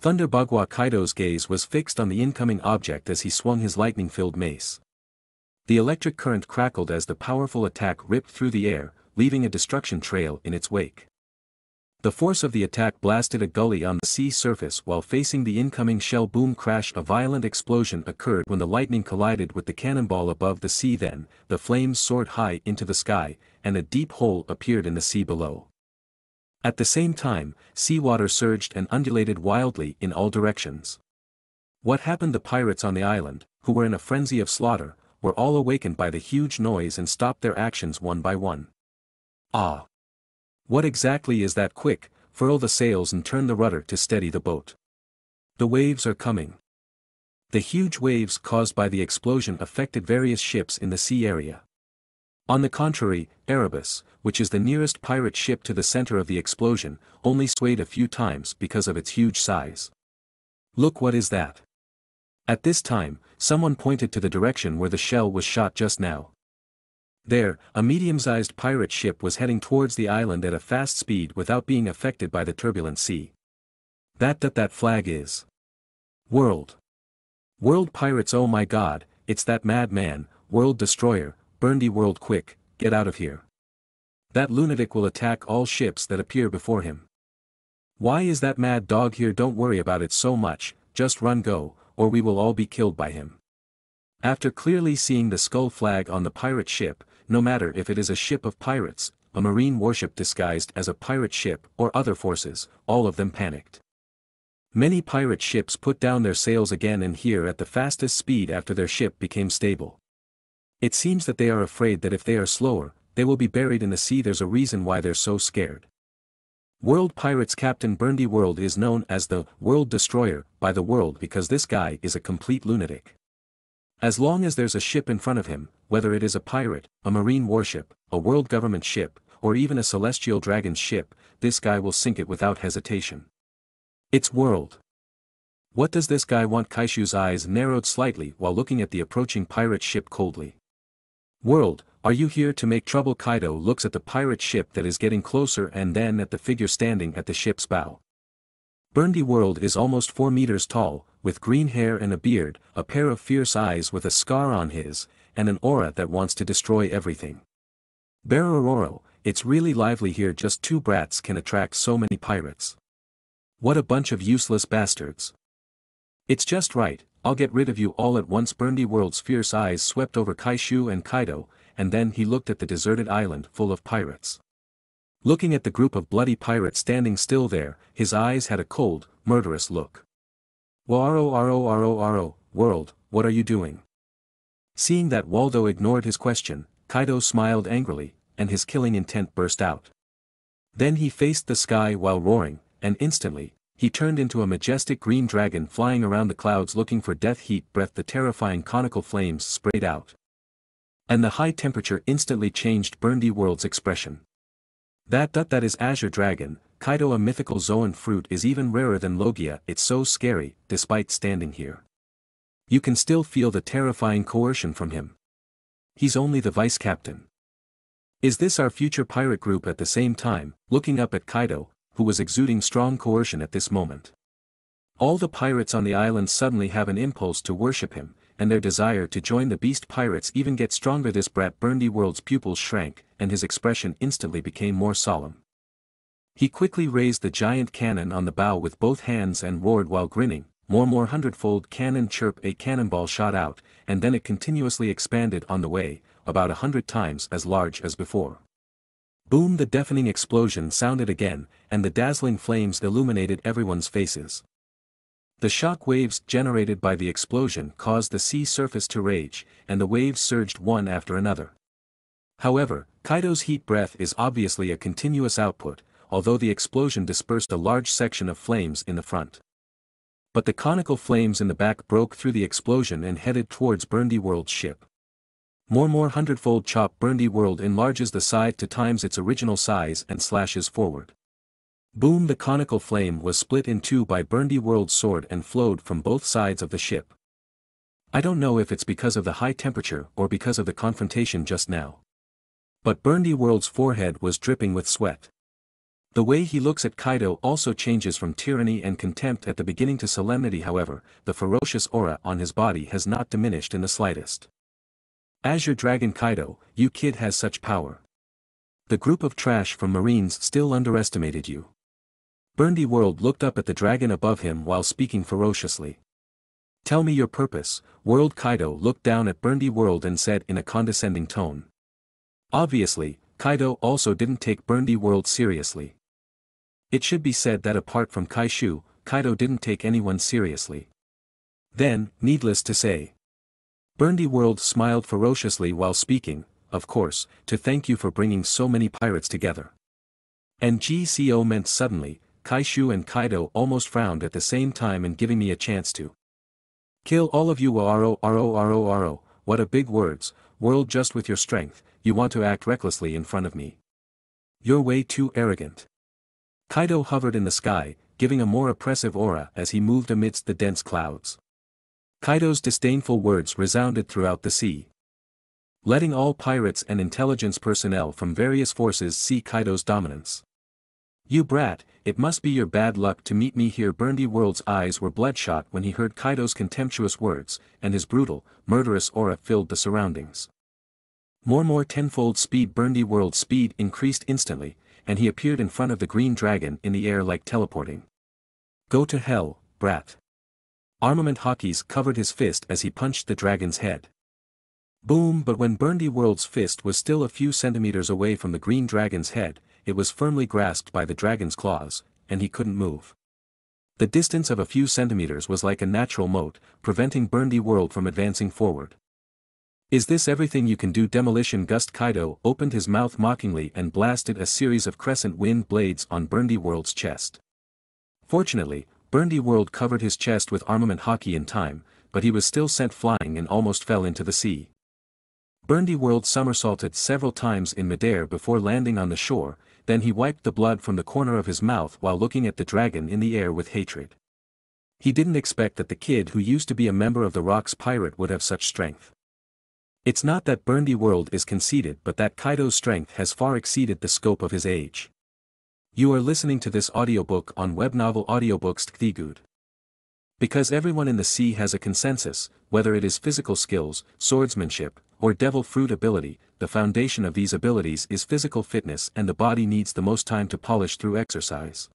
Thunder Bagua Kaido's gaze was fixed on the incoming object as he swung his lightning-filled mace. The electric current crackled as the powerful attack ripped through the air, leaving a destruction trail in its wake. The force of the attack blasted a gully on the sea surface while facing the incoming shell boom crash a violent explosion occurred when the lightning collided with the cannonball above the sea then, the flames soared high into the sky, and a deep hole appeared in the sea below. At the same time, seawater surged and undulated wildly in all directions. What happened the pirates on the island, who were in a frenzy of slaughter, were all awakened by the huge noise and stopped their actions one by one. Ah! What exactly is that quick, furl the sails and turn the rudder to steady the boat. The waves are coming. The huge waves caused by the explosion affected various ships in the sea area. On the contrary, Erebus, which is the nearest pirate ship to the center of the explosion, only swayed a few times because of its huge size. Look what is that? At this time, someone pointed to the direction where the shell was shot just now. There, a medium-sized pirate ship was heading towards the island at a fast speed without being affected by the turbulent sea. That that that flag is. World. World pirates oh my god, it's that madman, world destroyer, burn the world quick, get out of here. That lunatic will attack all ships that appear before him. Why is that mad dog here don't worry about it so much, just run go, or we will all be killed by him. After clearly seeing the skull flag on the pirate ship, no matter if it is a ship of pirates, a marine warship disguised as a pirate ship or other forces, all of them panicked. Many pirate ships put down their sails again and here at the fastest speed after their ship became stable. It seems that they are afraid that if they are slower, they will be buried in the sea there's a reason why they're so scared. World Pirates Captain Burndy World is known as the World Destroyer by the world because this guy is a complete lunatic. As long as there's a ship in front of him, whether it is a pirate, a marine warship, a world government ship, or even a celestial dragon's ship, this guy will sink it without hesitation. It's world. What does this guy want Kaishu's eyes narrowed slightly while looking at the approaching pirate ship coldly. World, are you here to make trouble Kaido looks at the pirate ship that is getting closer and then at the figure standing at the ship's bow. Burndy World is almost 4 meters tall, with green hair and a beard, a pair of fierce eyes with a scar on his, and an aura that wants to destroy everything. Barororo, it's really lively here just two brats can attract so many pirates. What a bunch of useless bastards. It's just right, I'll get rid of you all at once Burndy World's fierce eyes swept over Kaishu and Kaido, and then he looked at the deserted island full of pirates. Looking at the group of bloody pirates standing still there, his eyes had a cold, murderous look. Waro Aro Aro Aro, world, what are you doing? Seeing that World ignored his question, Kaido smiled angrily, and his killing intent burst out. Then he faced the sky while roaring, and instantly, he turned into a majestic green dragon flying around the clouds looking for death heat breath the terrifying conical flames sprayed out. And the high temperature instantly changed Burndy World's expression. That that that is Azure Dragon, Kaido a mythical Zoan fruit is even rarer than Logia it's so scary, despite standing here. You can still feel the terrifying coercion from him. He's only the vice captain. Is this our future pirate group at the same time, looking up at Kaido, who was exuding strong coercion at this moment? All the pirates on the island suddenly have an impulse to worship him, and their desire to join the beast pirates even get stronger this brat Burndy World's pupils shrank, and his expression instantly became more solemn. He quickly raised the giant cannon on the bow with both hands and roared while grinning, more more hundredfold cannon chirp a cannonball shot out, and then it continuously expanded on the way, about a hundred times as large as before. Boom the deafening explosion sounded again, and the dazzling flames illuminated everyone's faces. The shock waves generated by the explosion caused the sea surface to rage, and the waves surged one after another. However, Kaido's heat breath is obviously a continuous output, although the explosion dispersed a large section of flames in the front. But the conical flames in the back broke through the explosion and headed towards Burndy World's ship. More more hundredfold chop Burndy World enlarges the side to times its original size and slashes forward. Boom the conical flame was split in two by Burndy World's sword and flowed from both sides of the ship. I don't know if it's because of the high temperature or because of the confrontation just now. But Burndy World's forehead was dripping with sweat. The way he looks at Kaido also changes from tyranny and contempt at the beginning to solemnity however, the ferocious aura on his body has not diminished in the slightest. Azure Dragon Kaido, you kid has such power. The group of trash from Marines still underestimated you. Burndy World looked up at the dragon above him while speaking ferociously. Tell me your purpose, World Kaido looked down at Burndy World and said in a condescending tone. Obviously, Kaido also didn't take Burndy World seriously. It should be said that apart from Kaishu, Kaido didn't take anyone seriously. Then, needless to say. Burndy World smiled ferociously while speaking, of course, to thank you for bringing so many pirates together. And GCO meant suddenly, Kaishu and Kaido almost frowned at the same time and giving me a chance to. Kill all of you Aro Aro Aro Aro, what a big words, world just with your strength, you want to act recklessly in front of me. You're way too arrogant. Kaido hovered in the sky, giving a more oppressive aura as he moved amidst the dense clouds. Kaido's disdainful words resounded throughout the sea. Letting all pirates and intelligence personnel from various forces see Kaido's dominance. You brat, it must be your bad luck to meet me here Burndy World's eyes were bloodshot when he heard Kaido's contemptuous words, and his brutal, murderous aura filled the surroundings. More more tenfold speed Burndy World's speed increased instantly, and he appeared in front of the green dragon in the air like teleporting. Go to hell, brat. Armament Haki's covered his fist as he punched the dragon's head. Boom but when Burndy World's fist was still a few centimeters away from the green dragon's head, it was firmly grasped by the dragon's claws, and he couldn't move. The distance of a few centimeters was like a natural moat, preventing Burndy World from advancing forward. Is this everything you can do Demolition Gust Kaido opened his mouth mockingly and blasted a series of crescent wind blades on Burndy World's chest. Fortunately, Burndy World covered his chest with armament haki in time, but he was still sent flying and almost fell into the sea. Burndy World somersaulted several times in midair before landing on the shore, then he wiped the blood from the corner of his mouth while looking at the dragon in the air with hatred. He didn't expect that the kid who used to be a member of the Rocks Pirate would have such strength. It's not that Burndy World is conceited but that Kaido's strength has far exceeded the scope of his age. You are listening to this audiobook on web novel audiobooks Tgthegood. Because everyone in the sea has a consensus, whether it is physical skills, swordsmanship, or devil fruit ability, the foundation of these abilities is physical fitness and the body needs the most time to polish through exercise.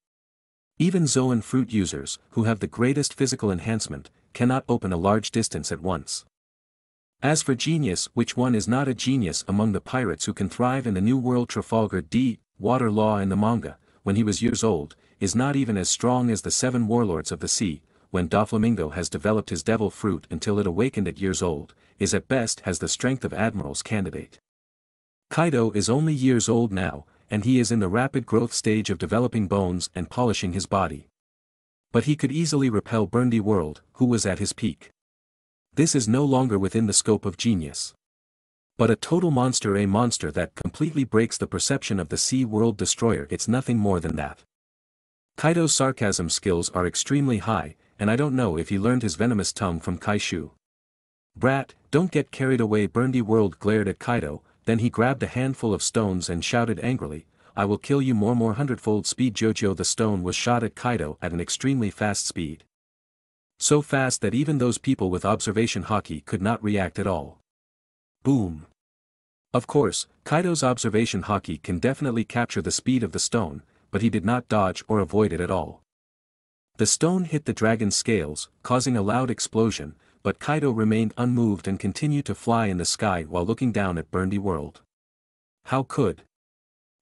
Even Zoan fruit users, who have the greatest physical enhancement, cannot open a large distance at once. As for genius which one is not a genius among the pirates who can thrive in the New World Trafalgar D. Water Law in the manga, when he was years old, is not even as strong as the seven warlords of the sea, when Doflamingo has developed his devil fruit until it awakened at years old, is at best has the strength of Admiral's candidate. Kaido is only years old now, and he is in the rapid growth stage of developing bones and polishing his body. But he could easily repel Burndy World, who was at his peak. This is no longer within the scope of genius. But a total monster a monster that completely breaks the perception of the Sea World Destroyer it's nothing more than that. Kaido's sarcasm skills are extremely high, and I don't know if he learned his venomous tongue from Kaishu. Brat, don't get carried away Burndy World glared at Kaido, then he grabbed a handful of stones and shouted angrily, I will kill you more more hundredfold speed Jojo the stone was shot at Kaido at an extremely fast speed. So fast that even those people with observation haki could not react at all. Boom. Of course, Kaido's observation haki can definitely capture the speed of the stone, but he did not dodge or avoid it at all. The stone hit the dragon's scales, causing a loud explosion, but Kaido remained unmoved and continued to fly in the sky while looking down at Burndy World. How could?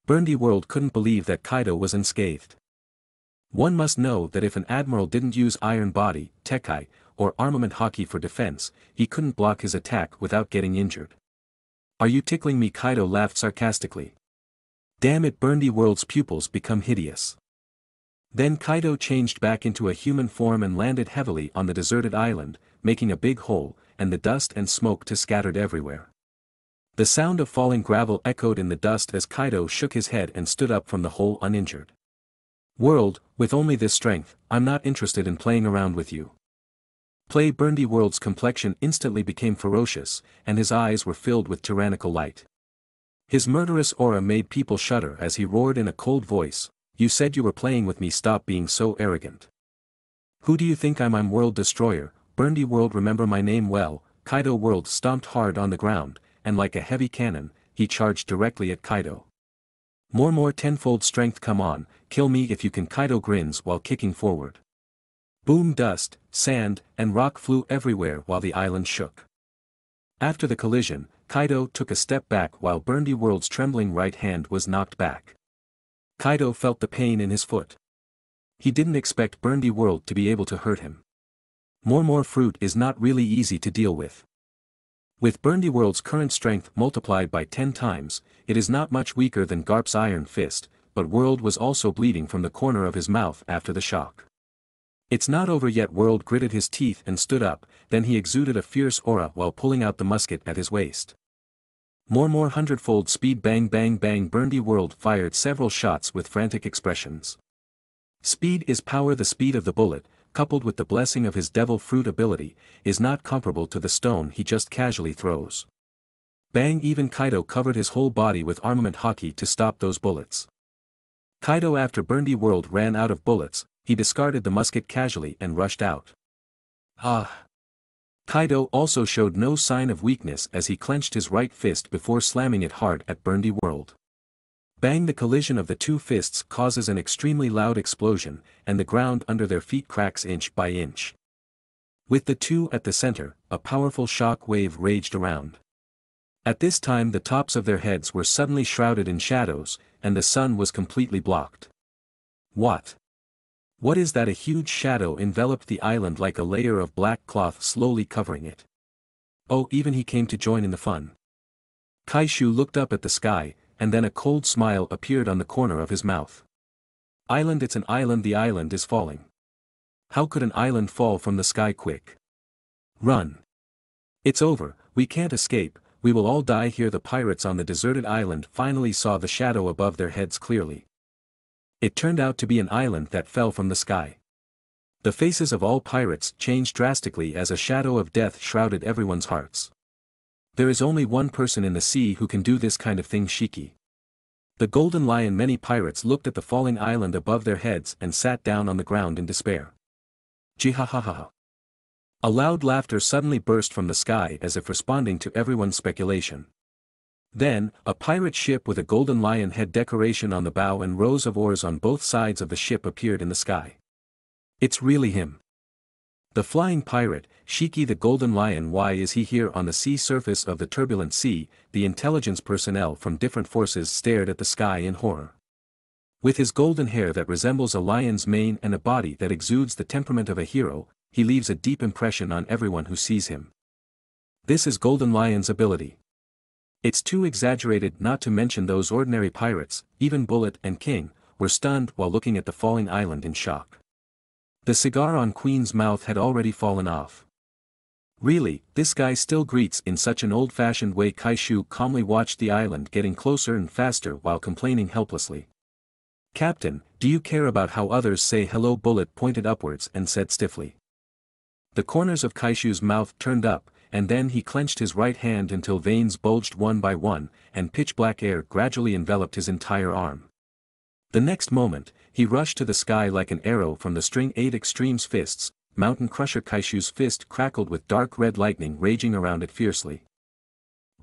Burndy World couldn't believe that Kaido was unscathed. One must know that if an admiral didn't use iron body, tekkai, or armament haki for defense, he couldn't block his attack without getting injured. Are you tickling me Kaido laughed sarcastically. Damn it Burndy World's pupils become hideous. Then Kaido changed back into a human form and landed heavily on the deserted island, making a big hole, and the dust and smoke to scattered everywhere. The sound of falling gravel echoed in the dust as Kaido shook his head and stood up from the hole uninjured. World, with only this strength, I'm not interested in playing around with you. Play Burndy World's complexion instantly became ferocious, and his eyes were filled with tyrannical light. His murderous aura made people shudder as he roared in a cold voice, You said you were playing with me stop being so arrogant. Who do you think I'm I'm World Destroyer, Burndy World remember my name well, Kaido World stomped hard on the ground, and like a heavy cannon, he charged directly at Kaido. More more tenfold strength come on, kill me if you can Kaido grins while kicking forward. Boom dust, sand, and rock flew everywhere while the island shook. After the collision, Kaido took a step back while Burndy World's trembling right hand was knocked back. Kaido felt the pain in his foot. He didn't expect Burndy World to be able to hurt him. More more fruit is not really easy to deal with. With Burndy World's current strength multiplied by 10 times, it is not much weaker than Garp's iron fist, but World was also bleeding from the corner of his mouth after the shock. It's not over yet World gritted his teeth and stood up, then he exuded a fierce aura while pulling out the musket at his waist. More more hundredfold speed bang bang bang Burndy World fired several shots with frantic expressions. Speed is power the speed of the bullet, coupled with the blessing of his devil fruit ability, is not comparable to the stone he just casually throws. Bang even Kaido covered his whole body with armament haki to stop those bullets. Kaido after Burndy World ran out of bullets, he discarded the musket casually and rushed out. Ah! Kaido also showed no sign of weakness as he clenched his right fist before slamming it hard at Burndy World. Bang the collision of the two fists causes an extremely loud explosion, and the ground under their feet cracks inch by inch. With the two at the center, a powerful shock wave raged around. At this time the tops of their heads were suddenly shrouded in shadows, and the sun was completely blocked. What? What is that a huge shadow enveloped the island like a layer of black cloth slowly covering it. Oh even he came to join in the fun. Kaishu looked up at the sky, and then a cold smile appeared on the corner of his mouth. Island it's an island the island is falling. How could an island fall from the sky quick? Run. It's over, we can't escape, we will all die here the pirates on the deserted island finally saw the shadow above their heads clearly. It turned out to be an island that fell from the sky. The faces of all pirates changed drastically as a shadow of death shrouded everyone's hearts. There is only one person in the sea who can do this kind of thing Shiki. The golden lion many pirates looked at the falling island above their heads and sat down on the ground in despair. Jihahaha. A loud laughter suddenly burst from the sky as if responding to everyone's speculation. Then, a pirate ship with a golden lion head decoration on the bow and rows of oars on both sides of the ship appeared in the sky. It's really him. The flying pirate, Shiki the Golden Lion why is he here on the sea surface of the turbulent sea, the intelligence personnel from different forces stared at the sky in horror. With his golden hair that resembles a lion's mane and a body that exudes the temperament of a hero, he leaves a deep impression on everyone who sees him. This is Golden Lion's ability. It's too exaggerated not to mention those ordinary pirates, even Bullet and King, were stunned while looking at the falling island in shock. The cigar on Queen's mouth had already fallen off. Really, this guy still greets in such an old-fashioned way Kaishu calmly watched the island getting closer and faster while complaining helplessly. Captain, do you care about how others say hello Bullet pointed upwards and said stiffly. The corners of Kaishu's mouth turned up, and then he clenched his right hand until veins bulged one by one, and pitch-black air gradually enveloped his entire arm. The next moment, he rushed to the sky like an arrow from the string 8 extremes fists, Mountain Crusher Kaishu's fist crackled with dark red lightning raging around it fiercely.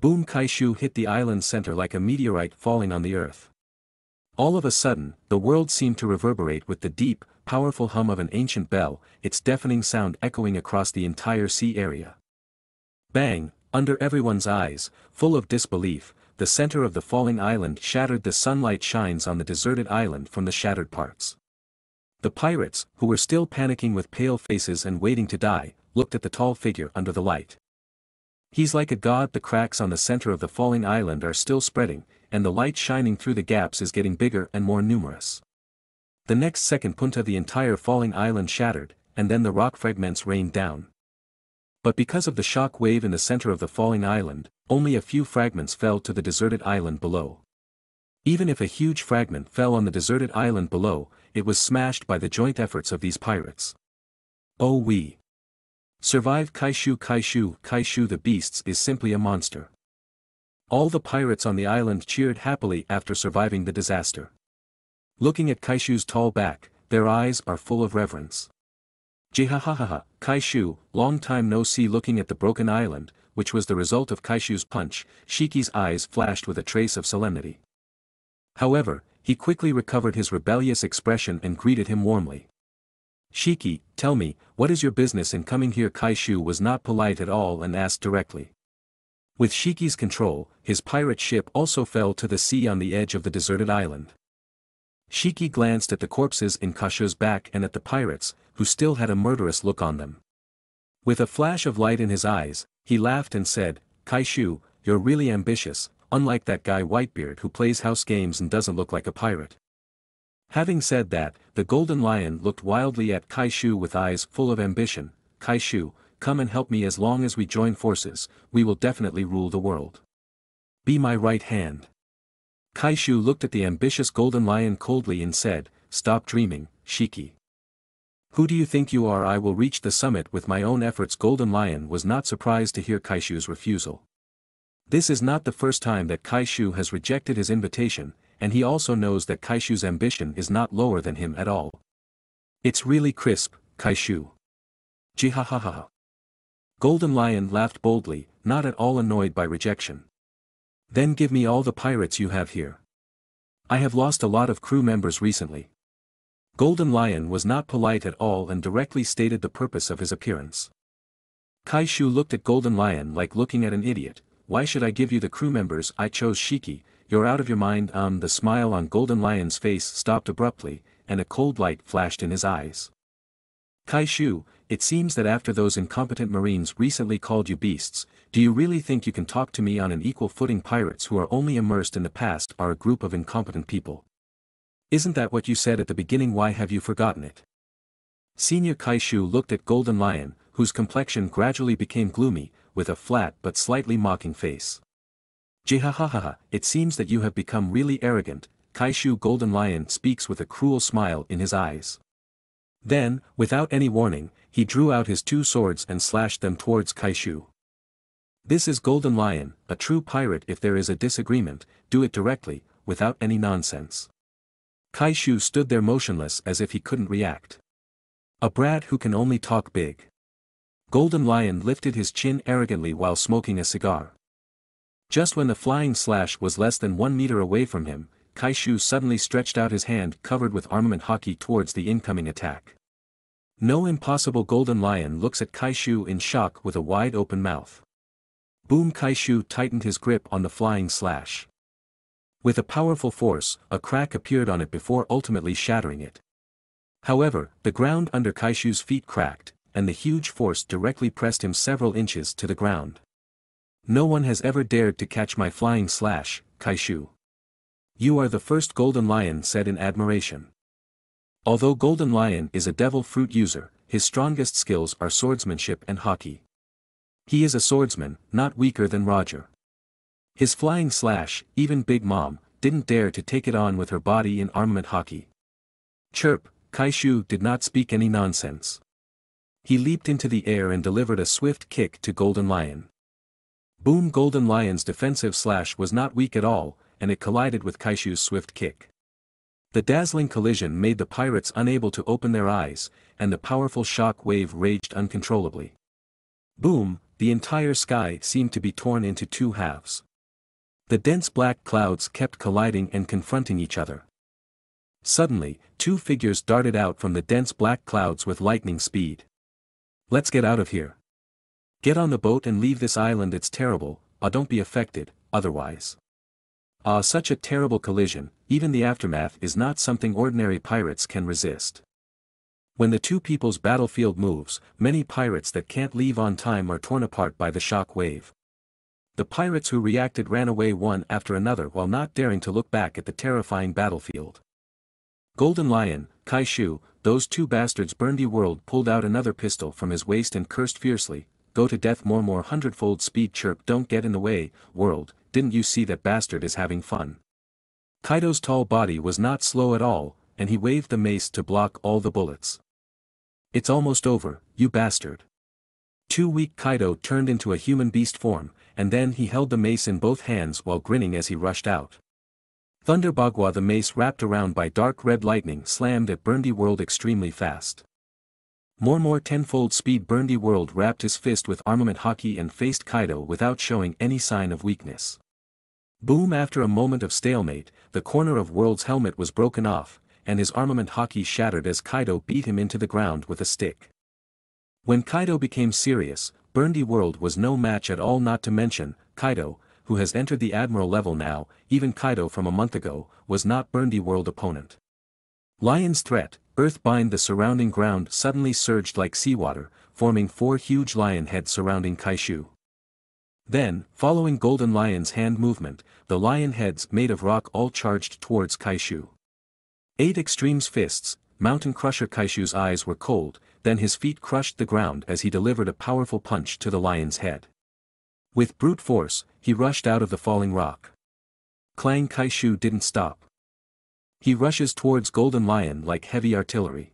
Boom Kaishu hit the island's center like a meteorite falling on the earth. All of a sudden, the world seemed to reverberate with the deep, powerful hum of an ancient bell, its deafening sound echoing across the entire sea area. Bang, under everyone's eyes, full of disbelief, the center of the falling island shattered the sunlight shines on the deserted island from the shattered parts. The pirates, who were still panicking with pale faces and waiting to die, looked at the tall figure under the light. He's like a god the cracks on the center of the falling island are still spreading, and the light shining through the gaps is getting bigger and more numerous. The next second Punta the entire falling island shattered, and then the rock fragments rained down. But because of the shock wave in the center of the falling island, only a few fragments fell to the deserted island below. Even if a huge fragment fell on the deserted island below, it was smashed by the joint efforts of these pirates. Oh we! Survive Kaishu Kaishu Kaishu the beasts is simply a monster. All the pirates on the island cheered happily after surviving the disaster. Looking at Kaishu's tall back, their eyes are full of reverence. Jihahaha, Kaishu, long time no see looking at the broken island, which was the result of Kaishu's punch, Shiki's eyes flashed with a trace of solemnity. However, he quickly recovered his rebellious expression and greeted him warmly. Shiki, tell me, what is your business in coming here Kaishu was not polite at all and asked directly. With Shiki's control, his pirate ship also fell to the sea on the edge of the deserted island. Shiki glanced at the corpses in Kaishu's back and at the pirates, who still had a murderous look on them. With a flash of light in his eyes, he laughed and said, Kaishu, you're really ambitious, unlike that guy Whitebeard who plays house games and doesn't look like a pirate. Having said that, the golden lion looked wildly at Kaishu with eyes full of ambition, Kaishu, come and help me as long as we join forces, we will definitely rule the world. Be my right hand. Kaishu looked at the ambitious golden lion coldly and said, Stop dreaming, Shiki. Who do you think you are I will reach the summit with my own efforts Golden Lion was not surprised to hear Kaishu's refusal. This is not the first time that Kaishu has rejected his invitation, and he also knows that Kaishu's ambition is not lower than him at all. It's really crisp, Kaishu. Jihahaha. Golden Lion laughed boldly, not at all annoyed by rejection. Then give me all the pirates you have here. I have lost a lot of crew members recently. Golden Lion was not polite at all and directly stated the purpose of his appearance. Kaishu looked at Golden Lion like looking at an idiot, why should I give you the crew members I chose Shiki, you're out of your mind um the smile on Golden Lion's face stopped abruptly, and a cold light flashed in his eyes. Kaishu, it seems that after those incompetent marines recently called you beasts, do you really think you can talk to me on an equal footing pirates who are only immersed in the past are a group of incompetent people? Isn't that what you said at the beginning why have you forgotten it? Senior Kaishu looked at Golden Lion, whose complexion gradually became gloomy, with a flat but slightly mocking face. Jihahaha, it seems that you have become really arrogant, Kaishu Golden Lion speaks with a cruel smile in his eyes. Then, without any warning, he drew out his two swords and slashed them towards Kaishu. This is Golden Lion, a true pirate if there is a disagreement, do it directly, without any nonsense. Kaishu stood there motionless as if he couldn't react. A brat who can only talk big. Golden Lion lifted his chin arrogantly while smoking a cigar. Just when the flying slash was less than one meter away from him, Kaishu suddenly stretched out his hand covered with armament haki towards the incoming attack. No impossible golden lion looks at Kaishu in shock with a wide open mouth. Boom Kaishu tightened his grip on the flying slash. With a powerful force, a crack appeared on it before ultimately shattering it. However, the ground under Kaishu's feet cracked, and the huge force directly pressed him several inches to the ground. No one has ever dared to catch my flying slash, Kaishu. You are the first Golden Lion said in admiration. Although Golden Lion is a devil fruit user, his strongest skills are swordsmanship and haki. He is a swordsman, not weaker than Roger. His flying slash, even Big Mom, didn't dare to take it on with her body in armament haki. Chirp, Kaishu did not speak any nonsense. He leaped into the air and delivered a swift kick to Golden Lion. Boom Golden Lion's defensive slash was not weak at all, and it collided with Kaishu's swift kick. The dazzling collision made the pirates unable to open their eyes, and the powerful shock wave raged uncontrollably. Boom, the entire sky seemed to be torn into two halves. The dense black clouds kept colliding and confronting each other. Suddenly, two figures darted out from the dense black clouds with lightning speed. Let's get out of here. Get on the boat and leave this island it's terrible, or don't be affected, otherwise. Ah such a terrible collision, even the aftermath is not something ordinary pirates can resist. When the two people's battlefield moves, many pirates that can't leave on time are torn apart by the shock wave. The pirates who reacted ran away one after another while not daring to look back at the terrifying battlefield. Golden Lion, Kaishu, those two bastards Burndy World pulled out another pistol from his waist and cursed fiercely, go to death more more hundredfold speed chirp don't get in the way, world, didn't you see that bastard is having fun? Kaido's tall body was not slow at all, and he waved the mace to block all the bullets. It's almost over, you bastard. Too weak Kaido turned into a human beast form, and then he held the mace in both hands while grinning as he rushed out. Thunder Bagua the mace wrapped around by dark red lightning slammed at Burndy World extremely fast. More more tenfold speed Burndy World wrapped his fist with armament haki and faced Kaido without showing any sign of weakness. Boom after a moment of stalemate, the corner of World's helmet was broken off, and his armament haki shattered as Kaido beat him into the ground with a stick. When Kaido became serious, Burndy World was no match at all not to mention, Kaido, who has entered the Admiral level now, even Kaido from a month ago, was not Burndy World opponent. Lion's threat, earth bind the surrounding ground suddenly surged like seawater, forming four huge lion heads surrounding Kaishu. Then, following Golden Lion's hand movement, the lion heads made of rock all charged towards Kaishu. Eight Extreme's fists, Mountain Crusher Kaishu's eyes were cold, then his feet crushed the ground as he delivered a powerful punch to the lion's head. With brute force, he rushed out of the falling rock. Clang Kaishu didn't stop. He rushes towards Golden Lion like heavy artillery.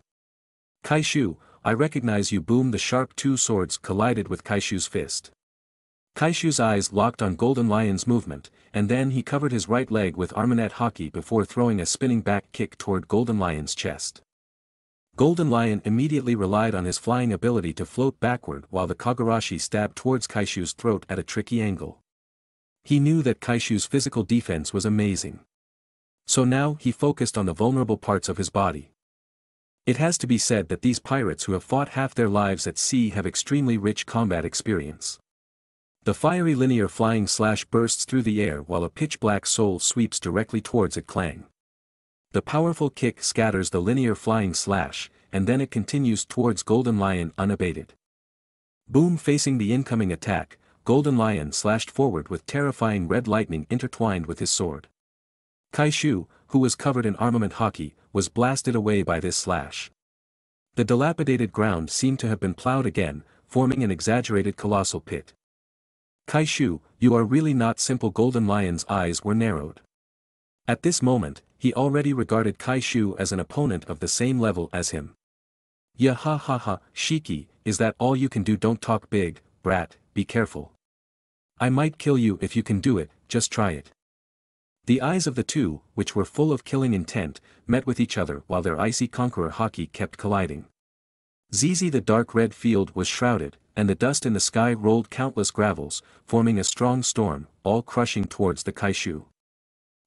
Kaishu, I recognize you boom the sharp two swords collided with Kaishu's fist. Kaishu's eyes locked on Golden Lion's movement, and then he covered his right leg with Armament Haki before throwing a spinning back kick toward Golden Lion's chest. Golden Lion immediately relied on his flying ability to float backward while the Kogarashi stabbed towards Kaishu's throat at a tricky angle. He knew that Kaishu's physical defense was amazing. So now he focused on the vulnerable parts of his body. It has to be said that these pirates who have fought half their lives at sea have extremely rich combat experience. The fiery linear flying slash bursts through the air while a pitch-black soul sweeps directly towards it clang. The powerful kick scatters the linear flying slash, and then it continues towards Golden Lion unabated. Boom facing the incoming attack, Golden Lion slashed forward with terrifying red lightning intertwined with his sword. Kaishu, who was covered in armament haki, was blasted away by this slash. The dilapidated ground seemed to have been plowed again, forming an exaggerated colossal pit. Kaishu, you are really not simple Golden Lion's eyes were narrowed. At this moment, he already regarded Kaishu as an opponent of the same level as him. Yeah ha ha ha, Shiki, is that all you can do don't talk big, brat, be careful. I might kill you if you can do it, just try it. The eyes of the two, which were full of killing intent, met with each other while their icy conqueror haki kept colliding. Zizi the dark red field was shrouded, and the dust in the sky rolled countless gravels, forming a strong storm, all crushing towards the Kaishu.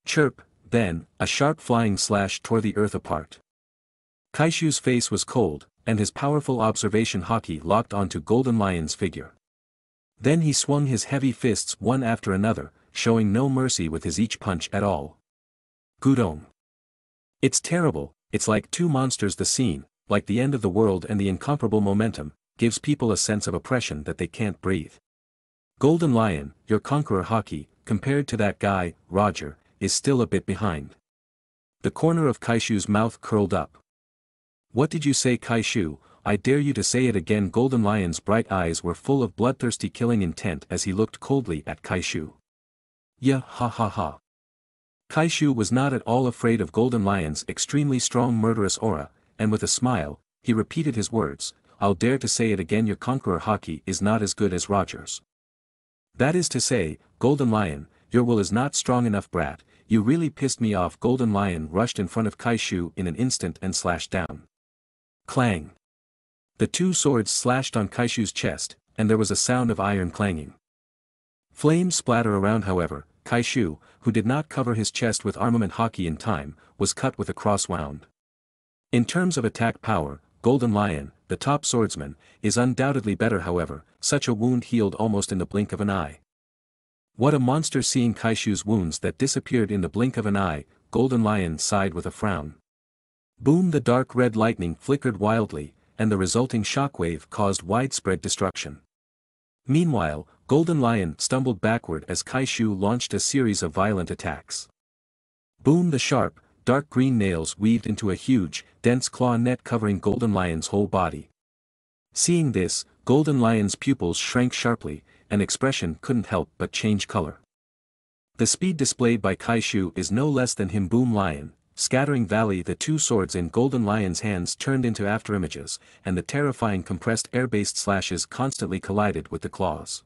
Chirp, then, a sharp flying slash tore the earth apart. Kaishu's face was cold, and his powerful observation haki locked onto Golden Lion's figure. Then he swung his heavy fists one after another, showing no mercy with his each punch at all. Gudong. It's terrible, it's like two monsters the scene, like the end of the world and the incomparable momentum, gives people a sense of oppression that they can't breathe. Golden Lion, your conqueror haki, compared to that guy, Roger, is still a bit behind. The corner of Kaishu's mouth curled up. What did you say Kaishu, I dare you to say it again Golden Lion's bright eyes were full of bloodthirsty killing intent as he looked coldly at Kaishu. Yeah ha ha ha. Kaishu was not at all afraid of Golden Lion's extremely strong murderous aura, and with a smile, he repeated his words, I'll dare to say it again your conqueror haki is not as good as Roger's. That is to say, Golden Lion, your will is not strong enough brat, you really pissed me off Golden Lion rushed in front of Kaishu in an instant and slashed down. Clang. The two swords slashed on Kaishu's chest, and there was a sound of iron clanging. Flames splatter around however, Kaishu, who did not cover his chest with armament haki in time, was cut with a cross wound. In terms of attack power, Golden Lion, the top swordsman, is undoubtedly better however, such a wound healed almost in the blink of an eye. What a monster seeing Kaishu's wounds that disappeared in the blink of an eye, Golden Lion sighed with a frown. Boom the dark red lightning flickered wildly, and the resulting shockwave caused widespread destruction. Meanwhile, Golden Lion stumbled backward as Kaishu launched a series of violent attacks. Boom the sharp, dark green nails weaved into a huge, dense claw net covering Golden Lion's whole body. Seeing this, Golden Lion's pupils shrank sharply, and expression couldn't help but change color. The speed displayed by Kaishu is no less than him Boom Lion, scattering valley the two swords in Golden Lion's hands turned into afterimages, and the terrifying compressed air-based slashes constantly collided with the claws.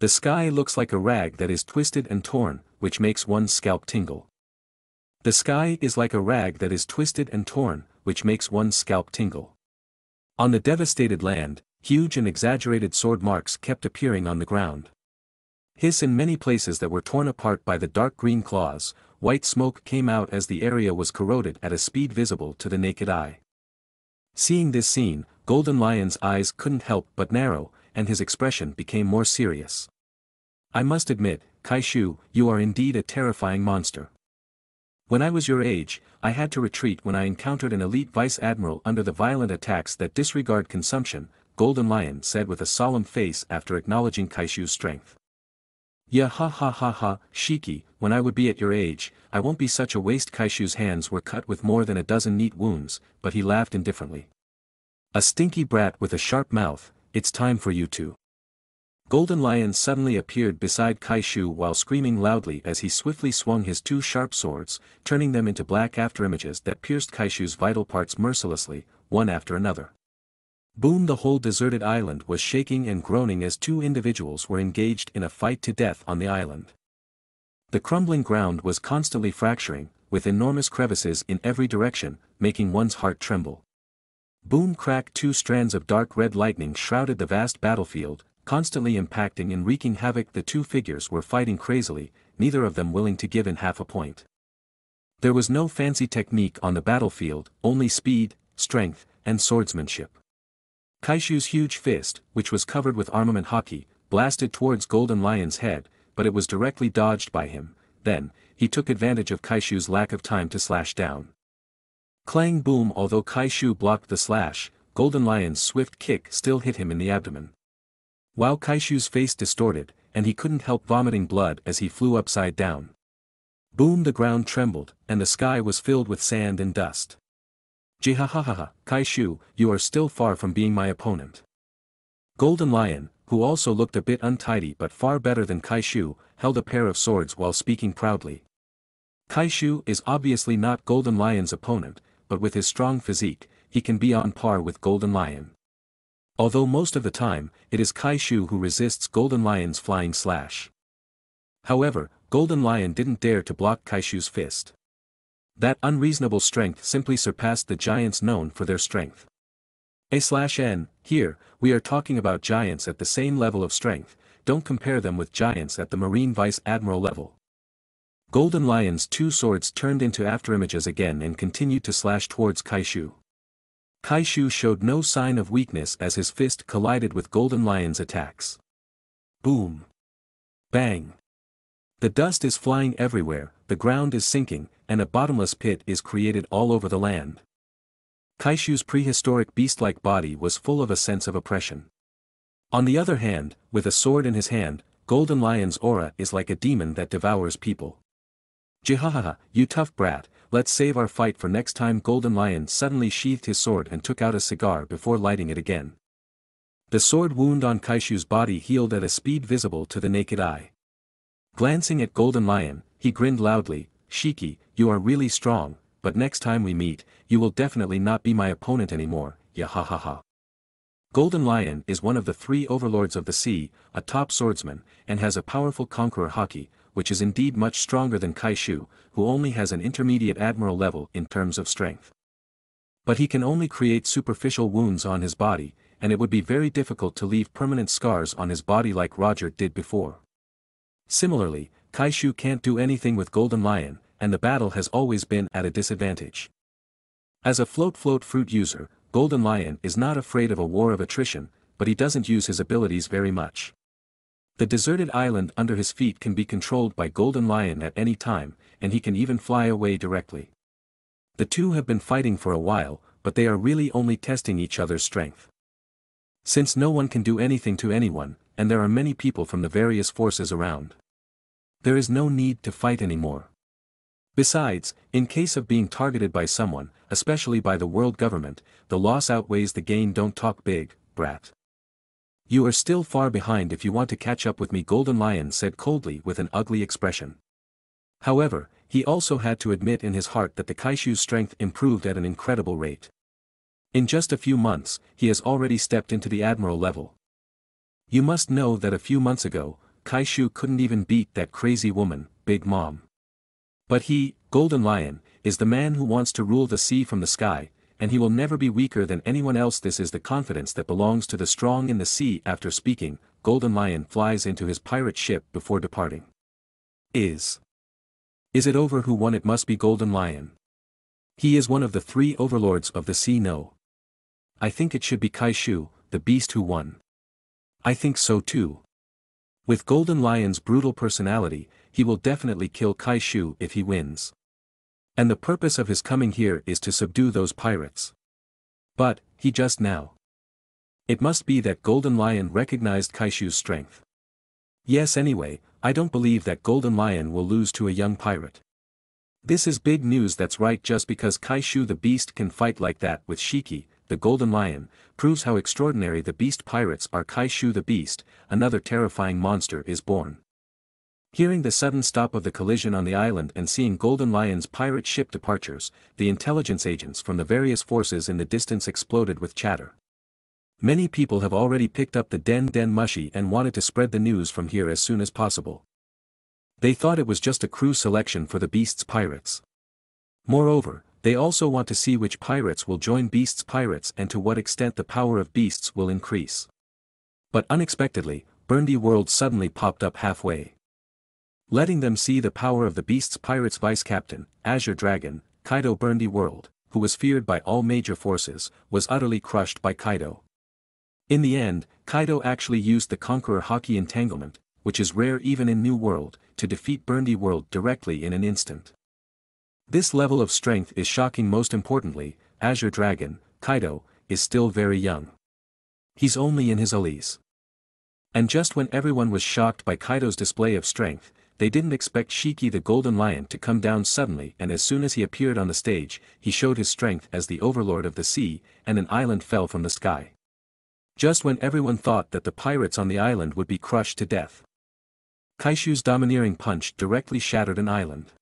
The sky looks like a rag that is twisted and torn, which makes one's scalp tingle. The sky is like a rag that is twisted and torn, which makes one's scalp tingle. On the devastated land, huge and exaggerated sword marks kept appearing on the ground. Hiss in many places that were torn apart by the dark green claws, white smoke came out as the area was corroded at a speed visible to the naked eye. Seeing this scene, Golden Lion's eyes couldn't help but narrow, and his expression became more serious. I must admit, Kaishu, you are indeed a terrifying monster. When I was your age, I had to retreat when I encountered an elite vice admiral under the violent attacks that disregard consumption, Golden Lion said with a solemn face after acknowledging Kaishu's strength. Yeah ha ha ha ha, Shiki, when I would be at your age, I won't be such a waste Kaishu's hands were cut with more than a dozen neat wounds, but he laughed indifferently. A stinky brat with a sharp mouth, it's time for you to. Golden Lion suddenly appeared beside Kaishu while screaming loudly as he swiftly swung his two sharp swords, turning them into black afterimages that pierced Kaishu's vital parts mercilessly, one after another. Boom the whole deserted island was shaking and groaning as two individuals were engaged in a fight to death on the island. The crumbling ground was constantly fracturing, with enormous crevices in every direction, making one's heart tremble. Boom crack two strands of dark red lightning shrouded the vast battlefield, constantly impacting and wreaking havoc the two figures were fighting crazily, neither of them willing to give in half a point. There was no fancy technique on the battlefield, only speed, strength, and swordsmanship. Kaishu's huge fist, which was covered with armament haki, blasted towards Golden Lion's head, but it was directly dodged by him, then, he took advantage of Kaishu's lack of time to slash down. Clang boom although Kaishu blocked the slash, Golden Lion's swift kick still hit him in the abdomen. While Kaishu's face distorted, and he couldn't help vomiting blood as he flew upside down. Boom the ground trembled, and the sky was filled with sand and dust. Jihahaha, Kaishu, you are still far from being my opponent. Golden Lion, who also looked a bit untidy but far better than Kaishu, held a pair of swords while speaking proudly. Kaishu is obviously not Golden Lion's opponent, but with his strong physique, he can be on par with Golden Lion. Although most of the time, it is Kaishu who resists Golden Lion's flying slash. However, Golden Lion didn't dare to block Kaishu's fist. That unreasonable strength simply surpassed the giants known for their strength. A slash N, here, we are talking about giants at the same level of strength, don't compare them with giants at the Marine Vice Admiral level. Golden Lion's two swords turned into afterimages again and continued to slash towards Kaishu. Kaishu showed no sign of weakness as his fist collided with Golden Lion's attacks. Boom. Bang. The dust is flying everywhere, the ground is sinking, and a bottomless pit is created all over the land. Kaishu's prehistoric beast-like body was full of a sense of oppression. On the other hand, with a sword in his hand, Golden Lion's aura is like a demon that devours people. Jihahaha, you tough brat, let's save our fight for next time Golden Lion suddenly sheathed his sword and took out a cigar before lighting it again. The sword wound on Kaishu's body healed at a speed visible to the naked eye. Glancing at Golden Lion, he grinned loudly, Shiki, you are really strong, but next time we meet, you will definitely not be my opponent anymore, yahahaha. Golden Lion is one of the three overlords of the sea, a top swordsman, and has a powerful conqueror haki, which is indeed much stronger than Kaishu, who only has an intermediate admiral level in terms of strength. But he can only create superficial wounds on his body, and it would be very difficult to leave permanent scars on his body like Roger did before. Similarly, Kaishu can't do anything with Golden Lion, and the battle has always been at a disadvantage. As a float-float fruit user, Golden Lion is not afraid of a war of attrition, but he doesn't use his abilities very much. The deserted island under his feet can be controlled by Golden Lion at any time, and he can even fly away directly. The two have been fighting for a while, but they are really only testing each other's strength. Since no one can do anything to anyone, and there are many people from the various forces around. There is no need to fight anymore. Besides, in case of being targeted by someone, especially by the world government, the loss outweighs the gain don't talk big, brat. You are still far behind if you want to catch up with me Golden Lion said coldly with an ugly expression. However, he also had to admit in his heart that the Kaishu's strength improved at an incredible rate. In just a few months, he has already stepped into the admiral level. You must know that a few months ago, Kaishu couldn't even beat that crazy woman, Big Mom. But he, Golden Lion, is the man who wants to rule the sea from the sky, and he will never be weaker than anyone else this is the confidence that belongs to the strong in the sea after speaking, Golden Lion flies into his pirate ship before departing. Is. Is it over who won it must be Golden Lion. He is one of the three overlords of the sea no. I think it should be Kaishu, the beast who won. I think so too. With Golden Lion's brutal personality, he will definitely kill Kaishu if he wins. And the purpose of his coming here is to subdue those pirates. But, he just now. It must be that Golden Lion recognized Kaishu's strength. Yes anyway, I don't believe that Golden Lion will lose to a young pirate. This is big news that's right just because Kaishu the Beast can fight like that with Shiki, the Golden Lion, proves how extraordinary the Beast pirates are Kaishu the Beast, another terrifying monster is born. Hearing the sudden stop of the collision on the island and seeing Golden Lion's pirate ship departures, the intelligence agents from the various forces in the distance exploded with chatter. Many people have already picked up the Den Den Mushi and wanted to spread the news from here as soon as possible. They thought it was just a crew selection for the Beast's pirates. Moreover, they also want to see which pirates will join Beast's pirates and to what extent the power of Beasts will increase. But unexpectedly, Burndy World suddenly popped up halfway letting them see the power of the Beast's Pirates Vice Captain, Azure Dragon, Kaido Burndy World, who was feared by all major forces, was utterly crushed by Kaido. In the end, Kaido actually used the Conqueror Haki Entanglement, which is rare even in New World, to defeat Burndy World directly in an instant. This level of strength is shocking most importantly, Azure Dragon, Kaido, is still very young. He's only in his Elise. And just when everyone was shocked by Kaido's display of strength, they didn't expect Shiki the Golden Lion to come down suddenly and as soon as he appeared on the stage, he showed his strength as the overlord of the sea, and an island fell from the sky. Just when everyone thought that the pirates on the island would be crushed to death. Kaishu's domineering punch directly shattered an island.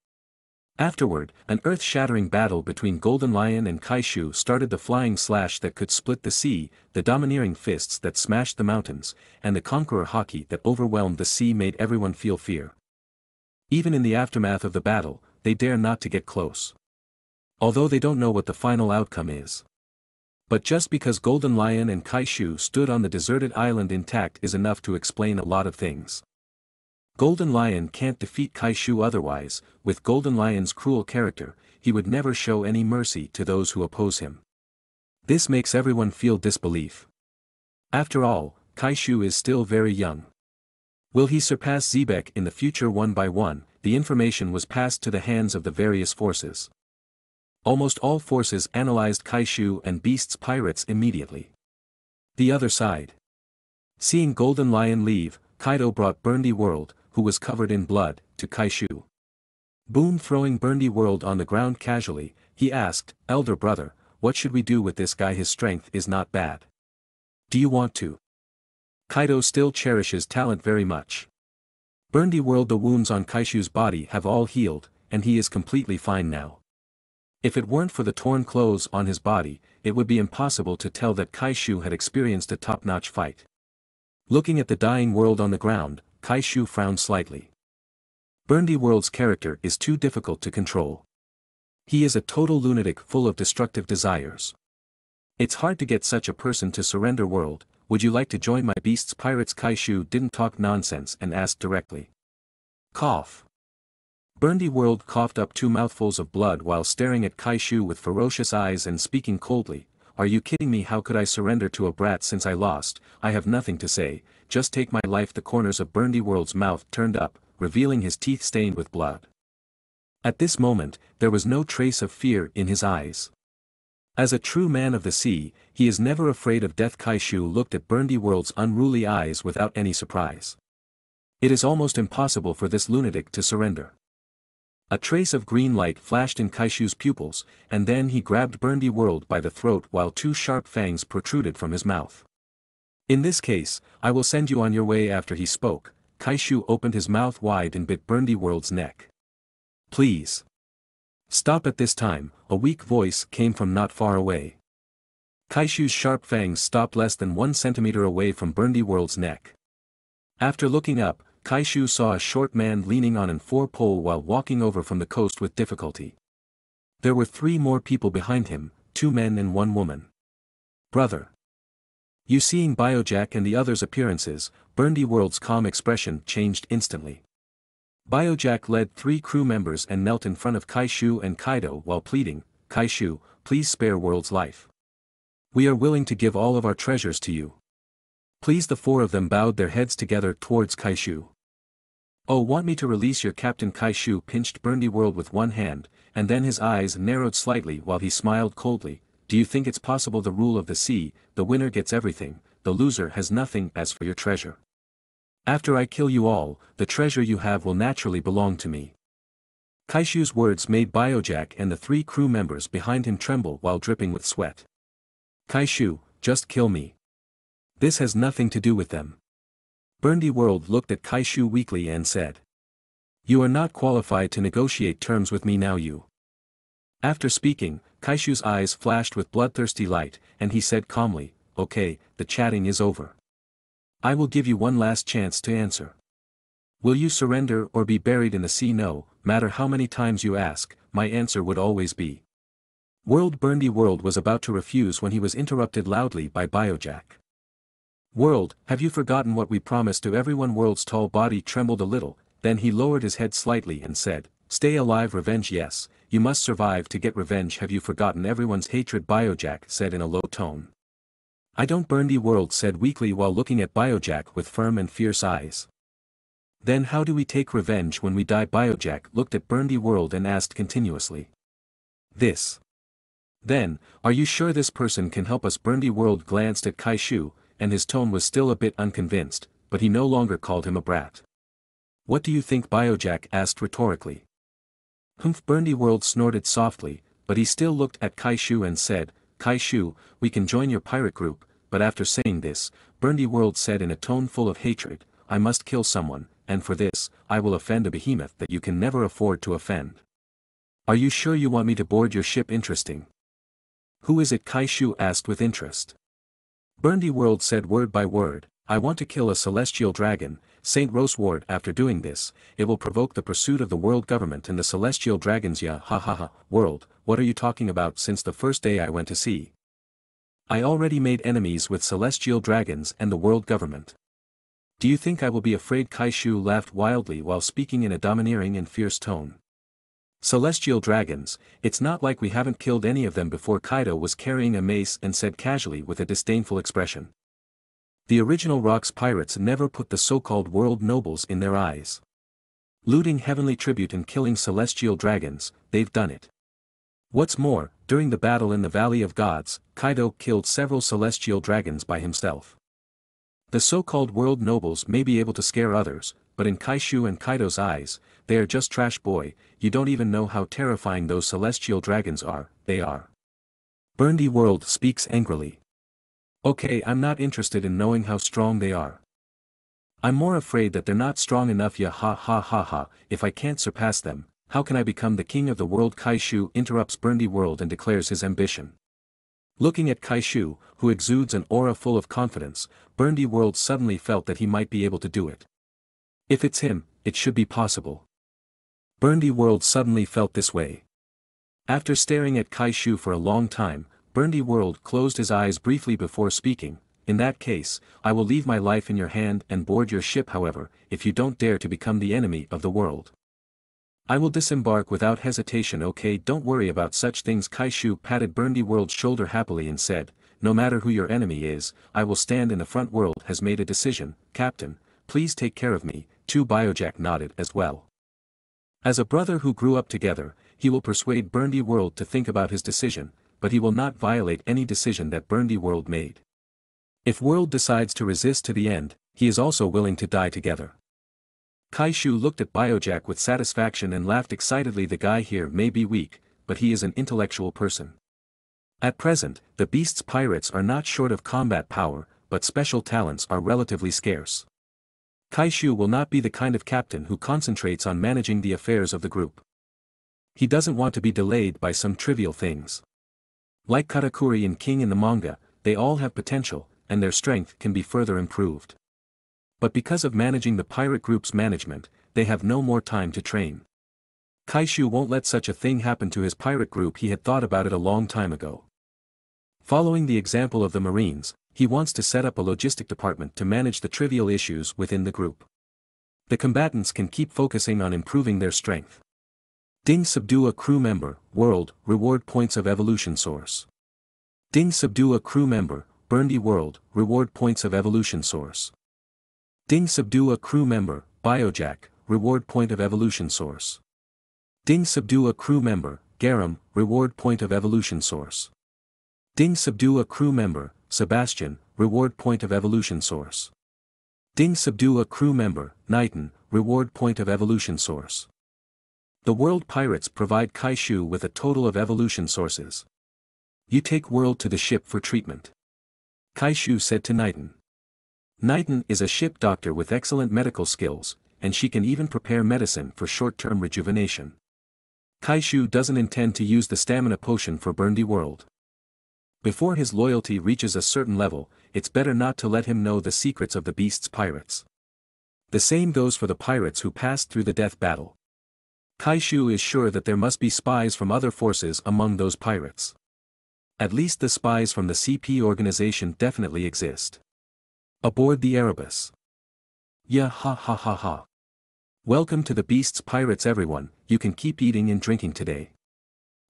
Afterward, an earth-shattering battle between Golden Lion and Kaishu started the flying slash that could split the sea, the domineering fists that smashed the mountains, and the conqueror haki that overwhelmed the sea made everyone feel fear. Even in the aftermath of the battle, they dare not to get close. Although they don't know what the final outcome is. But just because Golden Lion and Kaishu stood on the deserted island intact is enough to explain a lot of things. Golden Lion can't defeat Kaishu otherwise, with Golden Lion's cruel character, he would never show any mercy to those who oppose him. This makes everyone feel disbelief. After all, Kaishu is still very young. Will he surpass Xebec in the future one by one, the information was passed to the hands of the various forces. Almost all forces analyzed Kaishu and Beast's pirates immediately. The other side. Seeing Golden Lion leave, Kaido brought Burndy World, who was covered in blood, to Kaishu. Boom throwing Burndy World on the ground casually, he asked, Elder brother, what should we do with this guy his strength is not bad. Do you want to? Kaido still cherishes talent very much. Burndy World the wounds on Kaishu's body have all healed, and he is completely fine now. If it weren't for the torn clothes on his body, it would be impossible to tell that Kaishu had experienced a top-notch fight. Looking at the dying world on the ground, Kaishu frowned slightly. Burndy World's character is too difficult to control. He is a total lunatic full of destructive desires. It's hard to get such a person to surrender world, would you like to join my beasts pirates Kaishu didn't talk nonsense and asked directly. Cough. Burndy World coughed up two mouthfuls of blood while staring at Kaishu with ferocious eyes and speaking coldly, are you kidding me how could I surrender to a brat since I lost, I have nothing to say, just take my life the corners of Burndy World's mouth turned up, revealing his teeth stained with blood. At this moment, there was no trace of fear in his eyes. As a true man of the sea, he is never afraid of death Kaishu looked at Burndy World's unruly eyes without any surprise. It is almost impossible for this lunatic to surrender. A trace of green light flashed in Kaishu's pupils, and then he grabbed Burndy World by the throat while two sharp fangs protruded from his mouth. In this case, I will send you on your way after he spoke, Kaishu opened his mouth wide and bit Burndy World's neck. Please. Stop at this time, a weak voice came from not far away. Kaishu's sharp fangs stopped less than one centimeter away from Burndy World's neck. After looking up, Kaishu saw a short man leaning on an four-pole while walking over from the coast with difficulty. There were three more people behind him, two men and one woman. Brother. You seeing Biojack and the others' appearances, Burndy World's calm expression changed instantly. Biojack led three crew members and knelt in front of Kaishu and Kaido while pleading, Kaishu, please spare World's life. We are willing to give all of our treasures to you. Please the four of them bowed their heads together towards Kaishu. Oh want me to release your captain Kaishu pinched Burndy World with one hand, and then his eyes narrowed slightly while he smiled coldly, do you think it's possible the rule of the sea, the winner gets everything, the loser has nothing as for your treasure. After I kill you all, the treasure you have will naturally belong to me. Kaishu's words made Biojack and the three crew members behind him tremble while dripping with sweat. Kaishu, just kill me. This has nothing to do with them. Burndy World looked at Kaishu weakly and said. You are not qualified to negotiate terms with me now you. After speaking, Kaishu's eyes flashed with bloodthirsty light, and he said calmly, okay, the chatting is over. I will give you one last chance to answer. Will you surrender or be buried in the sea? No, matter how many times you ask, my answer would always be. World Burndy World was about to refuse when he was interrupted loudly by Biojack. World, have you forgotten what we promised to everyone? World's tall body trembled a little, then he lowered his head slightly and said, Stay alive revenge yes, you must survive to get revenge have you forgotten everyone's hatred Biojack said in a low tone. I don't Burndy World said weakly while looking at Biojack with firm and fierce eyes. Then how do we take revenge when we die Biojack looked at Burndy World and asked continuously. This. Then, are you sure this person can help us Burndy World glanced at Kaishu, and his tone was still a bit unconvinced, but he no longer called him a brat. What do you think Biojack asked rhetorically. Humph Burndy World snorted softly, but he still looked at Kaishu and said, Kaishu, we can join your pirate group, but after saying this, Burndy World said in a tone full of hatred, I must kill someone, and for this, I will offend a behemoth that you can never afford to offend. Are you sure you want me to board your ship interesting? Who is it Kaishu asked with interest. Burndy World said word by word, I want to kill a celestial dragon, Saint Rosward after doing this, it will provoke the pursuit of the world government and the celestial dragons ya ha ha ha, world, what are you talking about since the first day I went to sea? I already made enemies with celestial dragons and the world government. Do you think I will be afraid Kaishu laughed wildly while speaking in a domineering and fierce tone. Celestial dragons, it's not like we haven't killed any of them before Kaido was carrying a mace and said casually with a disdainful expression. The original Rocks pirates never put the so-called world nobles in their eyes. Looting heavenly tribute and killing celestial dragons, they've done it. What's more, during the battle in the Valley of Gods, Kaido killed several celestial dragons by himself. The so-called world nobles may be able to scare others, but in Kaishu and Kaido's eyes, they are just trash boy, you don't even know how terrifying those celestial dragons are, they are. Burndy World speaks angrily. Okay I'm not interested in knowing how strong they are. I'm more afraid that they're not strong enough ya ha ha ha ha, if I can't surpass them, how can I become the king of the world Kaishu interrupts Burndy World and declares his ambition. Looking at Kaishu, who exudes an aura full of confidence, Burndy World suddenly felt that he might be able to do it. If it's him, it should be possible. Burndy World suddenly felt this way. After staring at Kaishu for a long time, Burndy World closed his eyes briefly before speaking, in that case, I will leave my life in your hand and board your ship however, if you don't dare to become the enemy of the world. I will disembark without hesitation okay don't worry about such things Kaishu patted Burndy World's shoulder happily and said, no matter who your enemy is, I will stand in the front world has made a decision, Captain, please take care of me, Two Biojack nodded as well. As a brother who grew up together, he will persuade Burndy World to think about his decision, but he will not violate any decision that Burndy World made. If World decides to resist to the end, he is also willing to die together. Kaishu looked at Biojack with satisfaction and laughed excitedly the guy here may be weak, but he is an intellectual person. At present, the beast's pirates are not short of combat power, but special talents are relatively scarce. Kaishu will not be the kind of captain who concentrates on managing the affairs of the group. He doesn't want to be delayed by some trivial things. Like Katakuri and King in the manga, they all have potential, and their strength can be further improved. But because of managing the pirate group's management, they have no more time to train. Kaishu won't let such a thing happen to his pirate group he had thought about it a long time ago. Following the example of the Marines, he wants to set up a logistic department to manage the trivial issues within the group. The combatants can keep focusing on improving their strength. Ding subdue a crew member, world, reward points of evolution source. Ding subdue a crew member, Burndy world, reward points of evolution source. Ding subdue a crew member, Biojack, reward point of evolution source. Ding subdue a crew member, Garum, reward point of evolution source. Ding subdue a crew member, Sebastian, reward point of evolution source. Ding subdue a crew member, Knighton, reward point of evolution source. The world pirates provide Kaishu with a total of evolution sources. You take world to the ship for treatment. Kaishu said to Knighton. Knighton is a ship doctor with excellent medical skills, and she can even prepare medicine for short-term rejuvenation. Kaishu doesn't intend to use the stamina potion for Burndy World. Before his loyalty reaches a certain level, it's better not to let him know the secrets of the beast's pirates. The same goes for the pirates who passed through the death battle. Kaishu is sure that there must be spies from other forces among those pirates. At least the spies from the CP organization definitely exist. Aboard the Erebus. Yeah ha ha ha ha. Welcome to the Beast's Pirates everyone, you can keep eating and drinking today.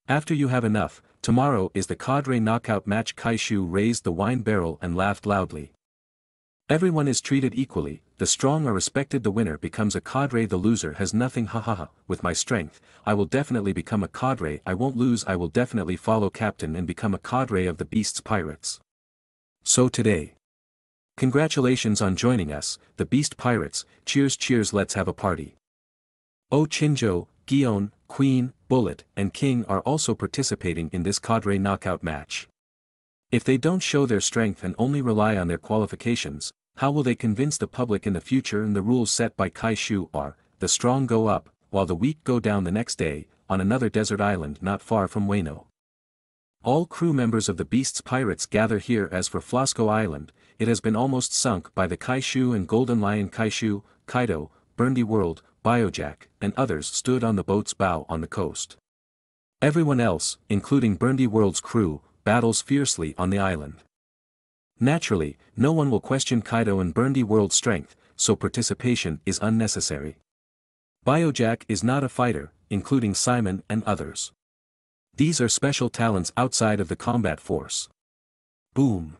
After you have enough, tomorrow is the cadre knockout match Kaishu raised the wine barrel and laughed loudly. Everyone is treated equally, the strong are respected the winner becomes a cadre the loser has nothing ha ha ha, with my strength, I will definitely become a cadre I won't lose I will definitely follow captain and become a cadre of the Beast's Pirates. So today. Congratulations on joining us, the Beast Pirates, cheers cheers let's have a party. Oh Chinjo, Gion, Queen, Bullet, and King are also participating in this cadre knockout match. If they don't show their strength and only rely on their qualifications, how will they convince the public in the future and the rules set by Kaishu are, the strong go up, while the weak go down the next day, on another desert island not far from Wano. All crew members of the Beast's Pirates gather here as for Flasco Island, it has been almost sunk by the Kaishu and Golden Lion Kaishu, Kaido, Burndy World, Biojack, and others stood on the boat's bow on the coast. Everyone else, including Burndy World's crew, battles fiercely on the island. Naturally, no one will question Kaido and Burndy World's strength, so participation is unnecessary. Biojack is not a fighter, including Simon and others. These are special talents outside of the combat force. Boom.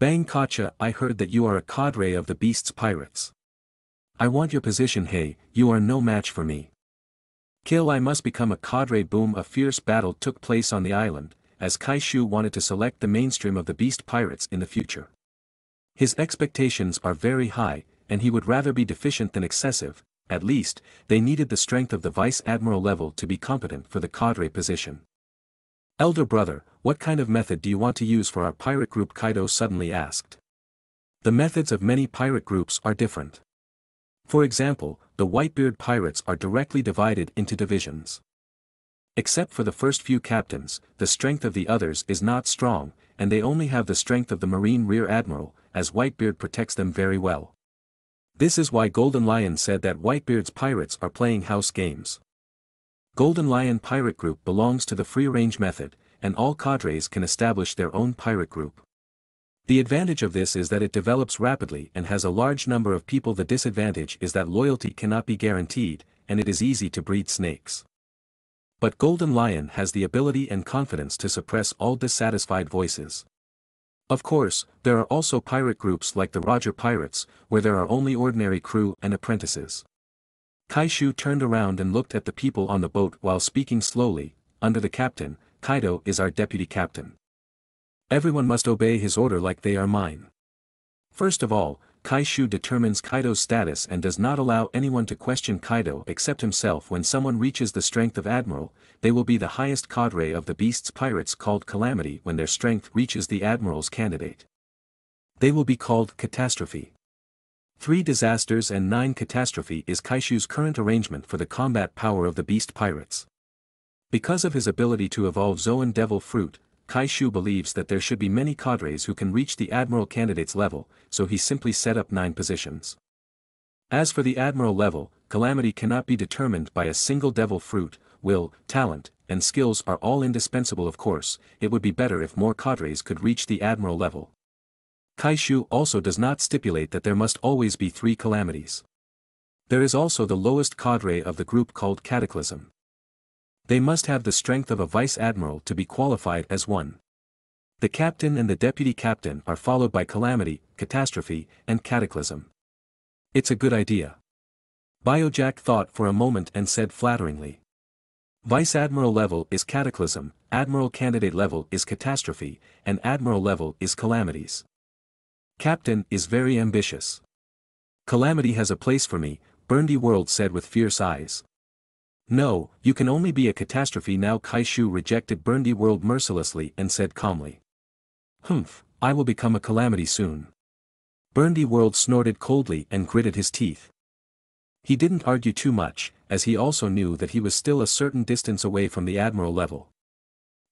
Bang Kacha I heard that you are a cadre of the Beast's pirates. I want your position hey, you are no match for me. Kill I must become a cadre boom a fierce battle took place on the island, as Kaishu wanted to select the mainstream of the beast pirates in the future. His expectations are very high, and he would rather be deficient than excessive, at least, they needed the strength of the vice admiral level to be competent for the cadre position. Elder brother, what kind of method do you want to use for our pirate group Kaido suddenly asked. The methods of many pirate groups are different. For example, the Whitebeard pirates are directly divided into divisions. Except for the first few captains, the strength of the others is not strong, and they only have the strength of the Marine Rear Admiral, as Whitebeard protects them very well. This is why Golden Lion said that Whitebeard's pirates are playing house games. Golden Lion Pirate Group belongs to the free-range method, and all cadres can establish their own pirate group. The advantage of this is that it develops rapidly and has a large number of people the disadvantage is that loyalty cannot be guaranteed, and it is easy to breed snakes. But Golden Lion has the ability and confidence to suppress all dissatisfied voices. Of course, there are also pirate groups like the Roger Pirates, where there are only ordinary crew and apprentices. Kaishu turned around and looked at the people on the boat while speaking slowly, under the captain, Kaido is our deputy captain. Everyone must obey his order like they are mine. First of all, Kaishu determines Kaido's status and does not allow anyone to question Kaido except himself when someone reaches the strength of Admiral, they will be the highest cadre of the Beast's pirates called Calamity when their strength reaches the Admiral's candidate. They will be called Catastrophe. Three disasters and nine catastrophe is Kaishu's current arrangement for the combat power of the Beast pirates. Because of his ability to evolve Zoan Devil Fruit, Kaishu believes that there should be many cadres who can reach the admiral candidate's level, so he simply set up nine positions. As for the admiral level, calamity cannot be determined by a single devil fruit, will, talent, and skills are all indispensable of course, it would be better if more cadres could reach the admiral level. Kaishu also does not stipulate that there must always be three calamities. There is also the lowest cadre of the group called Cataclysm. They must have the strength of a vice admiral to be qualified as one. The captain and the deputy captain are followed by calamity, catastrophe, and cataclysm. It's a good idea. Biojack thought for a moment and said flatteringly. Vice Admiral level is cataclysm, Admiral candidate level is catastrophe, and Admiral level is calamities. Captain is very ambitious. Calamity has a place for me, Burndy World said with fierce eyes. No, you can only be a catastrophe now Kaishu rejected Burndy World mercilessly and said calmly. Humph, I will become a calamity soon. Burndy World snorted coldly and gritted his teeth. He didn't argue too much, as he also knew that he was still a certain distance away from the admiral level.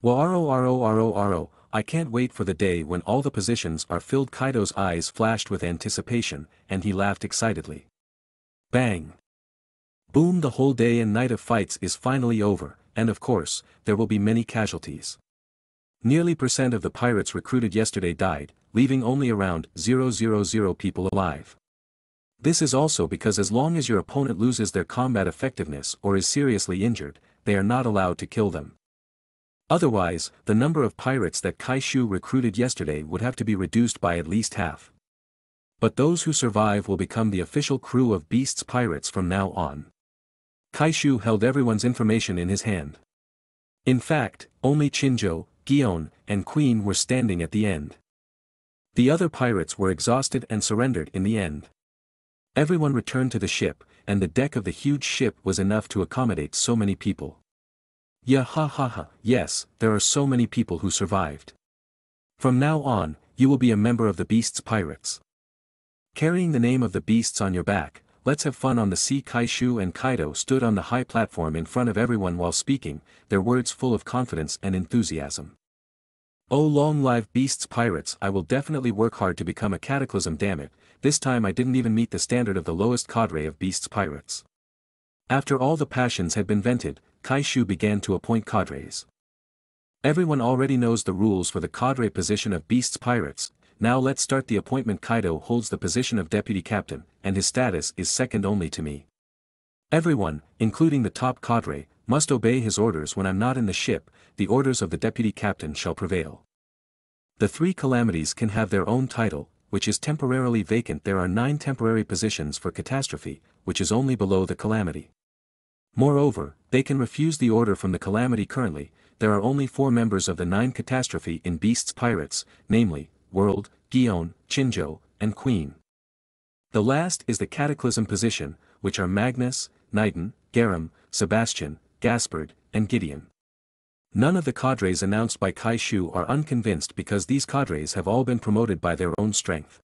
Waro aro aro aro, I can't wait for the day when all the positions are filled Kaido's eyes flashed with anticipation, and he laughed excitedly. Bang! Boom the whole day and night of fights is finally over, and of course, there will be many casualties. Nearly percent of the pirates recruited yesterday died, leaving only around 000 people alive. This is also because as long as your opponent loses their combat effectiveness or is seriously injured, they are not allowed to kill them. Otherwise, the number of pirates that Kaishu recruited yesterday would have to be reduced by at least half. But those who survive will become the official crew of Beast's pirates from now on. Kaishu held everyone's information in his hand. In fact, only Chinjo, Gion, and Queen were standing at the end. The other pirates were exhausted and surrendered in the end. Everyone returned to the ship, and the deck of the huge ship was enough to accommodate so many people. Yeah ha ha ha, yes, there are so many people who survived. From now on, you will be a member of the Beast's pirates. Carrying the name of the Beasts on your back, let's have fun on the sea Kaishu and Kaido stood on the high platform in front of everyone while speaking, their words full of confidence and enthusiasm. Oh long live beasts pirates I will definitely work hard to become a cataclysm damn it, this time I didn't even meet the standard of the lowest cadre of beasts pirates. After all the passions had been vented, Kaishu began to appoint cadres. Everyone already knows the rules for the cadre position of beasts pirates, now let's start the appointment Kaido holds the position of deputy captain, and his status is second only to me. Everyone, including the top cadre, must obey his orders when I'm not in the ship, the orders of the deputy captain shall prevail. The three calamities can have their own title, which is temporarily vacant there are nine temporary positions for catastrophe, which is only below the calamity. Moreover, they can refuse the order from the calamity currently, there are only four members of the nine catastrophe in Beast's Pirates, namely, World, Gion, Chinjo, and Queen. The last is the Cataclysm position, which are Magnus, Knighton, Garam, Sebastian, Gaspard, and Gideon. None of the cadres announced by Kaishu are unconvinced because these cadres have all been promoted by their own strength.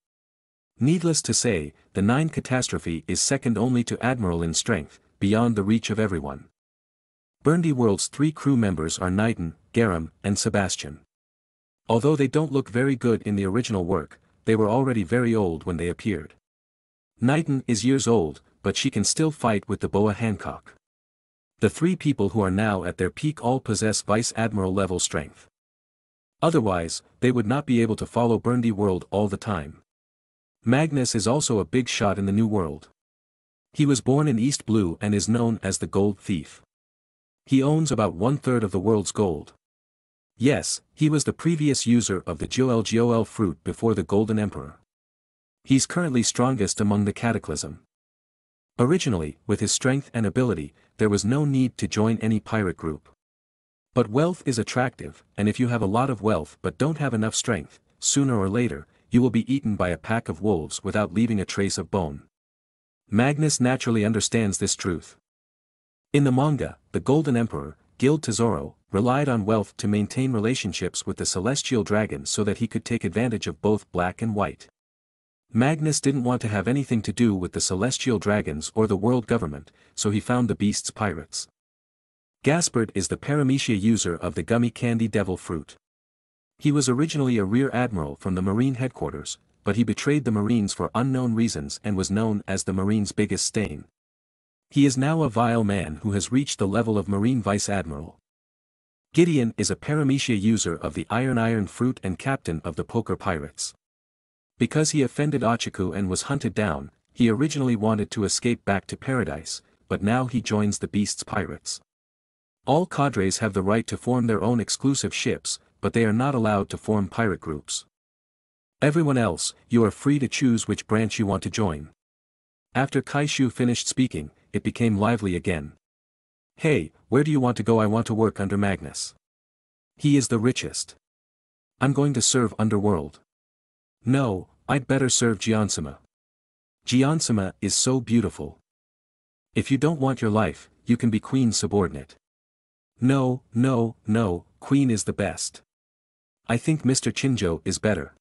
Needless to say, the Nine Catastrophe is second only to Admiral in strength, beyond the reach of everyone. Burndy World's three crew members are Knighton, Garam, and Sebastian. Although they don't look very good in the original work, they were already very old when they appeared. Knighton is years old, but she can still fight with the Boa Hancock. The three people who are now at their peak all possess Vice Admiral level strength. Otherwise, they would not be able to follow Burndy World all the time. Magnus is also a big shot in the New World. He was born in East Blue and is known as the Gold Thief. He owns about one-third of the world's gold. Yes, he was the previous user of the Joel Joel fruit before the Golden Emperor. He's currently strongest among the Cataclysm. Originally, with his strength and ability, there was no need to join any pirate group. But wealth is attractive, and if you have a lot of wealth but don't have enough strength, sooner or later, you will be eaten by a pack of wolves without leaving a trace of bone. Magnus naturally understands this truth. In the manga, the Golden Emperor, Guild Tesoro, relied on wealth to maintain relationships with the celestial dragon so that he could take advantage of both black and white. Magnus didn't want to have anything to do with the celestial dragons or the world government, so he found the beast's pirates. Gaspard is the paramecia user of the gummy candy devil fruit. He was originally a rear admiral from the marine headquarters, but he betrayed the marines for unknown reasons and was known as the marine's biggest stain. He is now a vile man who has reached the level of marine vice admiral. Gideon is a paramecia user of the iron iron fruit and captain of the poker pirates. Because he offended Ochaku and was hunted down, he originally wanted to escape back to paradise, but now he joins the beast's pirates. All cadres have the right to form their own exclusive ships, but they are not allowed to form pirate groups. Everyone else, you are free to choose which branch you want to join. After Kaishu finished speaking, it became lively again. Hey, where do you want to go? I want to work under Magnus. He is the richest. I'm going to serve Underworld. No, I'd better serve Gionsama. Gionsama is so beautiful. If you don't want your life, you can be Queen's subordinate. No, no, no, Queen is the best. I think Mr. Chinjo is better.